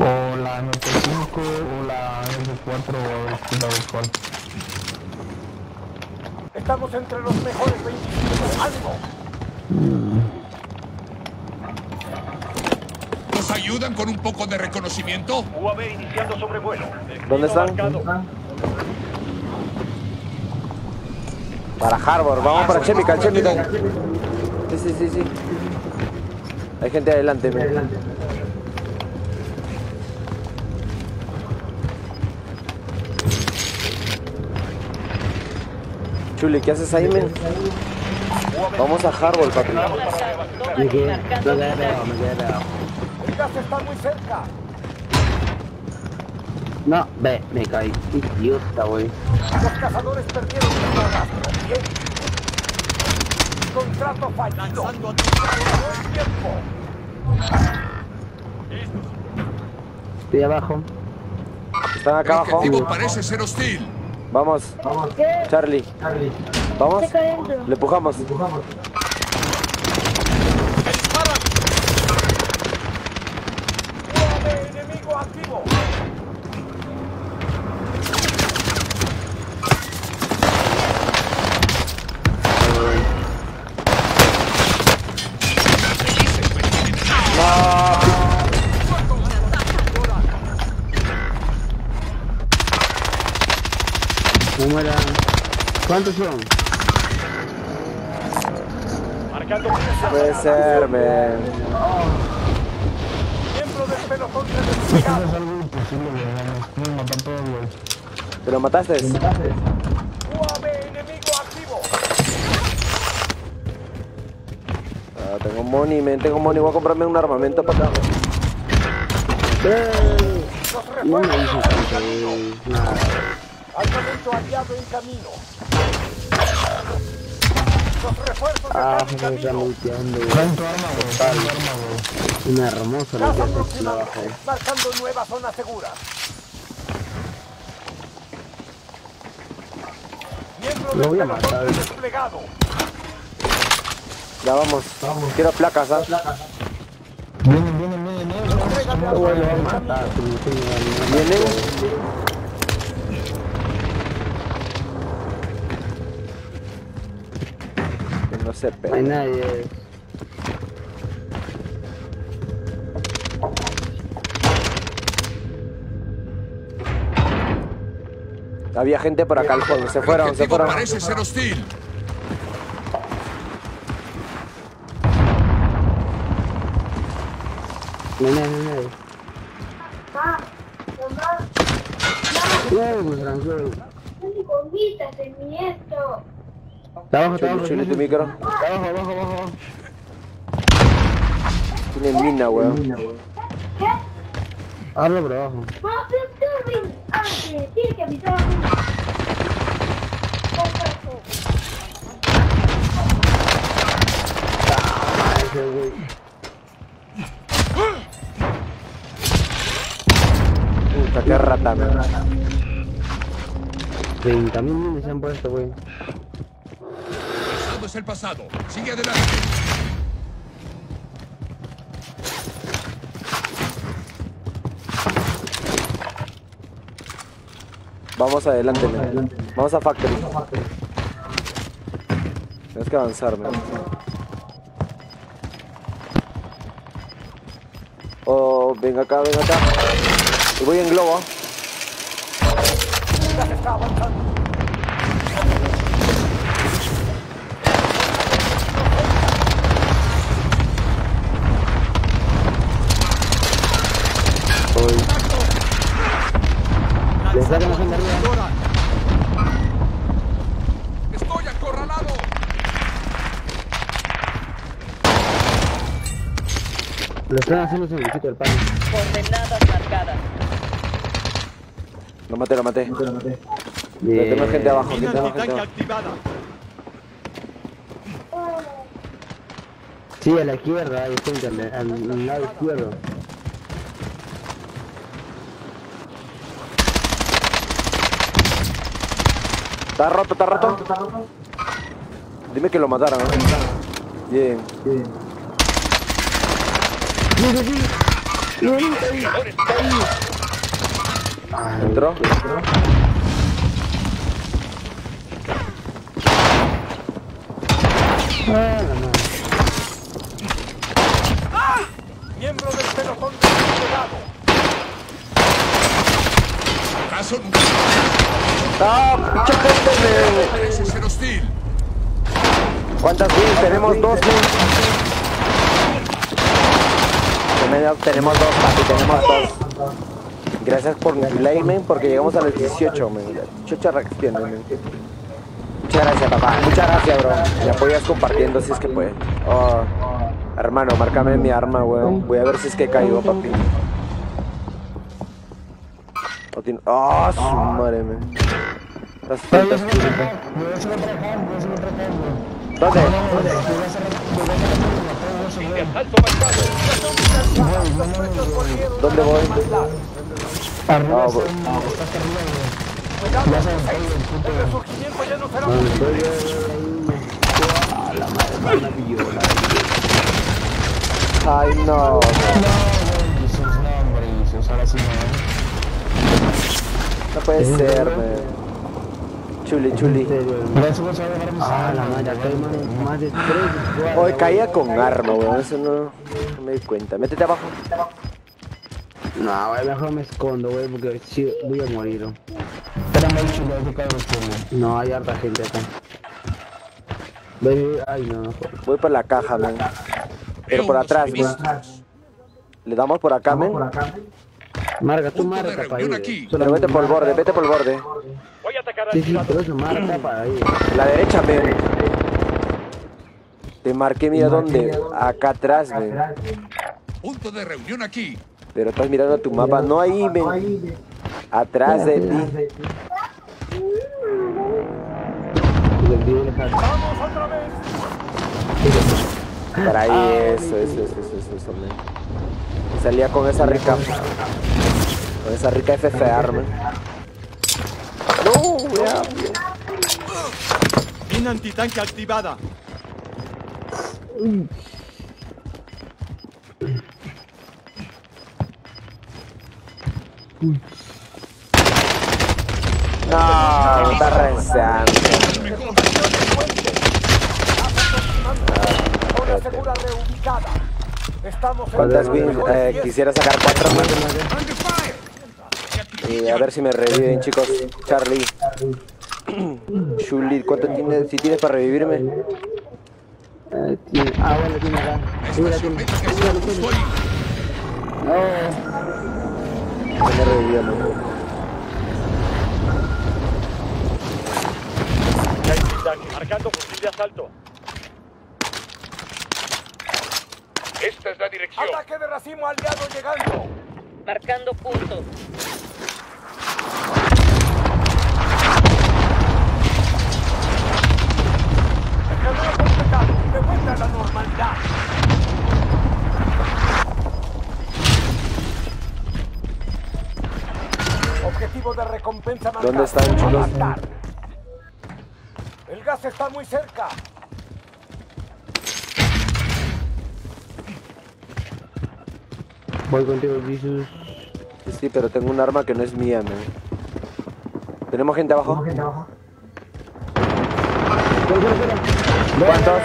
O la MP5 o la M4 o la cual. Estamos entre los mejores 25. ¡Ánimo! ¿Nos ayudan con un poco de reconocimiento? UAV iniciando sobrevuelo. ¿Dónde están? Para Harbor, vamos para Chemical, Chemical. Sí, sí, sí, sí. Hay gente adelante, men. Chuli, ¿qué haces ahí, men? Vamos a Harbor, papi. Me quedé, me quedé pegado, me quedé pegado. El muy cerca. No, ve, me caí. Idiota, güey. Los cazadores perdieron el rastro. Bien. Contrato fallido. Buen tiempo. Estoy abajo. Están acá El abajo. objetivo parece ser hostil. Vamos, Charlie. Vamos. Le empujamos. UAV enemigo activo. ¿Cómo era? ¿Cuántos son? Marcando. Puede ser, man. Miembro del pelotón desplegado. es algo imposible, nos matan todos, güey. ¿Te lo mataste? UAV enemigo activo. Ah, tengo money, men. Tengo money. Voy a comprarme un armamento para acá. Los No refuerzos. Armamento aliado en camino. Ah, se está camino. luteando, güey. Arma. Una hermosa la que eh. Marcando nueva zona segura. Lo del voy a matar. desplegado. Ya vamos. Quiero placas, ¿ah? Vienen, vienen, vienen, Lo voy a matar, me Vienen. No se No hay nadie. Había gente por acá al fondo. Se El fueron, se fueron. parece ser hostil. No hay nadie, no hay nadie. Uy, me tranquilo. Está abajo, está abajo. Chuli, tu micro. Está abajo, abajo, abajo. Tiene mina, weón. Hablo por abajo. Tiene que avisar. Puta, qué rata, man. 30 mil miles se han puesto, güey. Es el pasado. Sigue adelante. Vamos adelante. Vamos a Factory. Tienes que avanzar. Oh, venga acá, venga acá. Voy en globo. Le sacan la gente arriba. Estoy acorralado. Lo están haciendo ese bichito del pan. Coordenadas marcadas. Lo maté, lo maté. Bien. Tengo gente abajo, tengo gente abajo. activada. Sí, a la izquierda, ahí al lado izquierdo. Está roto, está roto. Dime que lo mataron. ¿eh? Bien. Entró. Ah, la madre. Miembro del pelotón desplegado. ¡Ah! Hostil. ¿Cuántas kills? Tenemos dos kills. Tenemos- dos, papi, tenemos dos. Gracias por mi man, porque llegamos a los 18, man. Chucha reacción, man. Muchas gracias, papá. Muchas gracias, bro. Me apoyas compartiendo si es que puede. Oh, hermano, márcame mi arma, weón. Voy a ver si es que caigo, papi. Lo traje, güey. ¿Dónde? No, no, no, yo voy a voy a no. ¿Dónde voy? Arriba Ah. Ya el puto, El resurgimiento ya no será posible. la madre. Ay, no. No, güey, no, hombre, Jesús, ahora sí no. No puede ser, men. Chuli, chuli. Ah, la madre, acá hay más, más de tres. Hoy caía con arma, weón. Eso no, no me di cuenta. Métete abajo. No, güey, mejor me escondo, güey, porque sí, voy a morir. ¿no? Espérame, chulo, de que, güey. No, hay harta gente acá. Ve, ay, no, no. Voy por la caja, men. Pero por atrás, men. Le damos por acá, men. Marca, tú marca para aquí. Pero vete por el borde, vete por el borde. Voy a atacar al Sí, sí, pero eso marca para. La derecha, men. Te marqué, mira dónde. Acá atrás, men. Punto de reunión aquí. Pero estás mirando tu mapa. No ahí, men. Atrás de ti. ¡Vamos otra vez! Para ahí, eso, eso, eso, eso, eso. Salía con esa rica. Con esa rica FFR, men. No, ya. Mina antitanque activada. No, está rezando. Zona segura reubicada. Estamos en ¿Cuántas el wins? Eh, quisiera sacar cuatro más. Y a ver si me reviven, chicos. Charlie. [clears throat] Shuli, ¿cuánto tienes? Si tienes para revivirme. Eh, tiene- Ah, bueno, tiene acá. Sí, la Estación tiene. médica Sí, la está tiene. No, me revivan. Marcando fusil de asalto. Esta es la dirección. Ataque de racimo aliado llegando. Marcando punto. De vuelta a la normalidad. Objetivo de recompensa marcado. ¿Dónde están? Matar. El gas está muy cerca. Voy contigo, Jesus. Sí, sí, pero tengo un arma que no es mía, man. ¿Tenemos gente abajo? ¿Cuántos?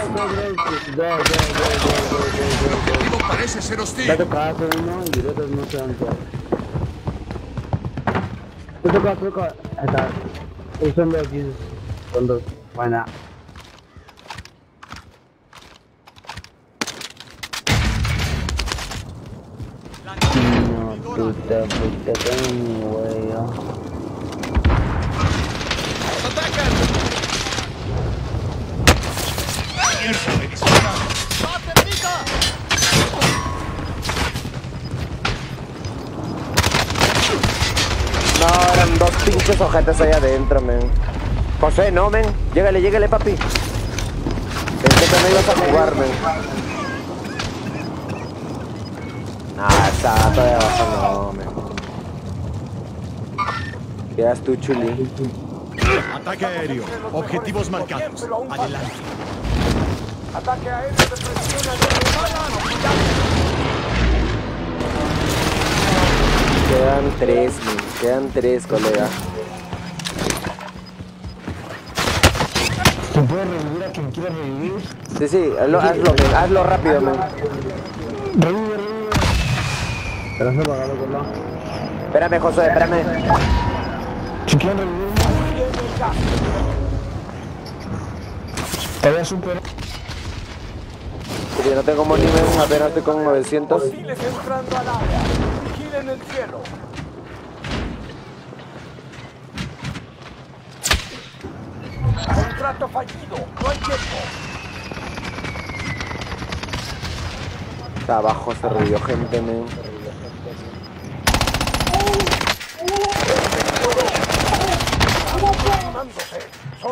El objetivo parece ser hostil. Tocado uno y los otros no se dan. Está tocado, está tocado. Ahí está. Ahí son dos, Jesus. Son dos. Buena. Puta, puta, güey. ah. ¡Atacan! No, eran dos pinches ojetes ahí adentro, men. José, no, men. Llégale, llégale, papi. Pensé que no ibas a jugar, men. Está todavía abajo, no, men. Quedas tú, chuli. Ataque aéreo. Objetivos marcados. Adelante. Ataque aéreo de presión. Quedan tres. Quedan tres, colega. ¿Se puede revivir a quien quiera revivir? Sí, sí, hazlo, hazlo. Hazlo rápido, men. Pero se apagado con la. Espérame, José, espérame. Porque no tengo money, men. Apenas estoy con 900. Hostiles entrando al área. Vigilen el cielo. Contrato fallido. No hay tiempo. Está abajo, se revivió gente, men.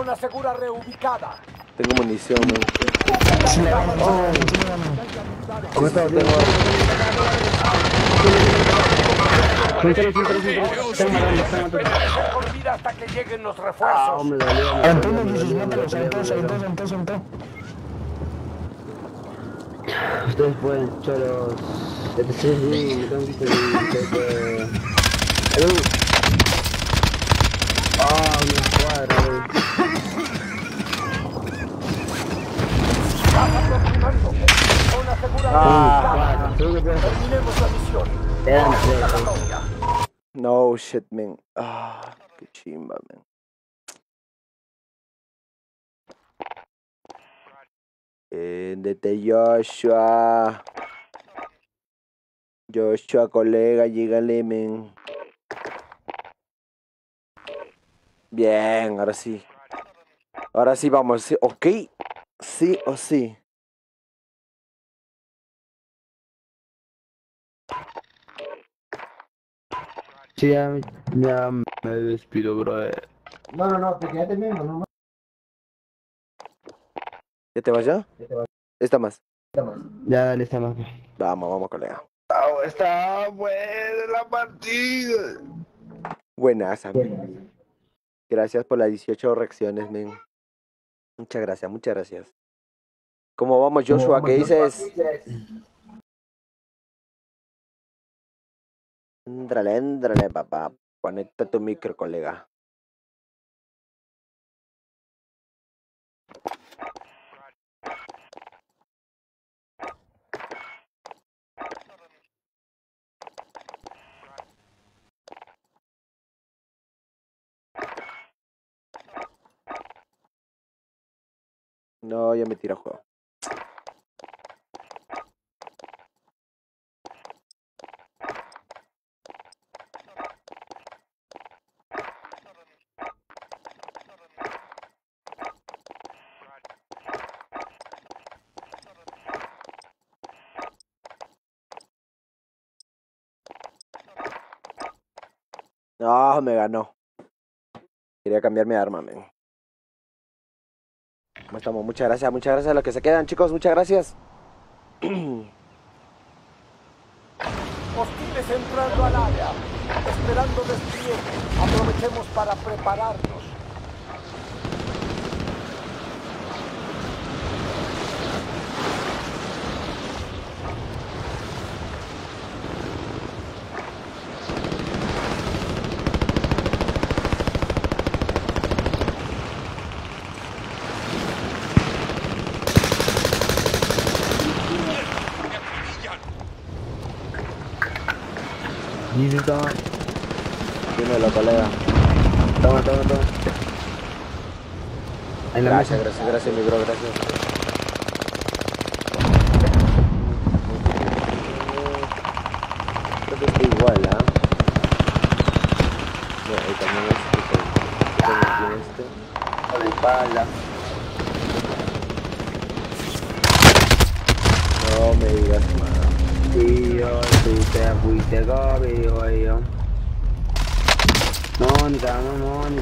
Zona segura reubicada. Tengo munición, Oh. ganan. ¿Cómo estás? Tengo... Hasta que lleguen los Ah, refuerzos. me dolió, me dolió, Aventó me Ah. No shit, man. Ah, qué chimba, man. Prendete, Joshua. Joshua, colega, llégale, men. Bien, ahora sí. Ahora sí vamos, ok. Sí o sí. Sí, ya, me- ya me despido, brother. ¿Ya te vas ya? Esta más. Ya, dale, está más. Vamos, vamos, colega. Está buena la partida. Buenas, amigo. Gracias por las 18 reacciones, men. Muchas gracias, muchas gracias. ¿Cómo vamos, Joshua? ¿Qué dices? Éntrale, éntrale, papá. Conecta tu micro, colega. No, ya me tira juego. No, me ganó. Quería cambiar mi arma, men. ¿Cómo estamos? Muchas gracias, muchas gracias a los que se quedan, chicos, muchas gracias. [clears throat] Hostiles entrando al área. Esperando despliegue. Aprovechemos para prepararnos. Toma, Dímelo, colega. toma, toma, toma. En la Gracias, mesa. gracias, gracias, mi bro, gracias. Creo que está igual, ¿ah? No, ahí también es diferente. Tengo aquí este. Con la espalda. No me digas más. Tío, tú te fuiste conmigo, yo. Mónica,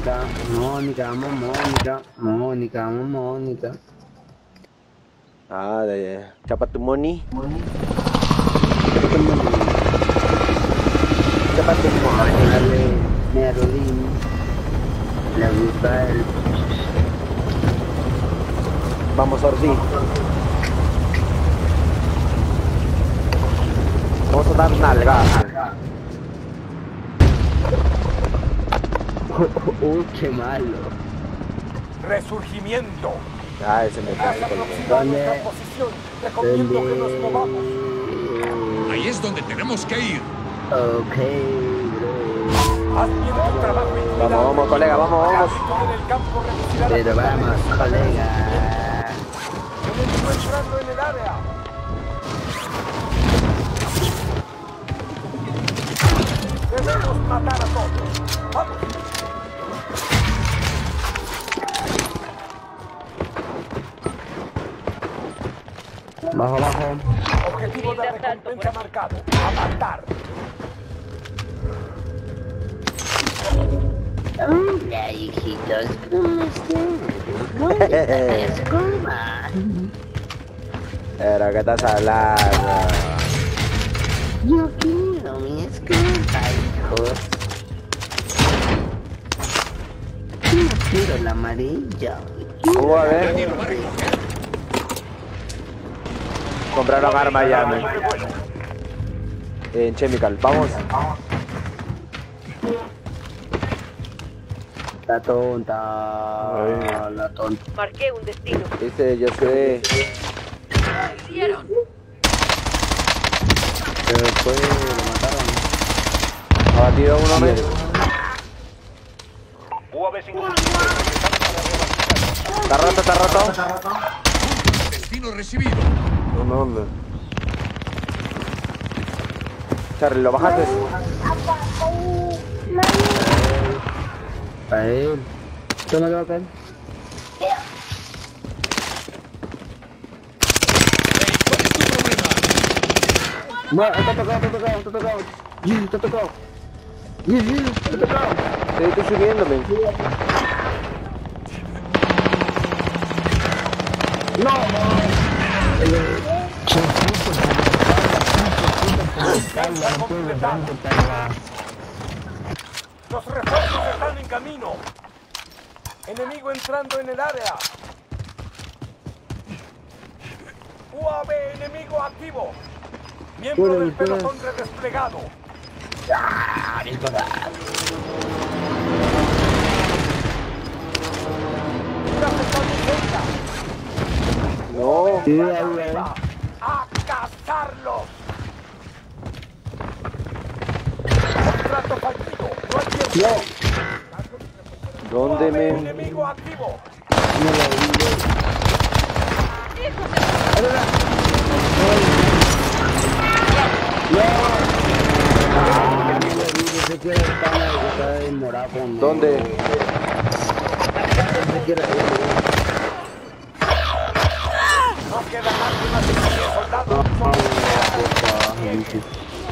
Mónica, Mónica, Mónica, Mónica, Mónica. Ah, de Chapa tu money. Chapa tu money. Dale, Merlin. Le gusta el. Vamos, Orsi. Vamos a dar nalgas. Uy, [laughs] qué malo. Resurgimiento. Ah, ese me aproximado nuestra posición. Recomiendo que nos movamos. Ahí es donde tenemos que ir. Ok, bro. Haz bien tu trabajo y cuidado. Vamos, vamos, colega, vamos, vamos. Pero vamos, colega. Enemigo entrando en el área. Debemos matar a todos. Vamos. Bajo, bajo. Objetivo de recompensa marcado. A matar. Hola, hijitos, ¿cómo están? ¿Dónde está la escoba? Pero ¿qué estás hablando? Yo quiero mi escoba, hijos. Yo quiero la amarilla. A ver. Compraron armas ya, men. En Chemical, vamos. La tonta, la tonta. Marqué un destino. Dice, yo sé. Hicieron. Pero después lo mataron. Abatido uno, men. UAV 57 regresando para Está roto, está roto. Destino recibido. No, no, no. Charlie, ¿lo bajaste? A él. ¿Qué me va a caer? No, está tocado, está tocado, está tocado. Está tocado. Está tocado. Sí, estoy subiendo, men. Los refuerzos están en camino. Enemigo entrando en el área. UAV enemigo activo. Miembro del pelotón redesplegado. Cerca. No. Sí, ahí, ahí. ¡A cazarlos! Contrato fallido. No hay tiempo. ¿Dónde, men? enemigo activo. No vi, ¿Dónde? No queda más 10 soldados. güey. Ajusta, dice.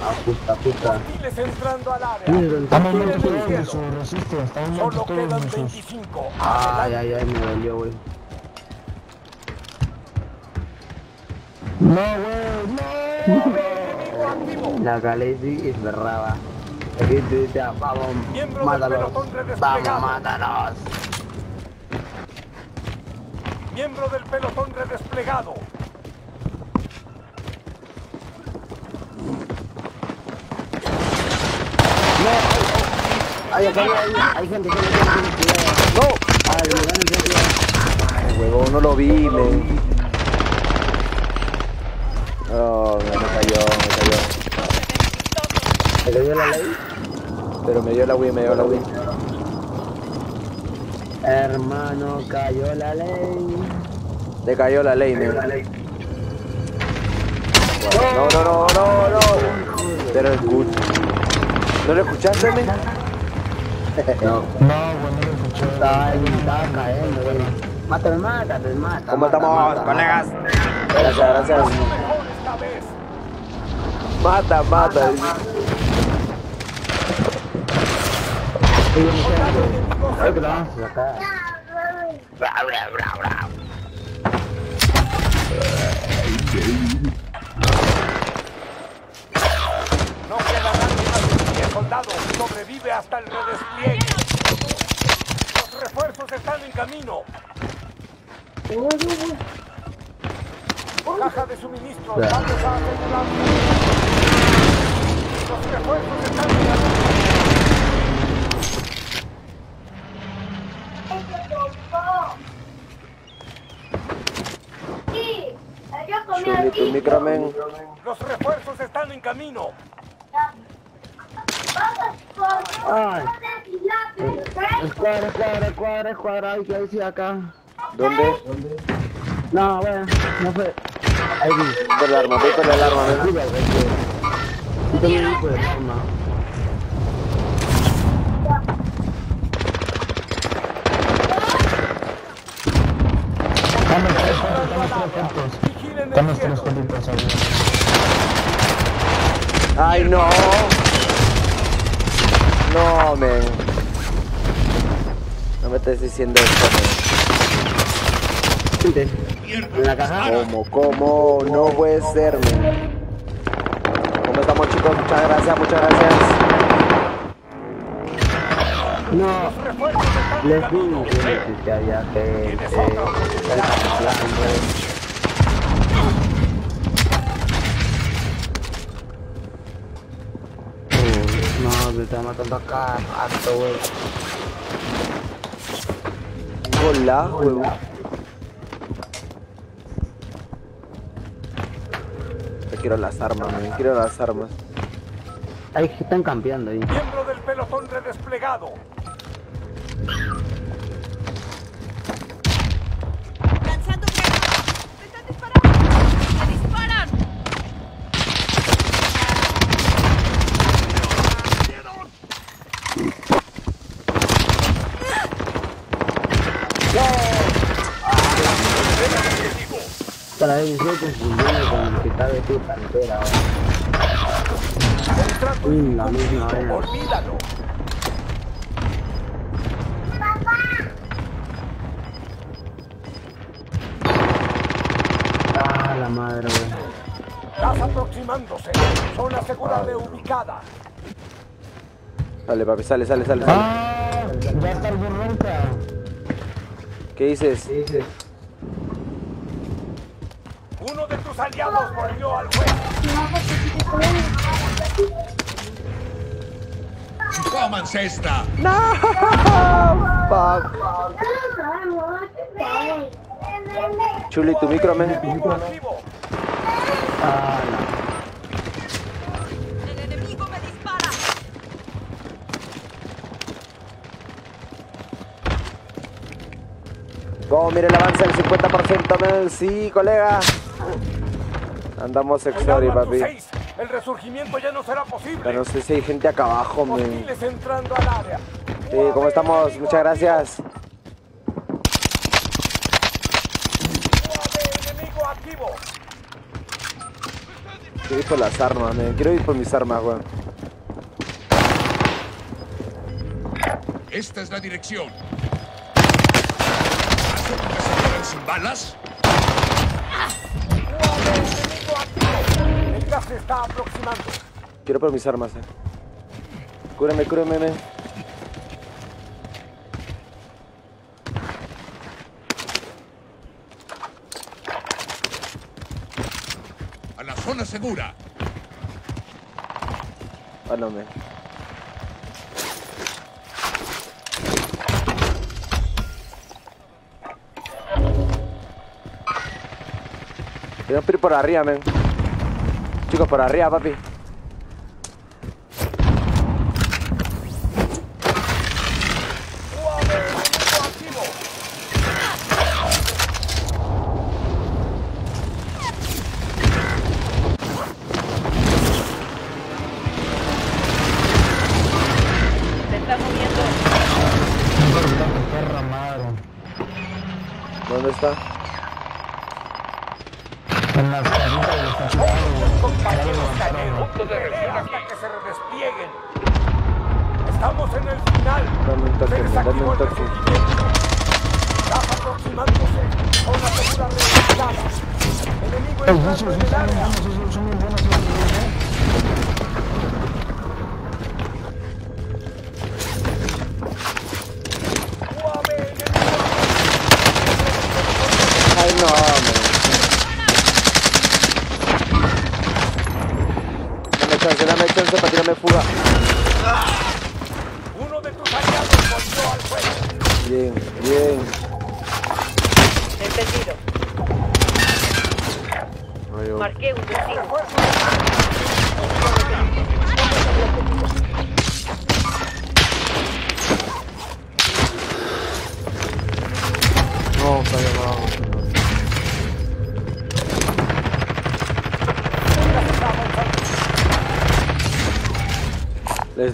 Ajusta, ajusta. Hostiles entrando al área. Estamos muertos todos, resiste. Estamos Solo muertos todos, quedan Jesús. 25. Ay, ay, ay, me dolió, güey. No, güey, activo. La Galesi es dice, vamos, mátalos. Vamos, mátalos. Miembro del pelotón redesplegado. Ay, acá hay, gente, gente. No. Ay, me. Ay, huevón, no lo vi, men. Oh, me cayó, me cayó. ¿Te cayó la ley? Pero me dio la Wii, me dio la Wii. Hermano, cayó la ley. Le cayó la ley, men. No, no, no, no, no. Pero escucha. ¿No lo escuchaste, men? No, No, güey, no escuché. estaba, estaba cayendo, güey. Mátame, mátate, mata. ¿Cómo estamos, colegas? Gracias, gracias. Mata, mata. dice. Ay, que más de 10 soldados. Sobrevive hasta el redespliegue. Los refuerzos están en camino. Caja de suministros. Ya. Vamos a asegurar. Los refuerzos están en camino. Los refuerzos están en camino. Ay. Escuadra, escuadra, escuadra, escuadra. Ay, ¿qué decía acá? ¿Dónde? No, bueno, no fue. Ahí vi. Por el arma, voy por el arma, que- Yo también vi por el arma. Tres. Ay, no. No, men. te estoy diciendo esto, men. En la caja. ¿Cómo? ¿Cómo? No puede ser, men. ¿Cómo estamos, chicos? Muchas gracias, muchas gracias. No, les digo que que había que me está matando acá, harto, güey. Hola, huevo. Yo quiero las armas, men. Quiero las armas. Ahí están campeando ahí. Miembro del pelotón redesplegado. Para ver, estoy confundiendo con el que está de tu cantera, güey. Mm, la misma vaina. Olvídalo. Ah, la madre, güey. Estás aproximándose. Zona segura reubicada. Dale, papi, sale, sale, sale. sale. Ah, ya está el borronca. ¿Qué dices? Uno de tus aliados volvió al juez. ¡Cómanse esta! Fuck. Chuli, tu micro, men. Ah, no. ¡El enemigo me dispara! Go, mire el avance del 50%, men. Sí, colega. Andamos exori, papi. seis. El resurgimiento ya no será posible. Ya no sé si hay gente acá abajo, men. Entrando al área. Sí, ¿cómo estamos? Muchas gracias. UAV enemigo activo. Quiero ir por las armas, men. Quiero ir por mis armas, weón. Esta es la dirección. ¿Acaso nunca se quedan sin balas? Se está aproximando. Quiero por mis armas, eh. Cúreme, cúreme, men. A la zona segura. Ah, no, men. Tenemos que ir por arriba, men. Chicos, por arriba, papi.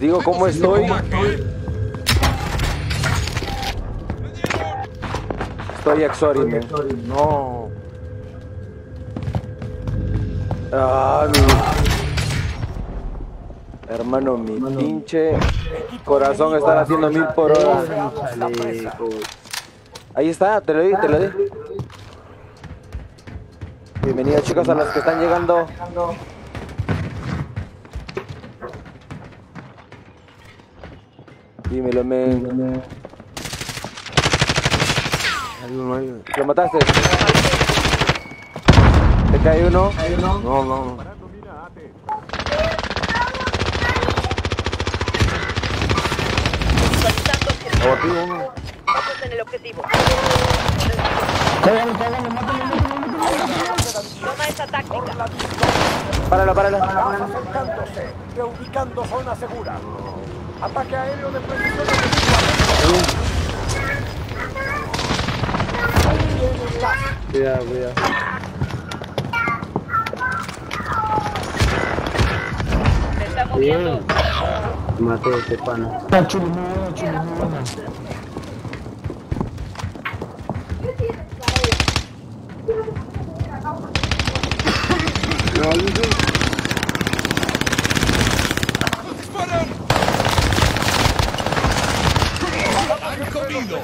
Les digo cómo estoy. Estoy exori, men. No. Ah, mi. Hermano, mi pinche corazón está haciendo mil por hora. Ahí está, te lo di, te lo di. Bienvenidos chicos a los que están llegando. Dímelo, men. ¿Lo mataste? ¿Te cae uno? No, no. Uno. En el objetivo. Toma esa táctica. Párala, párala. Estás acercándose, reubicando zona segura. Ataque aéreo de Cuidado, cuidado. Se está moviendo. A este pana. Ah, chuli, muy chuli, muy buena. ¡Disparan! ¡Han comido!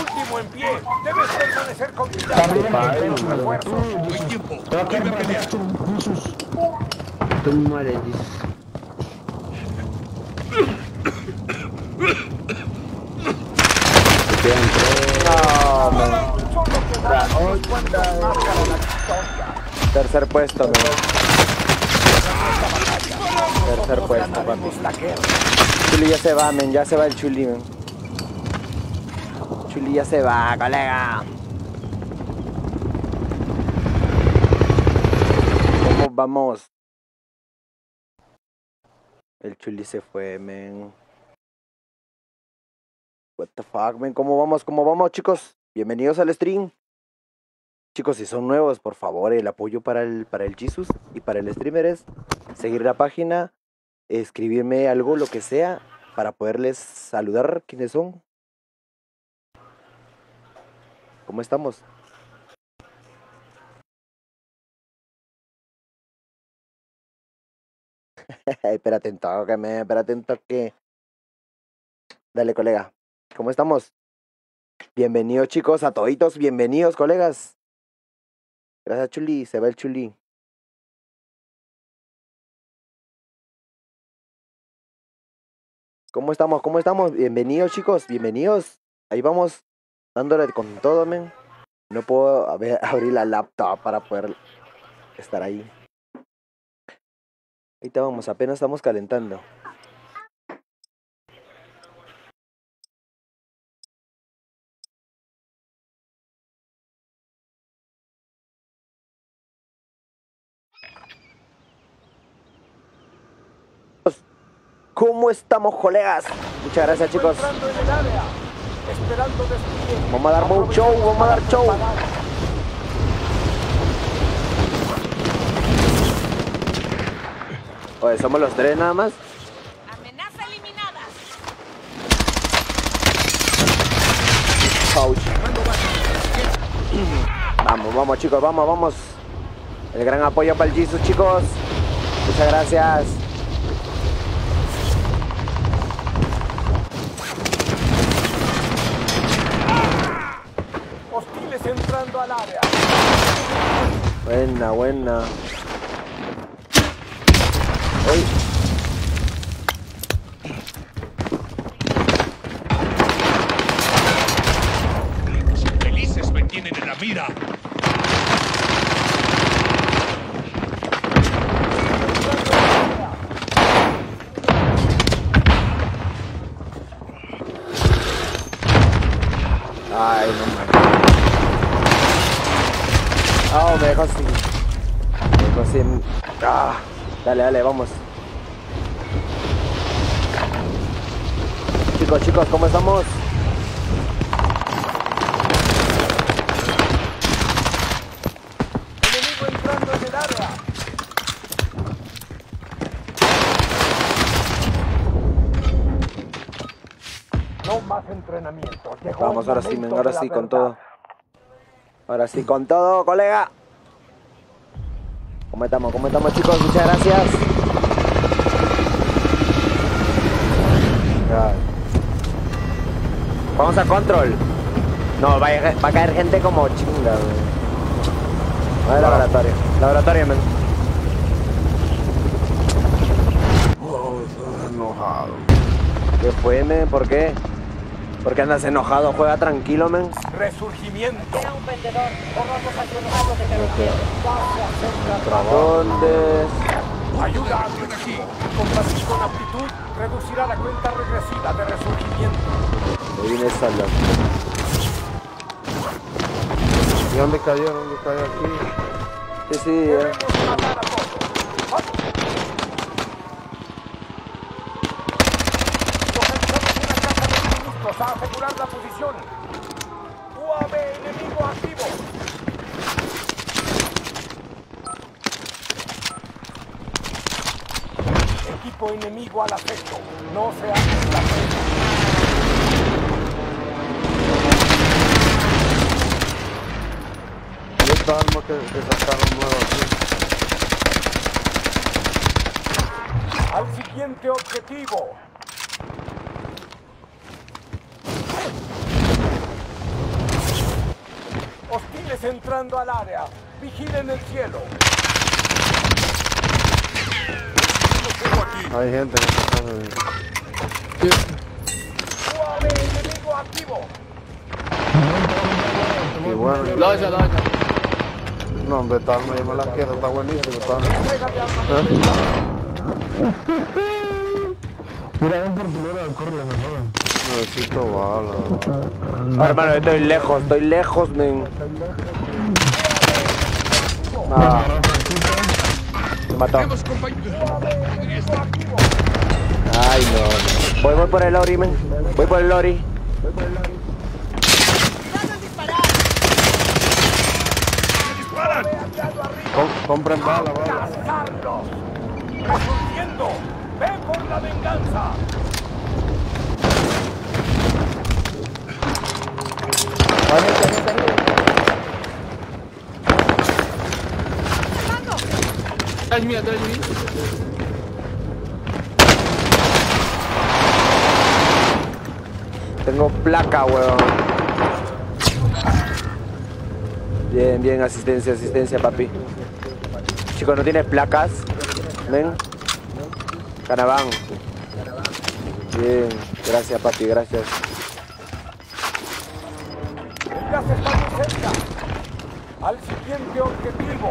Último en pie. Debes permanecer con cuidado. Refuerzo. No hay tiempo. Vuelve a pelear. Tú mueres, dices. Se quedan tres. No, men. Solo quedaron unos cuantos más para la victoria. Tercer puesto, men. Tercer puesto, papi. Chuli ya se va, men. Ya se va el Chuli, men. Chuli ya se va, colega. ¿Cómo vamos? El Chuli se fue, men. What the fuck, men. ¿Cómo vamos? ¿Cómo vamos, chicos? Bienvenidos al stream. Chicos, si son nuevos, por favor, el apoyo para el, para el Jesus y para el streamer es seguir la página, escribirme algo, lo que sea, para poderles saludar quiénes son. ¿Cómo estamos? [laughs] espérate un toque, me, espérate un toque. Dale, colega. ¿Cómo estamos? Bienvenidos, chicos, a toditos. Bienvenidos, colegas. Gracias, Chuli. Se va el Chuli. ¿Cómo estamos? ¿Cómo estamos? Bienvenidos, chicos. Bienvenidos. Ahí vamos dándole con todo, men. No puedo [laughs] abrir la laptop para poder estar ahí. Ahí vamos, apenas estamos calentando. ¿Cómo estamos, colegas? Muchas gracias, chicos. Vamos a dar un show, vamos a dar show. Oye, somos los tres nada más. Amenaza eliminada. Ouch. Vamos, vamos chicos, vamos, vamos. El gran apoyo para el Jesus, chicos. Muchas gracias. Buena, buena. Ah, me dejó sin. Me dejó sin. Ah, dale, dale, vamos. Chicos, chicos, ¿cómo estamos? Vamos, ahora sí, men, ahora sí, con todo. Ahora sí, con todo, colega. ¿Cómo estamos? ¿Cómo estamos, chicos? Muchas gracias. Vamos a control. No, va a, va a caer gente como chinga, güey. A ver, laboratorio. Laboratorio, men. enojado. ¿Qué fue, men? ¿Por qué? ¿Por qué andas enojado? Juega tranquilo, men. Resurgimiento. Era un vendedor. Ayuda a tu equipo. Combatir con aptitud reducirá la cuenta regresiva de resurgimiento. Me vine solo. ¿Y dónde cayó? ¿Dónde cayó aquí? Sí, sí, eh. Debemos matar a todos. ¡Vamos! Localizamos una caja de suministros a asegurar la posición. UAV enemigo activo. Equipo enemigo al acecho. No se hace la presa. ¿Y esta arma que, que sacaron nueva aquí? Al siguiente objetivo. Hostiles entrando al área. Vigilen el cielo. Hay gente en esta casa. UAV enemigo activo. Y bueno, Loja, loja. no, hombre, arma yo me la quiero, está buenísimo. Está... Mira, ven por primero, corre la mejor. Necesito balas. Ah, hermano, estoy lejos, estoy lejos, men. Ah. Me mató. Ay, no. Voy, voy por el lori, men. Voy por el lori. Com- compren balas, balas. ¡Cazarlos! ¡Resurgiendo! ¡Ve por la venganza! Tengo placa, weón. Bien, bien, asistencia, asistencia, papi. Chico, ¿no tienes placas? Ven. Canaván. Bien, gracias, papi, gracias. Al siguiente objetivo.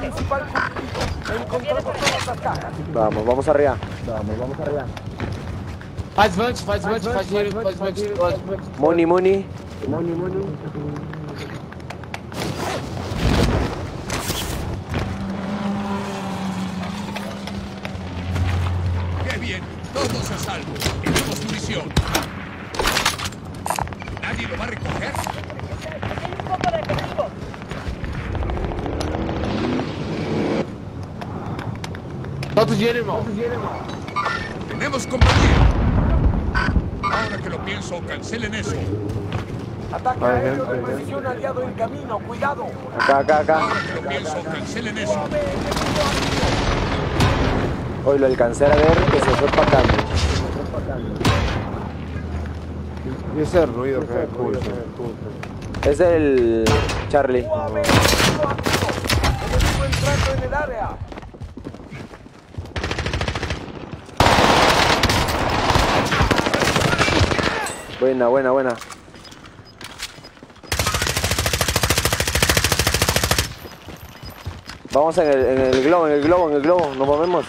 Principal cumplido. Encontramos todas las cajas. Vamos, vamos arriba. Faz vante, faz vante, faz dinheiro, faz vante. faz vante. Money, money. Precisión aliado en camino. Cuidado. Acá, acá, acá. Cancelen eso. Hoy lo alcancé a ver que se fue para acá. Y ese ruido que se escucha. Es el Charlie. Entrando en el área. Buena, buena, buena. Vamos en el, en el globo, en el globo, en el globo. Nos movemos.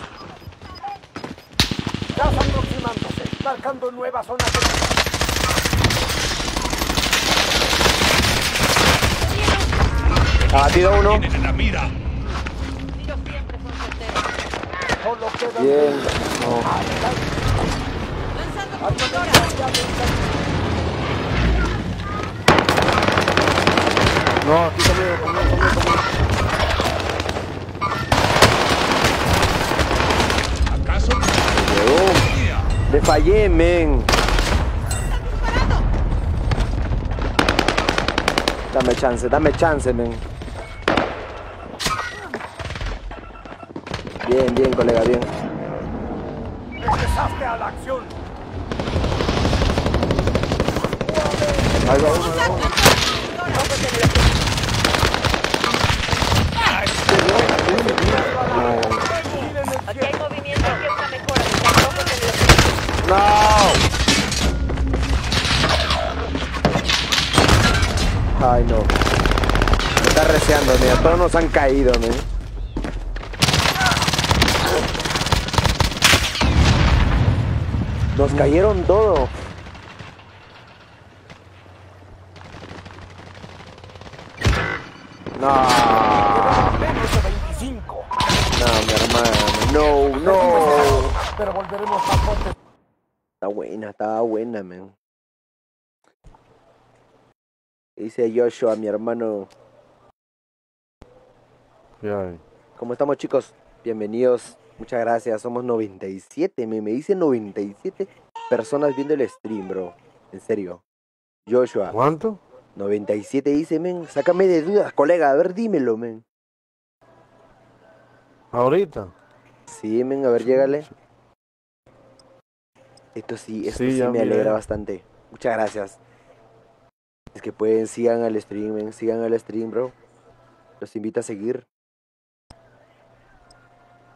Gas aproximándose. Marcando nueva zona de Abatido uno. Mira. Bien. No, aquí conmigo, fallé, men. Dame chance, dame chance, men. Bien, bien, colega, bien. Regresaste a la acción. Ahí va uno, ahí va uno. ¡No! Ay, no. Me está reseando, mira. Todos nos han caído, men. Nos cayeron todos. Estaba buena, man. Dice Joshua, mi hermano. ¿Cómo estamos, chicos? Bienvenidos. Muchas gracias. Somos 97, me, me dice 97 personas viendo el stream, bro. En serio. Joshua. ¿Cuánto? 97 dice, men. Sácame de dudas, colega. A ver, dímelo, men. ¿Ahorita? Sí, men. A ver, llégale. Esto sí, esto Sí, me alegra bastante. Muchas gracias. Es que pueden, sigan al stream, men. Sigan al stream, bro. Los invito a seguir.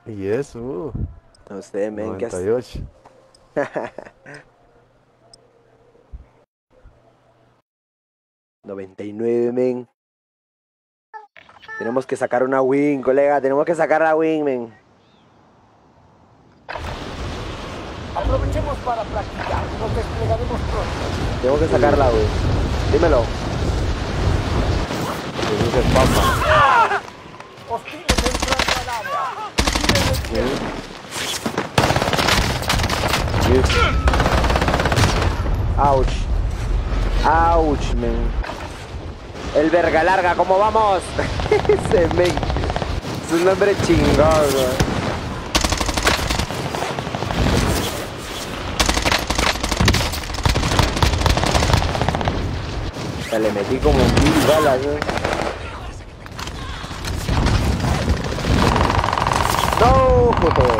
¿Y eso? Uh, No sé, men. ¿qué haces? 98. ...99, men. Tenemos que sacar una win, colega. Tenemos que sacar la win, men. Para practicar. Nos desplegaremos pronto. Tenemos que sacarla, güey. Dímelo. Que dice papa. Hostiles entrando al el Ouch. Ouch, men. El verga larga, ¿cómo vamos? [laughs] Ese men. Es un nombre chingón, güey. Ya le metí como mil balas, güey. No, puto.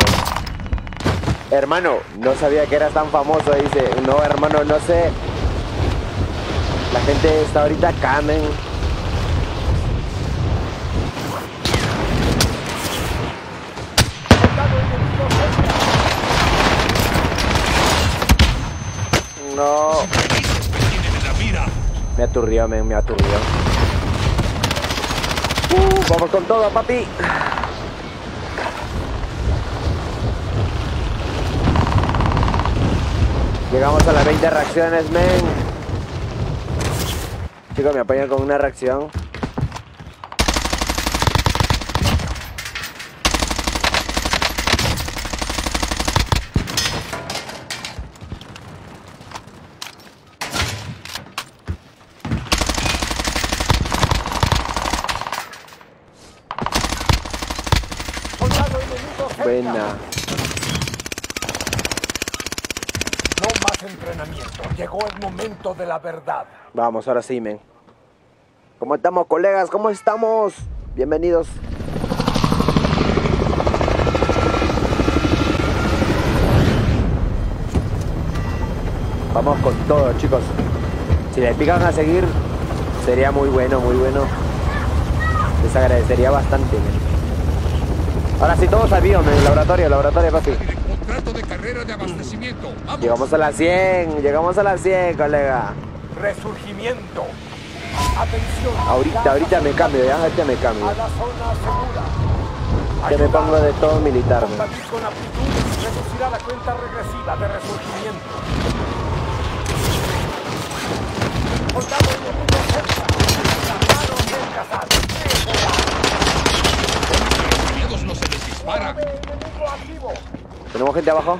Hermano, no sabía que eras tan famoso, dice. No, hermano, no sé. La gente está ahorita acá, men. No. Me aturdió, men, me aturdió. Uh, vamos con todo, papi. Llegamos a las 20 reacciones, men. Chicos, me apoyan con una reacción. Soldado enemigo cerca. Buena. No más entrenamiento. Llegó el momento de la verdad. Vamos, ahora sí, men. ¿Cómo estamos, colegas? ¿Cómo estamos? Bienvenidos. Vamos con todo, chicos. Si le pican a seguir, sería muy bueno, muy bueno. Les agradecería bastante, men. Ahora sí, todos al bio, men. Laboratorio, laboratorio, papi. Contrato de carrera de abastecimiento. Vamos. Llegamos a las 100, llegamos a las 100, colega. Resurgimiento. Atención. Ahorita, ahorita me cambio, ya, ahorita me cambio. A la zona segura. Ya me pongo de todo militar. Combatir con aptitud reducirá la cuenta regresiva de resurgimiento. Soldado enemigo cerca. Dispararon en cazar. Los miedos no se les dispara. Enemigo activo. ¿Tenemos gente abajo?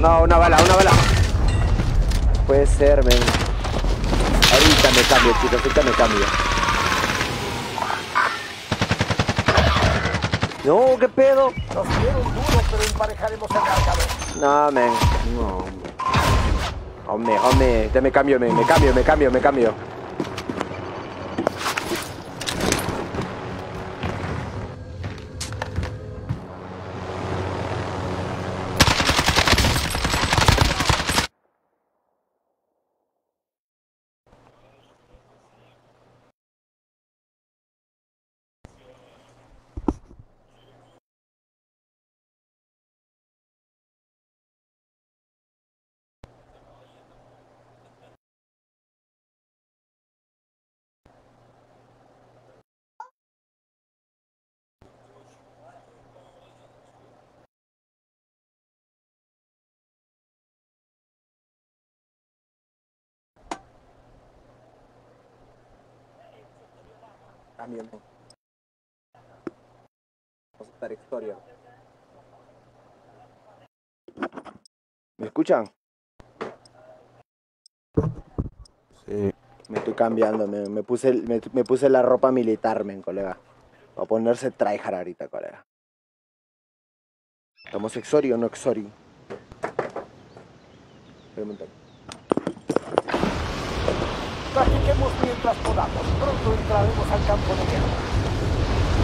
No, una bala, una bala. Puede ser, men. Ahorita me cambio, chicos, ahorita me cambio. No, ¿qué pedo? Nos dieron duro, pero emparejaremos el marcador. No, men. No. Hombre, hombre, te me cambio, men. Me cambio, me cambio, me cambio. Cambio. Vamos a estar historia. ¿Me escuchan? Sí. Me estoy cambiando, me, me puse, me, me puse la ropa militar, men, colega. Para ponerse tryhard ahorita, colega. ¿Estamos exori o no exori? Pregunta. Practiquemos mientras podamos. Pronto entraremos al campo de guerra.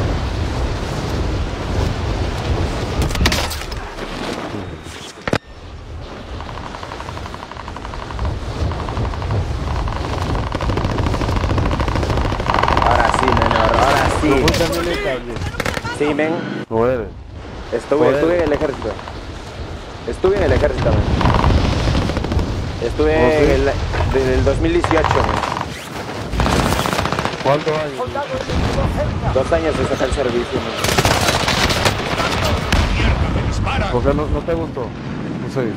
Ahora sí, menor, ahora sí. Sí, men. Joder. Estuve, Joder. estuve en el ejército. Estuve en el ejército, men. Estuve ¿Oh, sí? en el, desde el 2018, men. ¿Cuántos años? Dos años de sacar el servicio, men. ¡Mierda, me dispara! ¿Por qué no, no te gustó? No sé.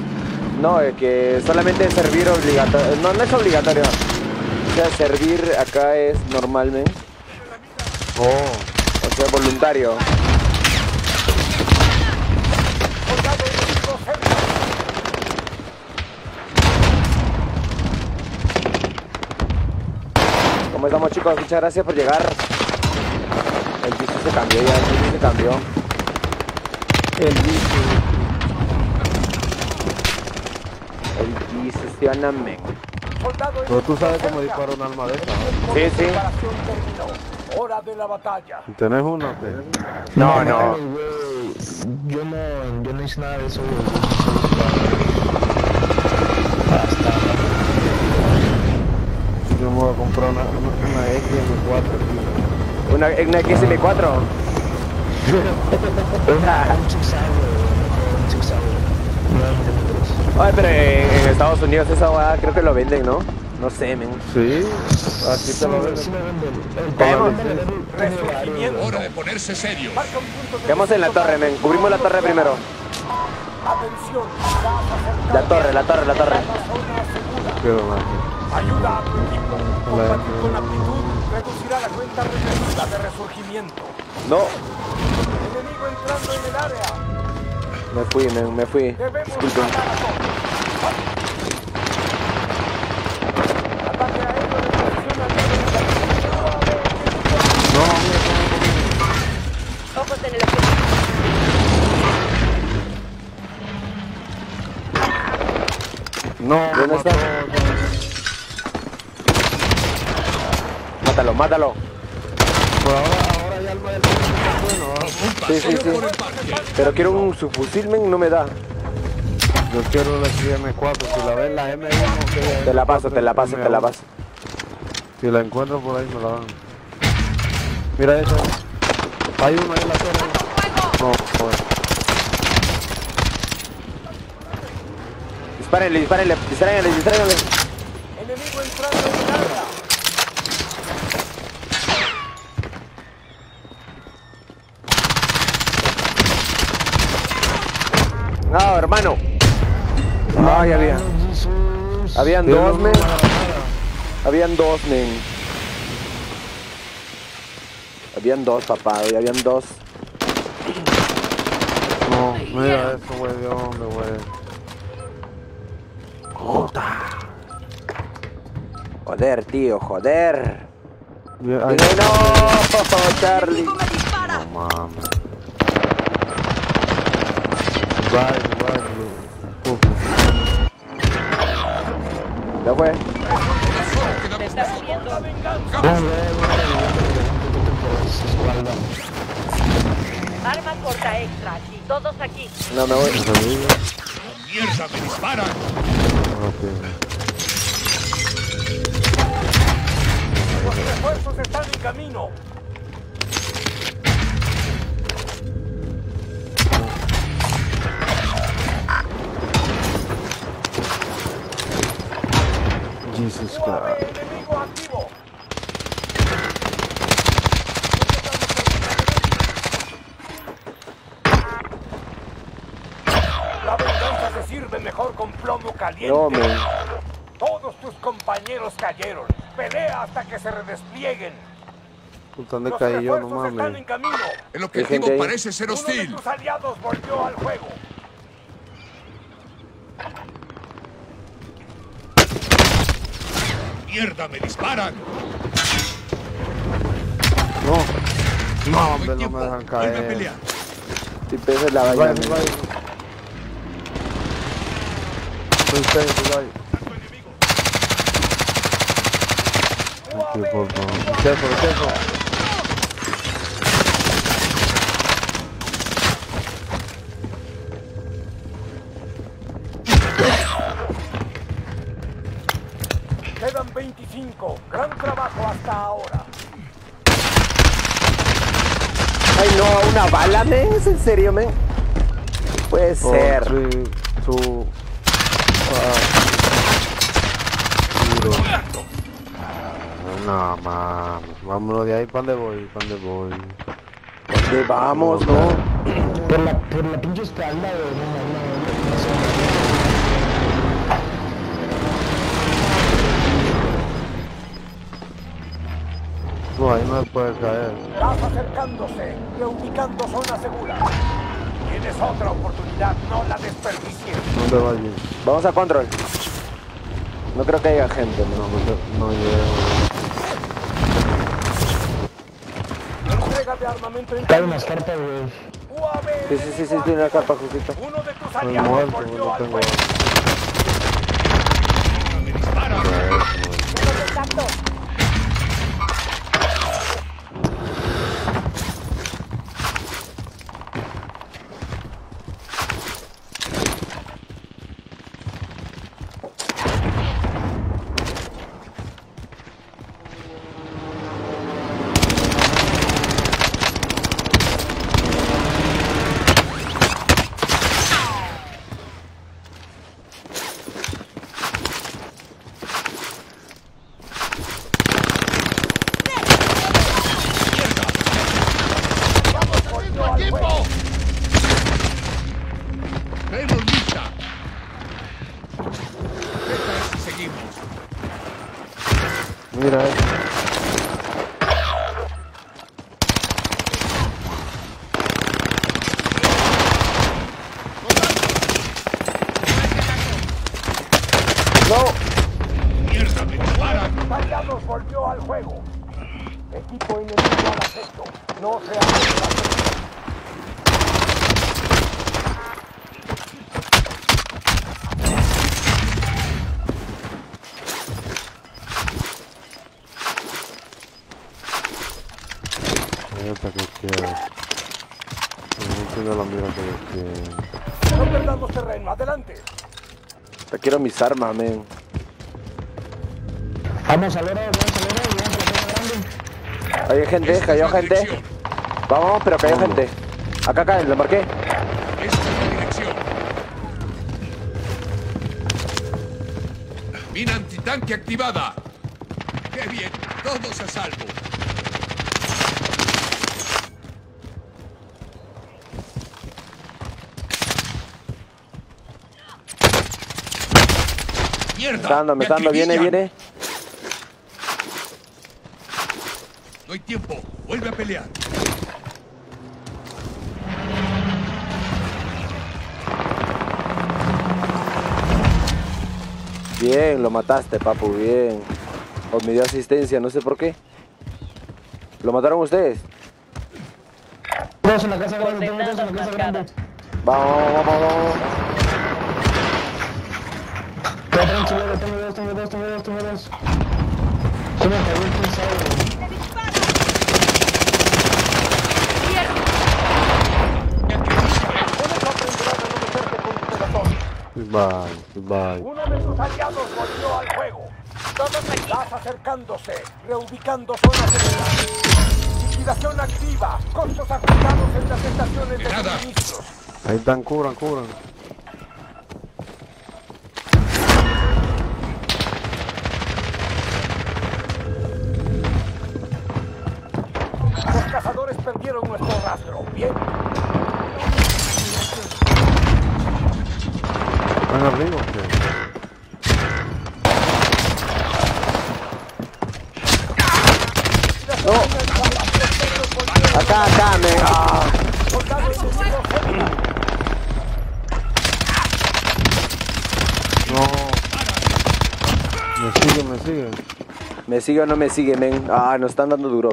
No, es que solamente servir obligatorio. No, no es obligatorio. O sea, servir acá es normal, men. Oh. O sea, voluntario. ¿Cómo estamos, chicos? Muchas gracias por llegar. El piso se cambió ya, el piso se cambió. El bicho. El piso se Pero tú sabes cómo cerca. dispara un arma de esa, ¿no? Sí, de sí. Hora de la batalla. ¿Tenés qué? No, no. Yo no, yo no hice nada de eso, güey. Yo me voy a comprar una, una, una XM4 tío. Una, una XM4. un Six Hour, un Six Hour. Nueve milímetros. Ay, pero en, en Estados Unidos esa hueá creo que lo venden, ¿no? No sé, men. Sí, aquí te lo venden. Hora de ponerse serio. Quedamos en la torre, men. Cubrimos la torre primero. Atención. La torre, la torre, la torre. Ayuda a tu equipo. Hola. Combatir con aptitud reducirá la cuenta regresiva de resurgimiento. No, Enemigo entrando en el área. me fui, men, me fui. Debemos Disculpen. matar a todos. Mátalo. Por ahora, ahora ya el mal está bueno. ¿ah? Un Sí, sí, sí. Pero quiero un subfusil, men, no me da. Yo quiero la XM4. Si la ves, la M1. que es Te la paso, te la paso, te la M1. paso. Si la encuentro por ahí, me la dan. Mira eso. Hay uno ahí en la torre. No, joder. Dispárenle, dispárenle, dispárenle, dispárenle. Habían dos, una men. Habían dos, men. Habían dos, papá, hoy habían dos. No, mira eso, güey. ¿De dónde, güey? Joder, tío, joder. Y ahí. no, Charlie. No mames. Aquí. No me voy. ¡Mierda, me disparan! No, men. Todos tus compañeros cayeron. Pelea hasta que se redesplieguen. Puta, ¿dónde Los caí yo? No están en mames. camino. El objetivo parece ser Uno de hostil. tus aliados volvió al juego. ¡Mierda, me disparan! No. No, hombre, no me dejan caer. Si peses la Vaya, Checo, checo. Quedan 25. Gran trabajo hasta ahora. Ay, no, una bala, men. ¿Es en serio, men? Puede Four, ser. three, two, No mames, vámonos de ahí, ¿para dónde voy? ¿Para dónde voy? ¿Dónde vamos, no? Por la, por la pinche espalda, güey. No, no, no, no. No, ahí no puede caer. Gas acercándose, reubicando zona segura. Tienes otra oportunidad, no la desperdicies. ¿Dónde va allí? Vamos a control. No creo que haya gente, No, no. no, no de armamento en Cae unas cartas, güey. Sí, sí, sí, sí, tiene una capa, justito. Uno de tus aliados volvió al quiero mis armas, men. Vamos al oro, vamos al oro, vamos a la zona grande. Hay gente, cayó gente. dirección. Vamos, pero cayó gente. Acá cae, lo marqué. Esta es la dirección. Mina antitanque activada. ¡Qué bien! Todos a salvo. ¡Mierda! Me está dando, me está dando. Viene, viene. No hay tiempo. Vuelve a pelear. Bien, lo mataste, papu, bien. O me dio asistencia, no sé por qué. ¿Lo mataron ustedes? Todos en la casa grande, tengo dos en la casa grande. Vamos, vamos, vamos, tranquilo, tengo dos, tengo dos, tengo dos, tengo dos. Se me cayó el pelotón. Goodbye, goodbye. Uno de tus aliados volvió al juego. Vas acercándose, reubicando zonas seguras. Liquidación activa. Costos ajustados en las estaciones de Nada. suministros. Ahí están, cubran, cubran. Perdieron nuestro rastro. Bien. ¿Están arriba o qué? Acá, acá, me. Ah. No. Me sigue, me sigue. ¿Me sigue o no me sigue, men? Ah, nos están dando duro.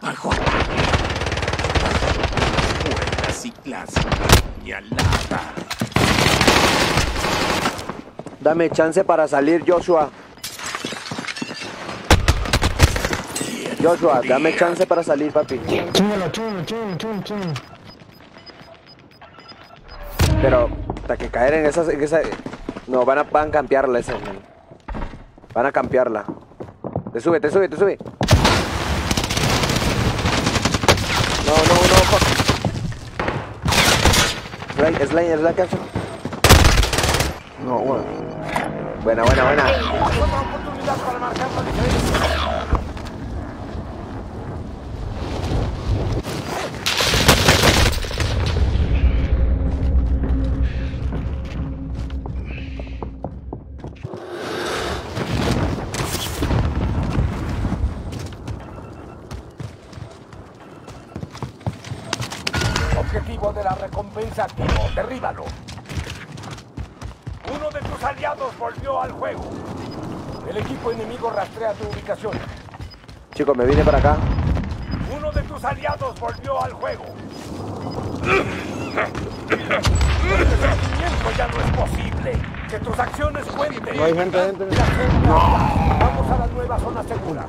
Bajo. Buenas y clase. Dame chance para salir, Joshua. Joshua, dame chance para salir, papi. Pero, hasta que caer en esa, en esa... No, van a, van a campearla esa, men. Van a campearla. Te sube, te sube, te sube. No, no, no, fuck. Slide, slide, slide, cacho. No, bueno. Buena, buena, buena. Derríbalo. Uno de tus aliados volvió al juego. El equipo enemigo rastrea tu ubicación. Chicos, me vine para acá. Uno de tus aliados volvió al juego. El ya no es posible. Que tus acciones cuenten. No hay gente habla. Vamos a la nueva zona segura.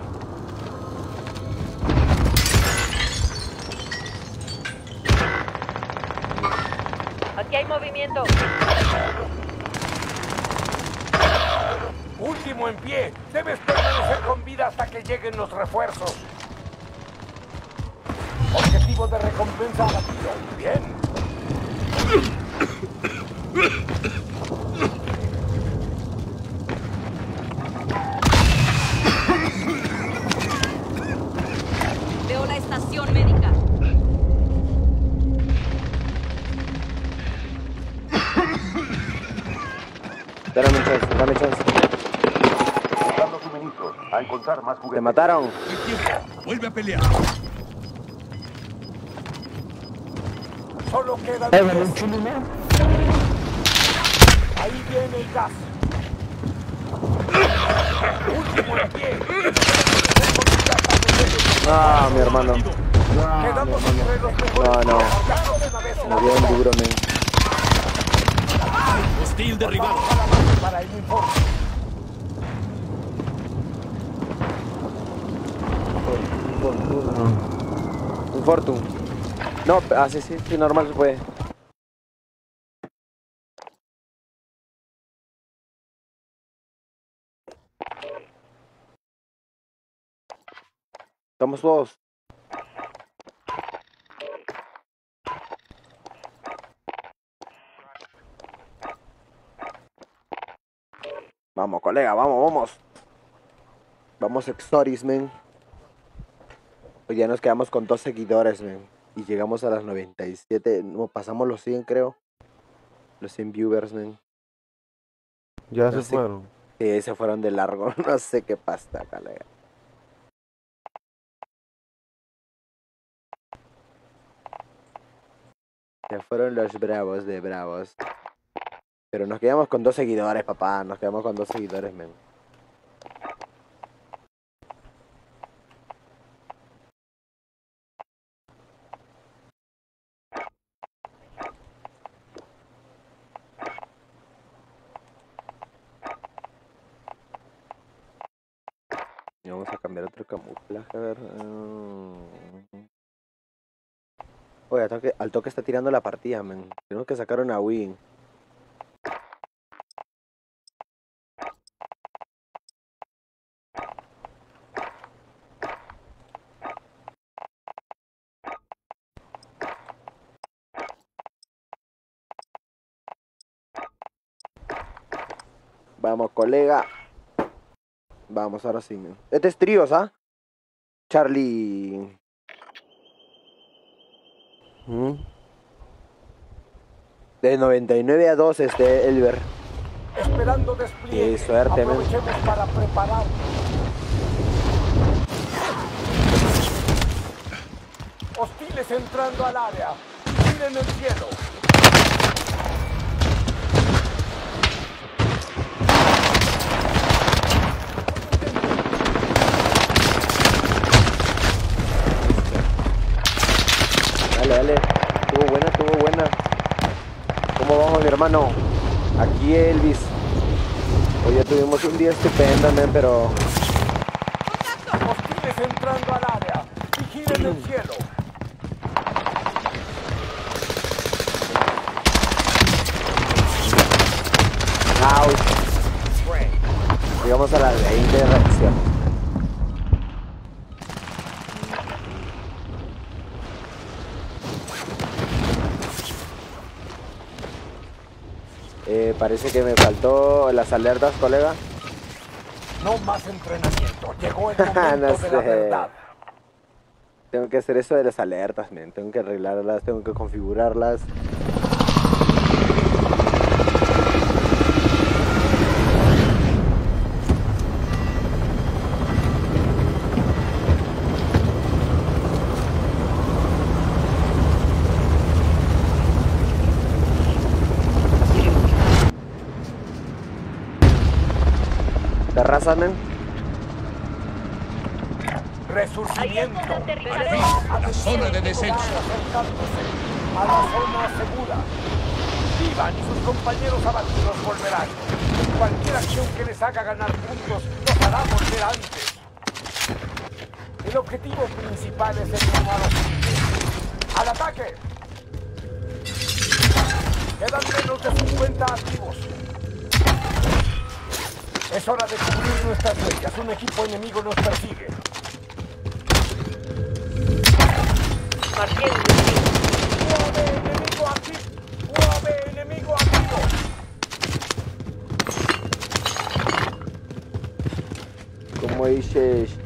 Movimiento. Último en pie. Debes permanecer con vida hasta que lleguen los refuerzos. Objetivo de recompensa abatido. Bien. Te mataron. El. Vuelve a pelear. Solo quedan ¿verdad, 10. chulo, no? Ahí viene el gas. Último en pie. Ah, mi hermano. Quedamos entre los mejores. No, no. Me dieron duro, men. Hostil derribado. Para el informe. Un Fortune. No, ah, sí, sí, sí, normal se puede. Estamos todos. Vamos, colega, vamos, vamos. Vamos, Exoris, men. Pues ya nos quedamos con dos seguidores. Y llegamos a las 97. No, pasamos los 100, creo. Los 100 viewers. Ya No se sé. fueron. Sí, se fueron de largo. [laughs] No sé qué pasa, colega. Se fueron los bravos de bravos. Pero nos quedamos con dos seguidores, papá. Nos quedamos con dos seguidores, men. Vamos a cambiar otro camuflaje, a ver. mm. Oye, al toque, está tirando la partida, man. Tenemos que sacar una win. Vamos, colega. Vamos, ahora sí. men. Este es tríos, ¿ah? Charlie. Mm. De 99 a 2, este, Elber. Esperando despliegue. Qué suerte. Aprovechemos para preparar. Hostiles entrando al área. Miren el cielo. Dale, dale. Estuvo buena, estuvo buena. ¿Cómo vamos, mi hermano? Aquí Elvis. Hoy ya tuvimos un día estupendo, men, pero parece que me faltó las alertas, colega. No más entrenamiento. Llegó el [laughs] momento no de la verdad. Tengo que hacer eso de las alertas, men. Tengo que arreglarlas, tengo que configurarlas. Resurgimiento. La zona de descenso. A la zona segura. Vivan y sus compañeros abatidos volverán. Cualquier acción que les haga ganar puntos los hará volver antes. El objetivo principal es eliminar hostiles. ¡Al ataque! Quedan menos de 50 activos. Es hora de cubrir nuestras huellas. Un equipo enemigo nos persigue. UAV enemigo activo. UAV enemigo activo. Como dices.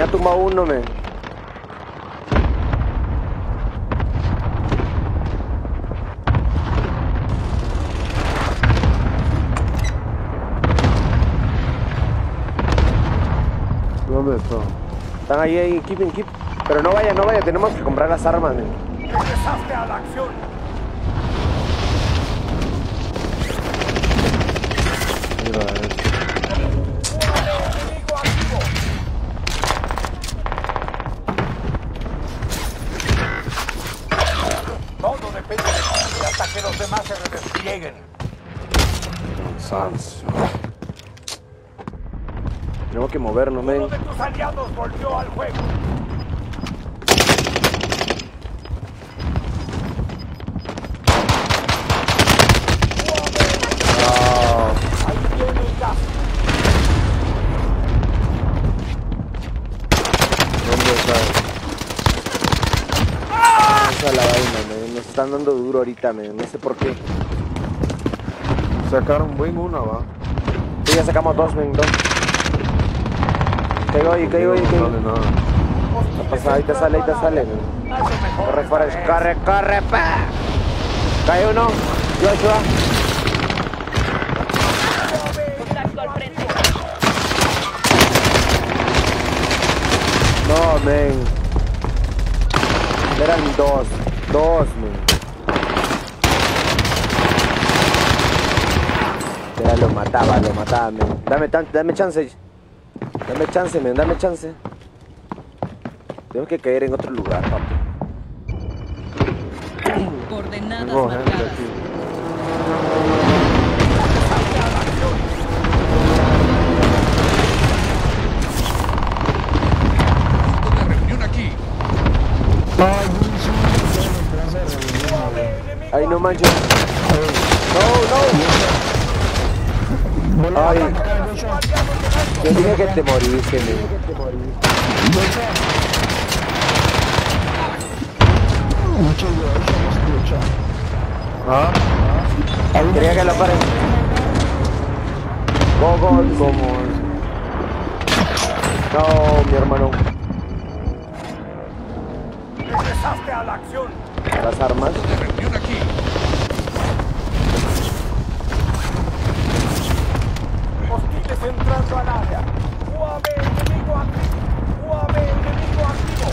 Men. Tenía tumbado uno, men. ¿Dónde está? Están ahí, ahí, keep, keep. Pero no vaya, no vaya, tenemos que comprar las armas, men. Regresaste a la acción. Uno de tus aliados volvió al juego. No. Ahí viene el gas. ¿Dónde está? Esa es la vaina, men. Nos están dando duro ahorita, men. No sé por qué. Sacaron buen una, va. Sí, ya sacamos dos, men, dos. Caigo ahí, caigo ahí, No caigo. sale nada. No pasa, ahí te sale, ahí te sale. Corre, Forrest, corre, corre, pa. Cae uno, frente. No, men. Eran dos, dos, men. Ya lo mataba, lo mataba, men. Dame, dame chance. Dame chance, men, dame chance. Tengo que caer en otro lugar, papi. [clears throat] Coordenadas marcadas. reunión aquí. Ay, no no manches. No, a Ay. Yo dije que te moriste. Mucho no escucha. Ah, Quería que lo paren. Go, go. ¿cómo es? No, mi hermano. Regresaste a la acción. Las armas. Punto de reunión aquí. Hostiles entrando al área. UAV enemigo activo. UAV enemigo activo.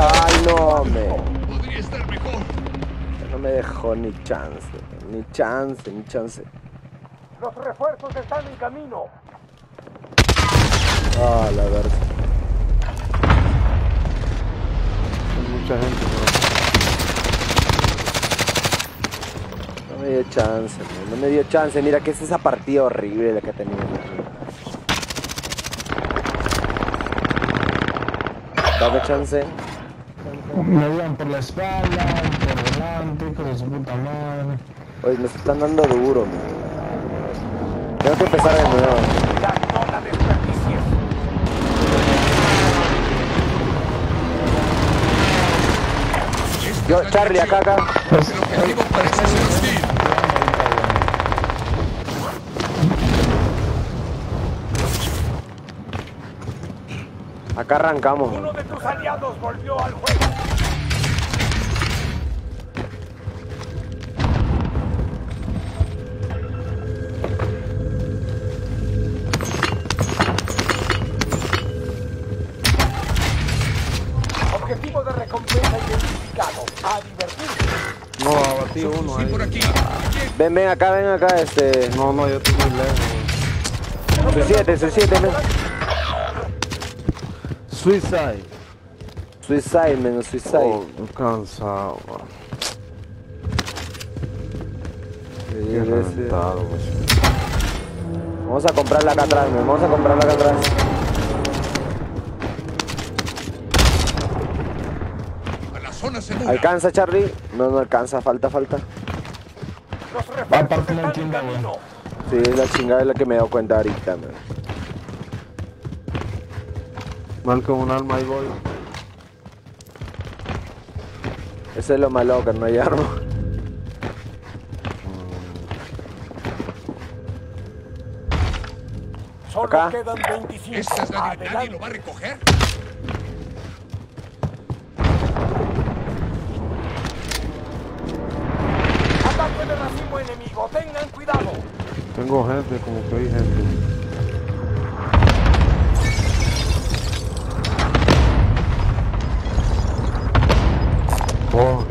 Ay, no, me. Podría estar mejor. Dejó ni chance. Ni chance, ni chance. Los refuerzos están en camino. Ah, la verdad. Hay mucha gente. No me dio chance, man, no me dio chance. Mira que es esa partida horrible la que tenía. Dame chance. Me dieron por la espalda, por delante, hijo de su puta madre. Oye, nos están dando duro. man. Tengo que empezar de nuevo. Yo, Charlie, acá, acá. El objetivo parece ser hostil. Acá arrancamos. Uno de tus aliados volvió al juego. Ven, ven acá, ven acá, este. No, no, yo estoy muy lejos. Suicide, suicide, men. Suicide. Suicide, men, suicide. Oh, cansado, Qué reventado. Vamos a comprarla acá atrás, men. Vamos a comprarla acá atrás. A la zona segura. ¿Alcanza, Charlie? No, no alcanza, falta, falta. No entiendo, güey. camino. Sí, es la chingada es la que me he dado cuenta ahorita, man. Mal con un alma y voy. Eso es lo malo, que no hay arma. Solo Acá. quedan 25. Esta es la de nadie lo va a recoger. Tengo gente, como que hay gente. Oh.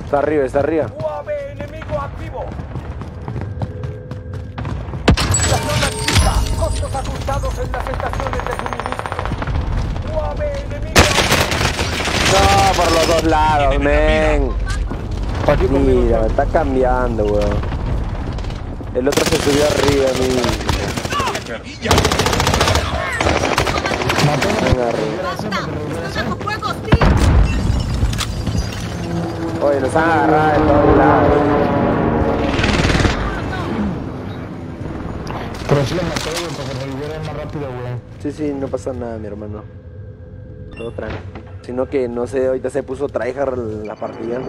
Está arriba, está arriba. UAV enemigo activo. La zona chica. Costos ajustados en las estaciones de suministro. UAV enemigo activo. No, por los dos lados, men. Mira, está cambiando, weón. El otro se subió arriba, mi. Oye, nos han agarrado de todos lados. Pero sí lo maté, güey, para que reviviera más rápido, güey. Sí, sí, no pasa nada, mi hermano. Todo tranquilo. Sino que, no sé, ahorita se puso tryhard la partida, ¿no?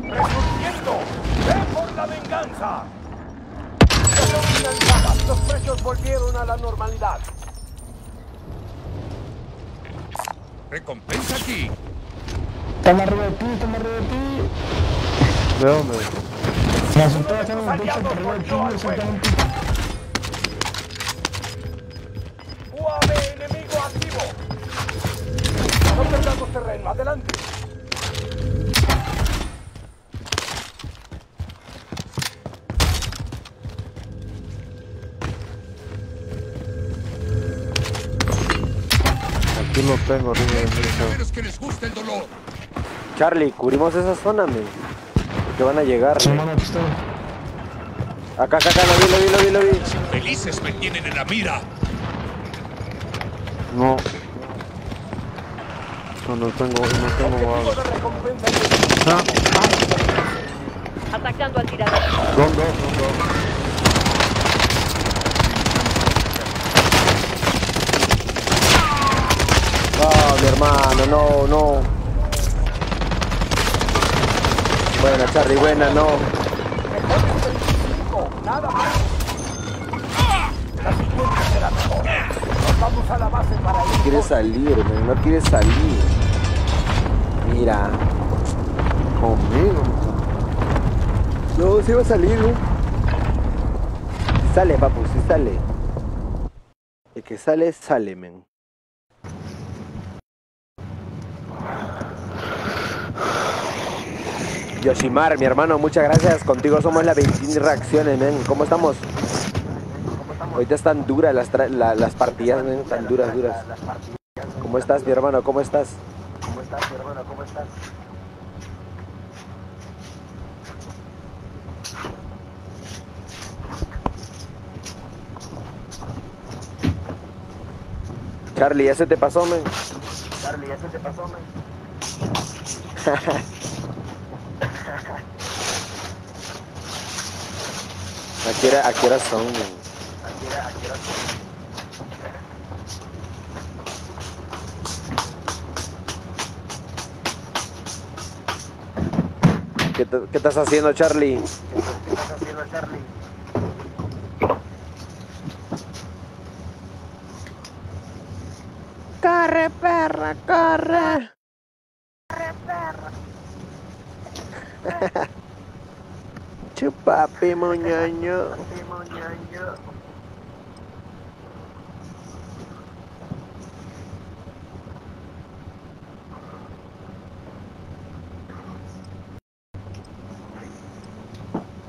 ¡Resurgiendo! ¡Ve por la venganza! Fueron finalizadas. Los precios volvieron a la normalidad. Recompensa aquí. Estamos arriba de ti, estamos arriba de ti. ¿De dónde? Me haciendo un pinche arriba de ti, dolor. Charlie, cubrimos esa zona, men. Que van a llegar, Sí, mano. Acá, acá, acá, lo vi, lo vi, lo vi, lo vi. Felices me tienen en la mira. No. No, no tengo, no tengo. Ah, Atacando al tirador mi hermano, no, no. Buena, Charlie, buena, no. Mejores 25. Nada más. No quiere salir, men, no quiere salir. Mira. Conmigo. No, sí va a salir, ¿no? Sale, papu, si sale. El que sale, sale, men. Yoshimar, mi hermano, muchas gracias. Contigo somos la 21 reacciones, men. ¿Cómo estamos? Ahorita están duras las, la- las partidas, men. Están duras, duras. ¿Cómo estás, mi hermano? ¿Cómo estás? ¿Cómo estás, mi hermano? ¿Cómo estás? Charlie, ¿ya se te pasó, men? Charlie, ¿ya se te pasó, men? [laughs] ¿A qué hora, a qué hora son, men? ¿Qué, te- qué estás haciendo, Charlie? ¿Qué estás haciendo, Charlie? Corre, perra, corre. [laughs] Chupapi, moñaño.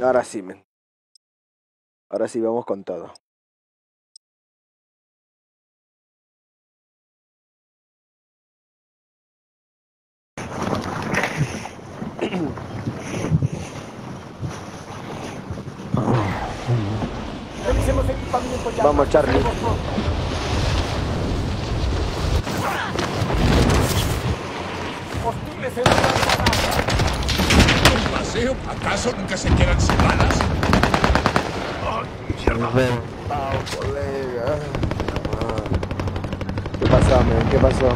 Ahora sí, men. Ahora sí, vamos con todo. Vamos, Charlie. Hostiles en la granada. ¿Un paseo? ¿Acaso nunca se quedan sin balas? colega. ¿Qué pasó, men? ¿Qué pasó?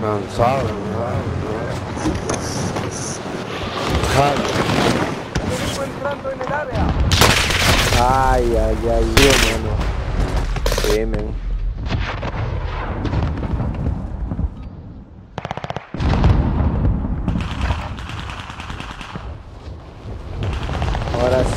Cansado, Enemigo entrando en el área. Ay, ay, ay. Sí, hermano. Sí. Ahora sí.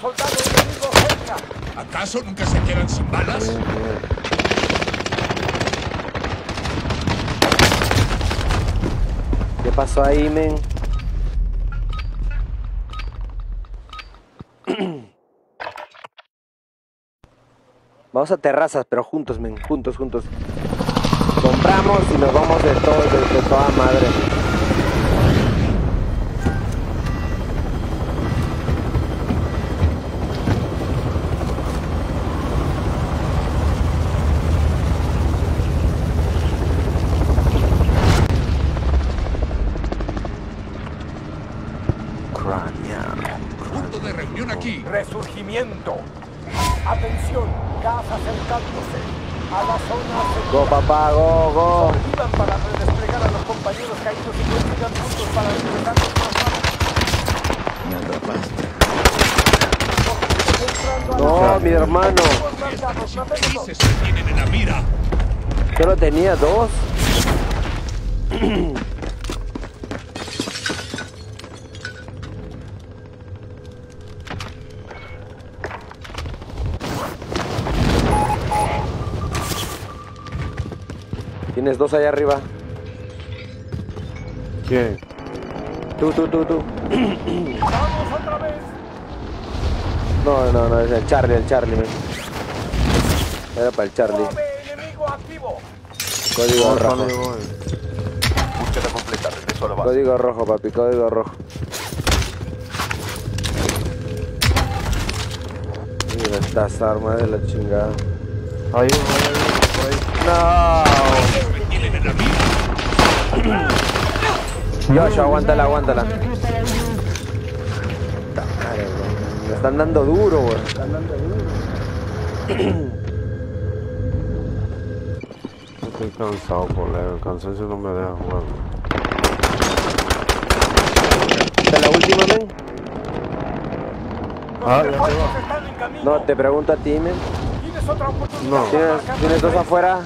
Soldado enemigo cerca. ¿Acaso nunca se quedan sin balas? ¿Qué pasó ahí, men? [clears throat] Vamos a terrazas, pero juntos, men, juntos, juntos. Compramos y nos vamos de todo, de, de toda madre. Zona Allá arriba. ¿Quién? Tú, tú, tú, tú. Vamos otra vez. No, no, no, es el Charlie, el Charlie. man. Era para el Charlie. Enemigo activo. Código Voy, rojo. Búsqueda completa, regreso a la base. Código rojo, papi, código rojo. Mira estas armas de la chingada. Hay uno, hay uno por ahí. No. Mira. Joshua, aguántala, aguántala. Me están dando duro, güey. Estoy cansado, colega. El cansancio no me deja jugar. ¿Esta es la última, men? Ah, ya te va. No, te pregunto a ti, men. Tienes otra oportunidad. No. ¿Tienes, ¿tienes dos afuera?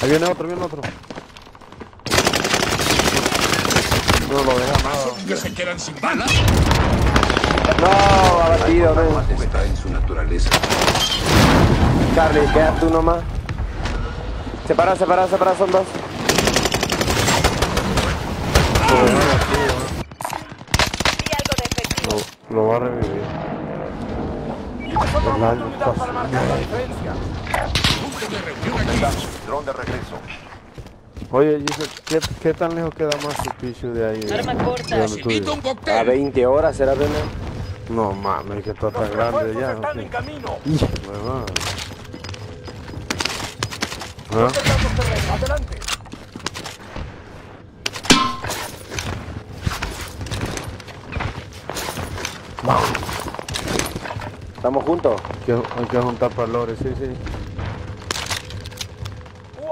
Ahí viene otro, viene otro. No lo deja nada. ¿Que se quedan sin balas? No, abatido, men. Está en su naturaleza. Charlie, queda tú nomás. Separa, separa, separa, son dos. Lo, lo va a revivir. El año oportunidad de. Dron de regreso. Oye, Giselle, ¿qué, ¿qué tan lejos queda más tu piso de ahí? de- corta. de Invito un? A cóctel. 20 horas será, men. No mames, que está Los tan grande ya. están en ¿o camino. ¿Ah? Adelante. ¿Estamos juntos? Hay que, hay que juntar valores, sí, sí.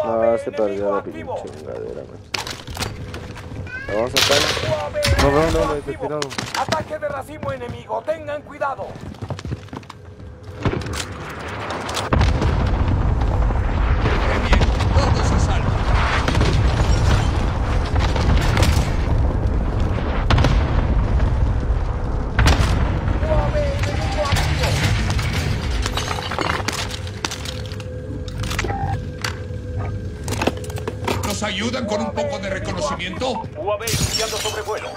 No, se perdió la pinche chingadera, man. ¿La vamos a sacar? UAV No, no, enemigo no, te activo. tiraron. Ataque de racimo enemigo. Ayudan con un poco de reconocimiento? UAV iniciando sobrevuelo.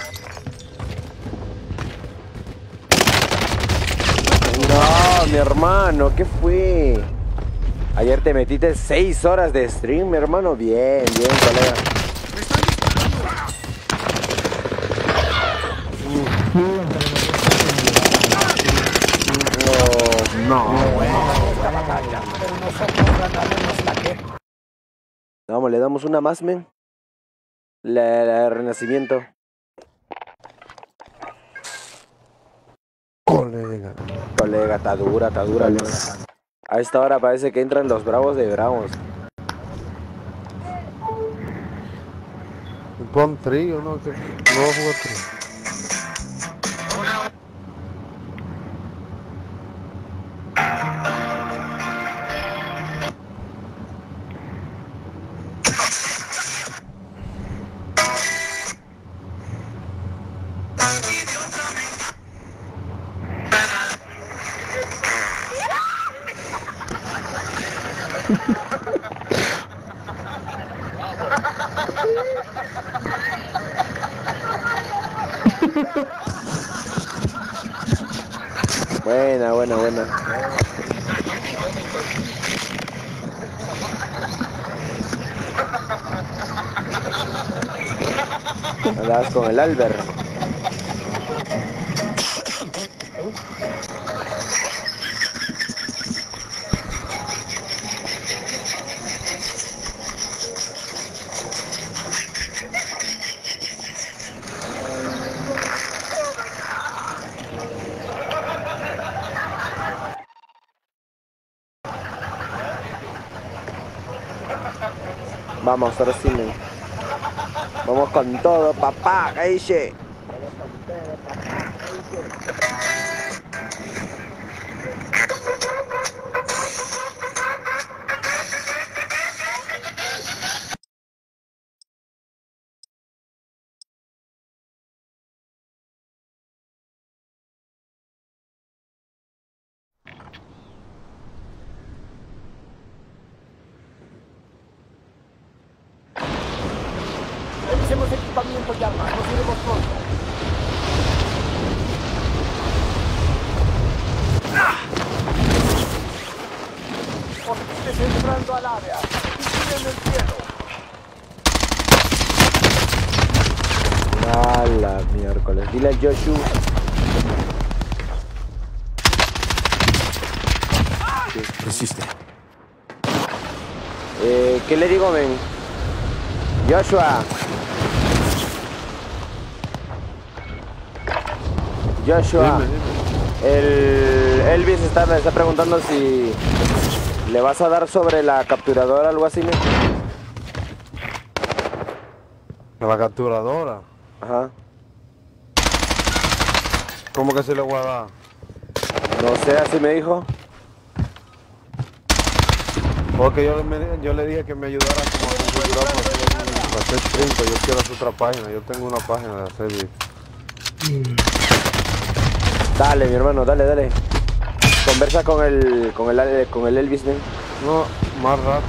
No, mi hermano, ¿qué fue? Ayer te metiste 6 horas de stream, mi hermano. Bien, bien, colega. ¡Me están disparando! No, le damos una más, men. La, la de renacimiento. Colega. Colega, está dura, está dura. colega. A esta hora parece que entran los bravos de bravos. Pon trío, ¿no? No trío. el Albert. Vamos, ahora sí 更多的爸爸，感谢。Joshua. Dime, dime. El Elvis está, me está preguntando si le vas a dar sobre la capturadora algo así, men. La capturadora. Ajá. ¿Cómo que se le voy a dar? No sé, así me dijo. Porque yo, me- yo le dije que me ayudara como a hacer, para hacer yo quiero hacer otra página. Yo tengo una página de hacer Dale, mi hermano, dale, dale. Conversa con el, con el, con el Elvis, men. No, más rápido.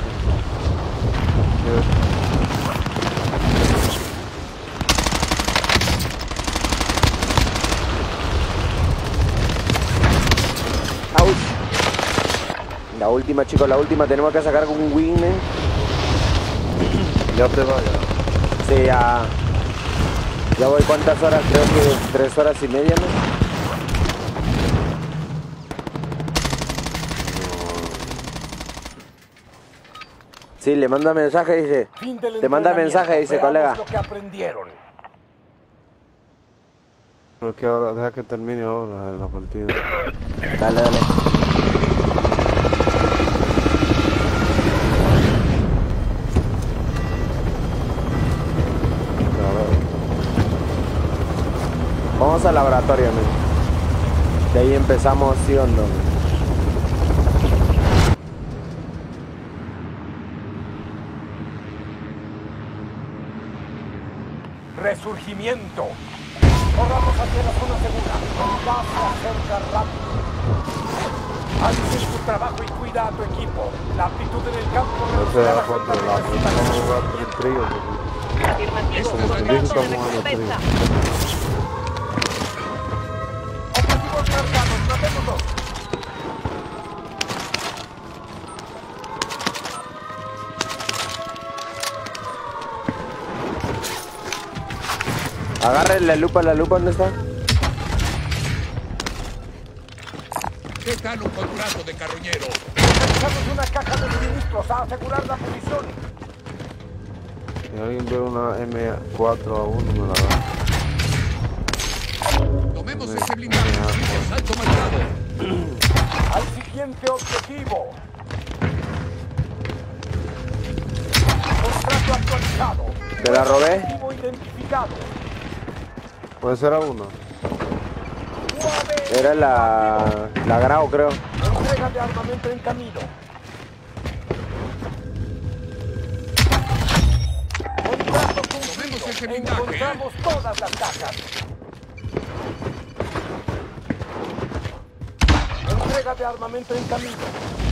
Ouch. La última, chicos, la última. Tenemos que sacar con un win, men. Ya te vaya. Sí, ya. Ya voy cuántas horas, creo que tres horas y media, ¿no? Sí, le manda mensaje dice. Fin del Te manda mensaje, dice, Veamos colega. lo que aprendieron. Pero que ahora, deja que termine ahora la partida. [coughs] Dale, dale. Vamos al laboratorio, men. De ahí empezamos, sí o no. Resurgimiento. Corramos hacia la zona segura. El gas se acerca rápido. Haces tu trabajo y cuida a tu equipo. La actitud en el campo No se reducirá da la cuenta de la regresiva de vamos a jugar resurgimiento. el trío. porque- Afirmativo. Estamos jugando el trío. Agarren la lupa, la lupa, ¿dónde está? ¿Qué tal un contrato de carroñero? Necesitamos una caja de suministros a asegurar la munición. Si alguien ve una M4 a 1 me la da. Tomemos ese blindado. Asalto marcado. Al siguiente objetivo. Contrato actualizado. ¿Te la robé? Objetivo identificado. Puede ser a 1. UAV. Era la, la Grau, creo. Entrega de armamento en camino. Encontramos todas las cajas. Entrega de armamento en camino.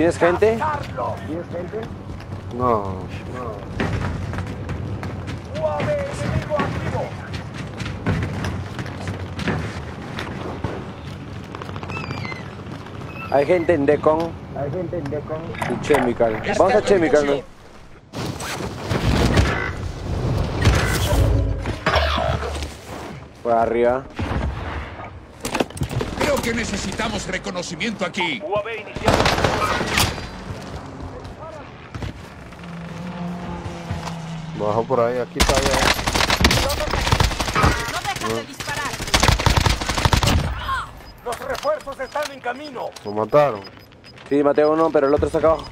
¿Tienes gente? ¿Tienes gente? No. UAV enemigo activo. Hay gente en Decon Hay gente en Decon. y Chemical. Vamos a Chemical, ¿no? Por arriba. Creo que necesitamos reconocimiento aquí. UAV iniciando. Bajó por ahí, aquí está allá. No dejas de disparar. Los refuerzos están en camino. Lo mataron. Sí, maté a uno, pero el otro está acá abajo.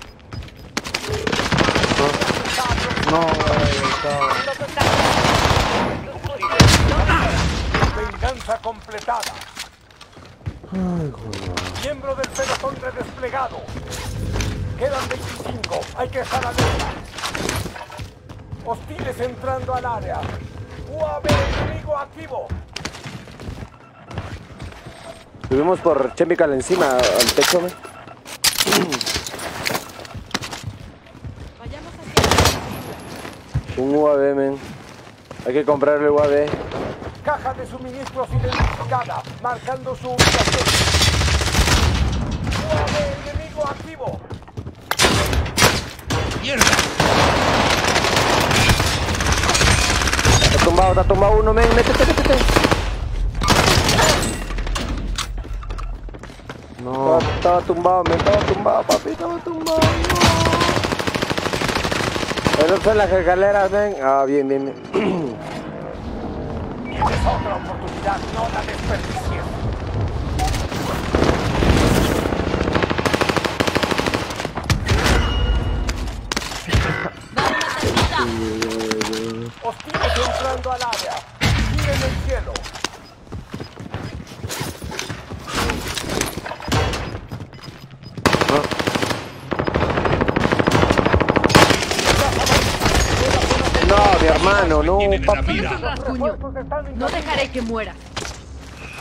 No, güey, estaba. Venganza completada. Miembro del pelotón redesplegado. Quedan 25. Hay que estar alerta. Hostiles entrando al área. UAV enemigo activo. Subimos por Chemical encima, al techo. Vayamos hacia Un UAV, men. Hay que comprarle UAV. Caja de suministros identificada, marcando su ubicación. UAV enemigo activo. ¡Mierda! Tumbado, está tumbado uno, men. Métete, métete. No. Estaba, estaba tumbado, men. Estaba tumbado, papi. Estaba tumbado. No. Otro en las escaleras, men. Ah, bien, bien, bien. Tienes otra oportunidad, no la no, papi. No dejaré que muera.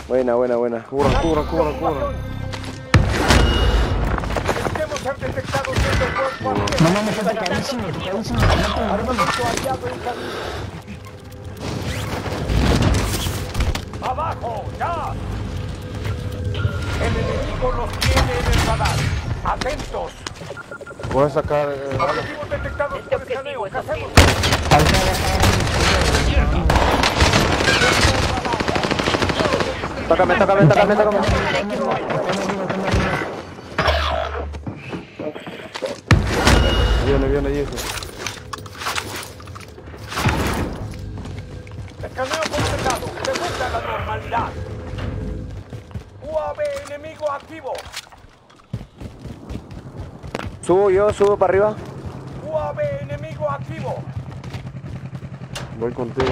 Buena, buena, buena. Cubra, cubra, cubra, cubra. Debemos ser detectados desde el cuerpo a No mames, está carísimo, carísimo. ¡Abajo! ¡Ya! El enemigo los tiene en el radar. ¡Atentos! Voy a sacar. eh. Objetivos detectados por escaneo. ¡Cacemos! Tócame, tócame, tócame, tócame. Viene, viene, hijo. Escaneo completado. De vuelta a la normalidad. UAV enemigo activo. Subo yo, subo para arriba. UAV enemigo activo. Voy contigo.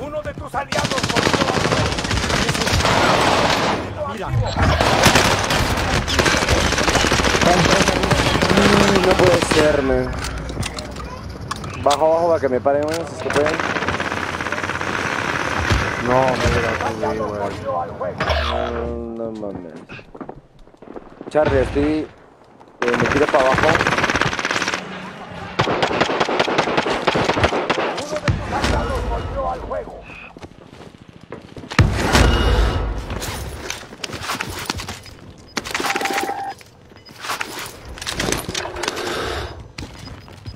Uno de tus aliados Mm, No puede ser, man. Bajo, abajo para que me paren, man, si es que pueden. No, me Aliados güey. No, no mames. Charlie, estoy. eh, me tiro para abajo. Uno de tus aliados volvió al juego.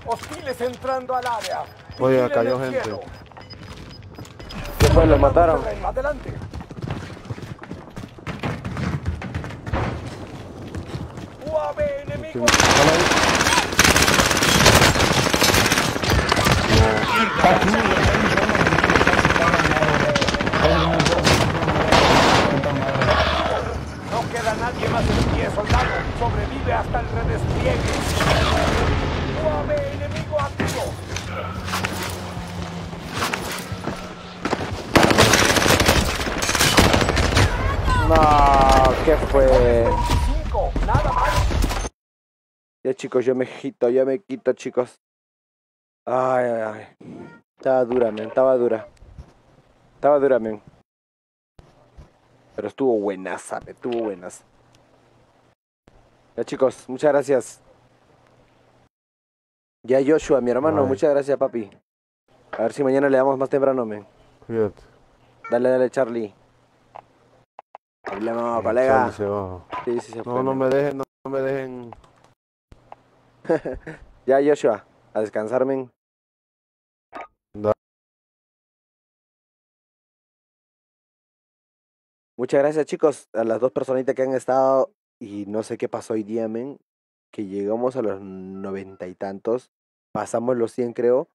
Hostiles entrando al área. Oye, cayó gente. cielo. ¿Qué fue? ¿Lo mataron? Adelante. Chicos, yo me quito, yo me quito, chicos. Ay, ay, ay. Estaba dura, men, estaba dura. Estaba dura, men. Pero estuvo buenaza, men, estuvo buenas. Ya chicos, muchas gracias. Ya Joshua, mi hermano, Ay. muchas gracias, papi. A ver si mañana le damos más temprano, men. Cuídate. Dale, dale, Charlie. Hablemos, colega. Charlie se va. Sí, sí, se fue, No, no me dejen, no, no me dejen. [laughs] Ya, Joshua, a descansar, men. Muchas gracias, chicos, a las dos personitas que han estado y no sé qué pasó hoy día, men, que llegamos a los noventa y tantos, pasamos los 100 creo,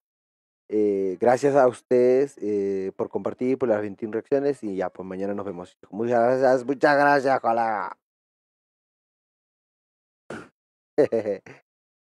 Eh, gracias a ustedes eh, por compartir, por las 21 reacciones y ya, pues mañana nos vemos. Muchas gracias, muchas gracias, colega. [laughs]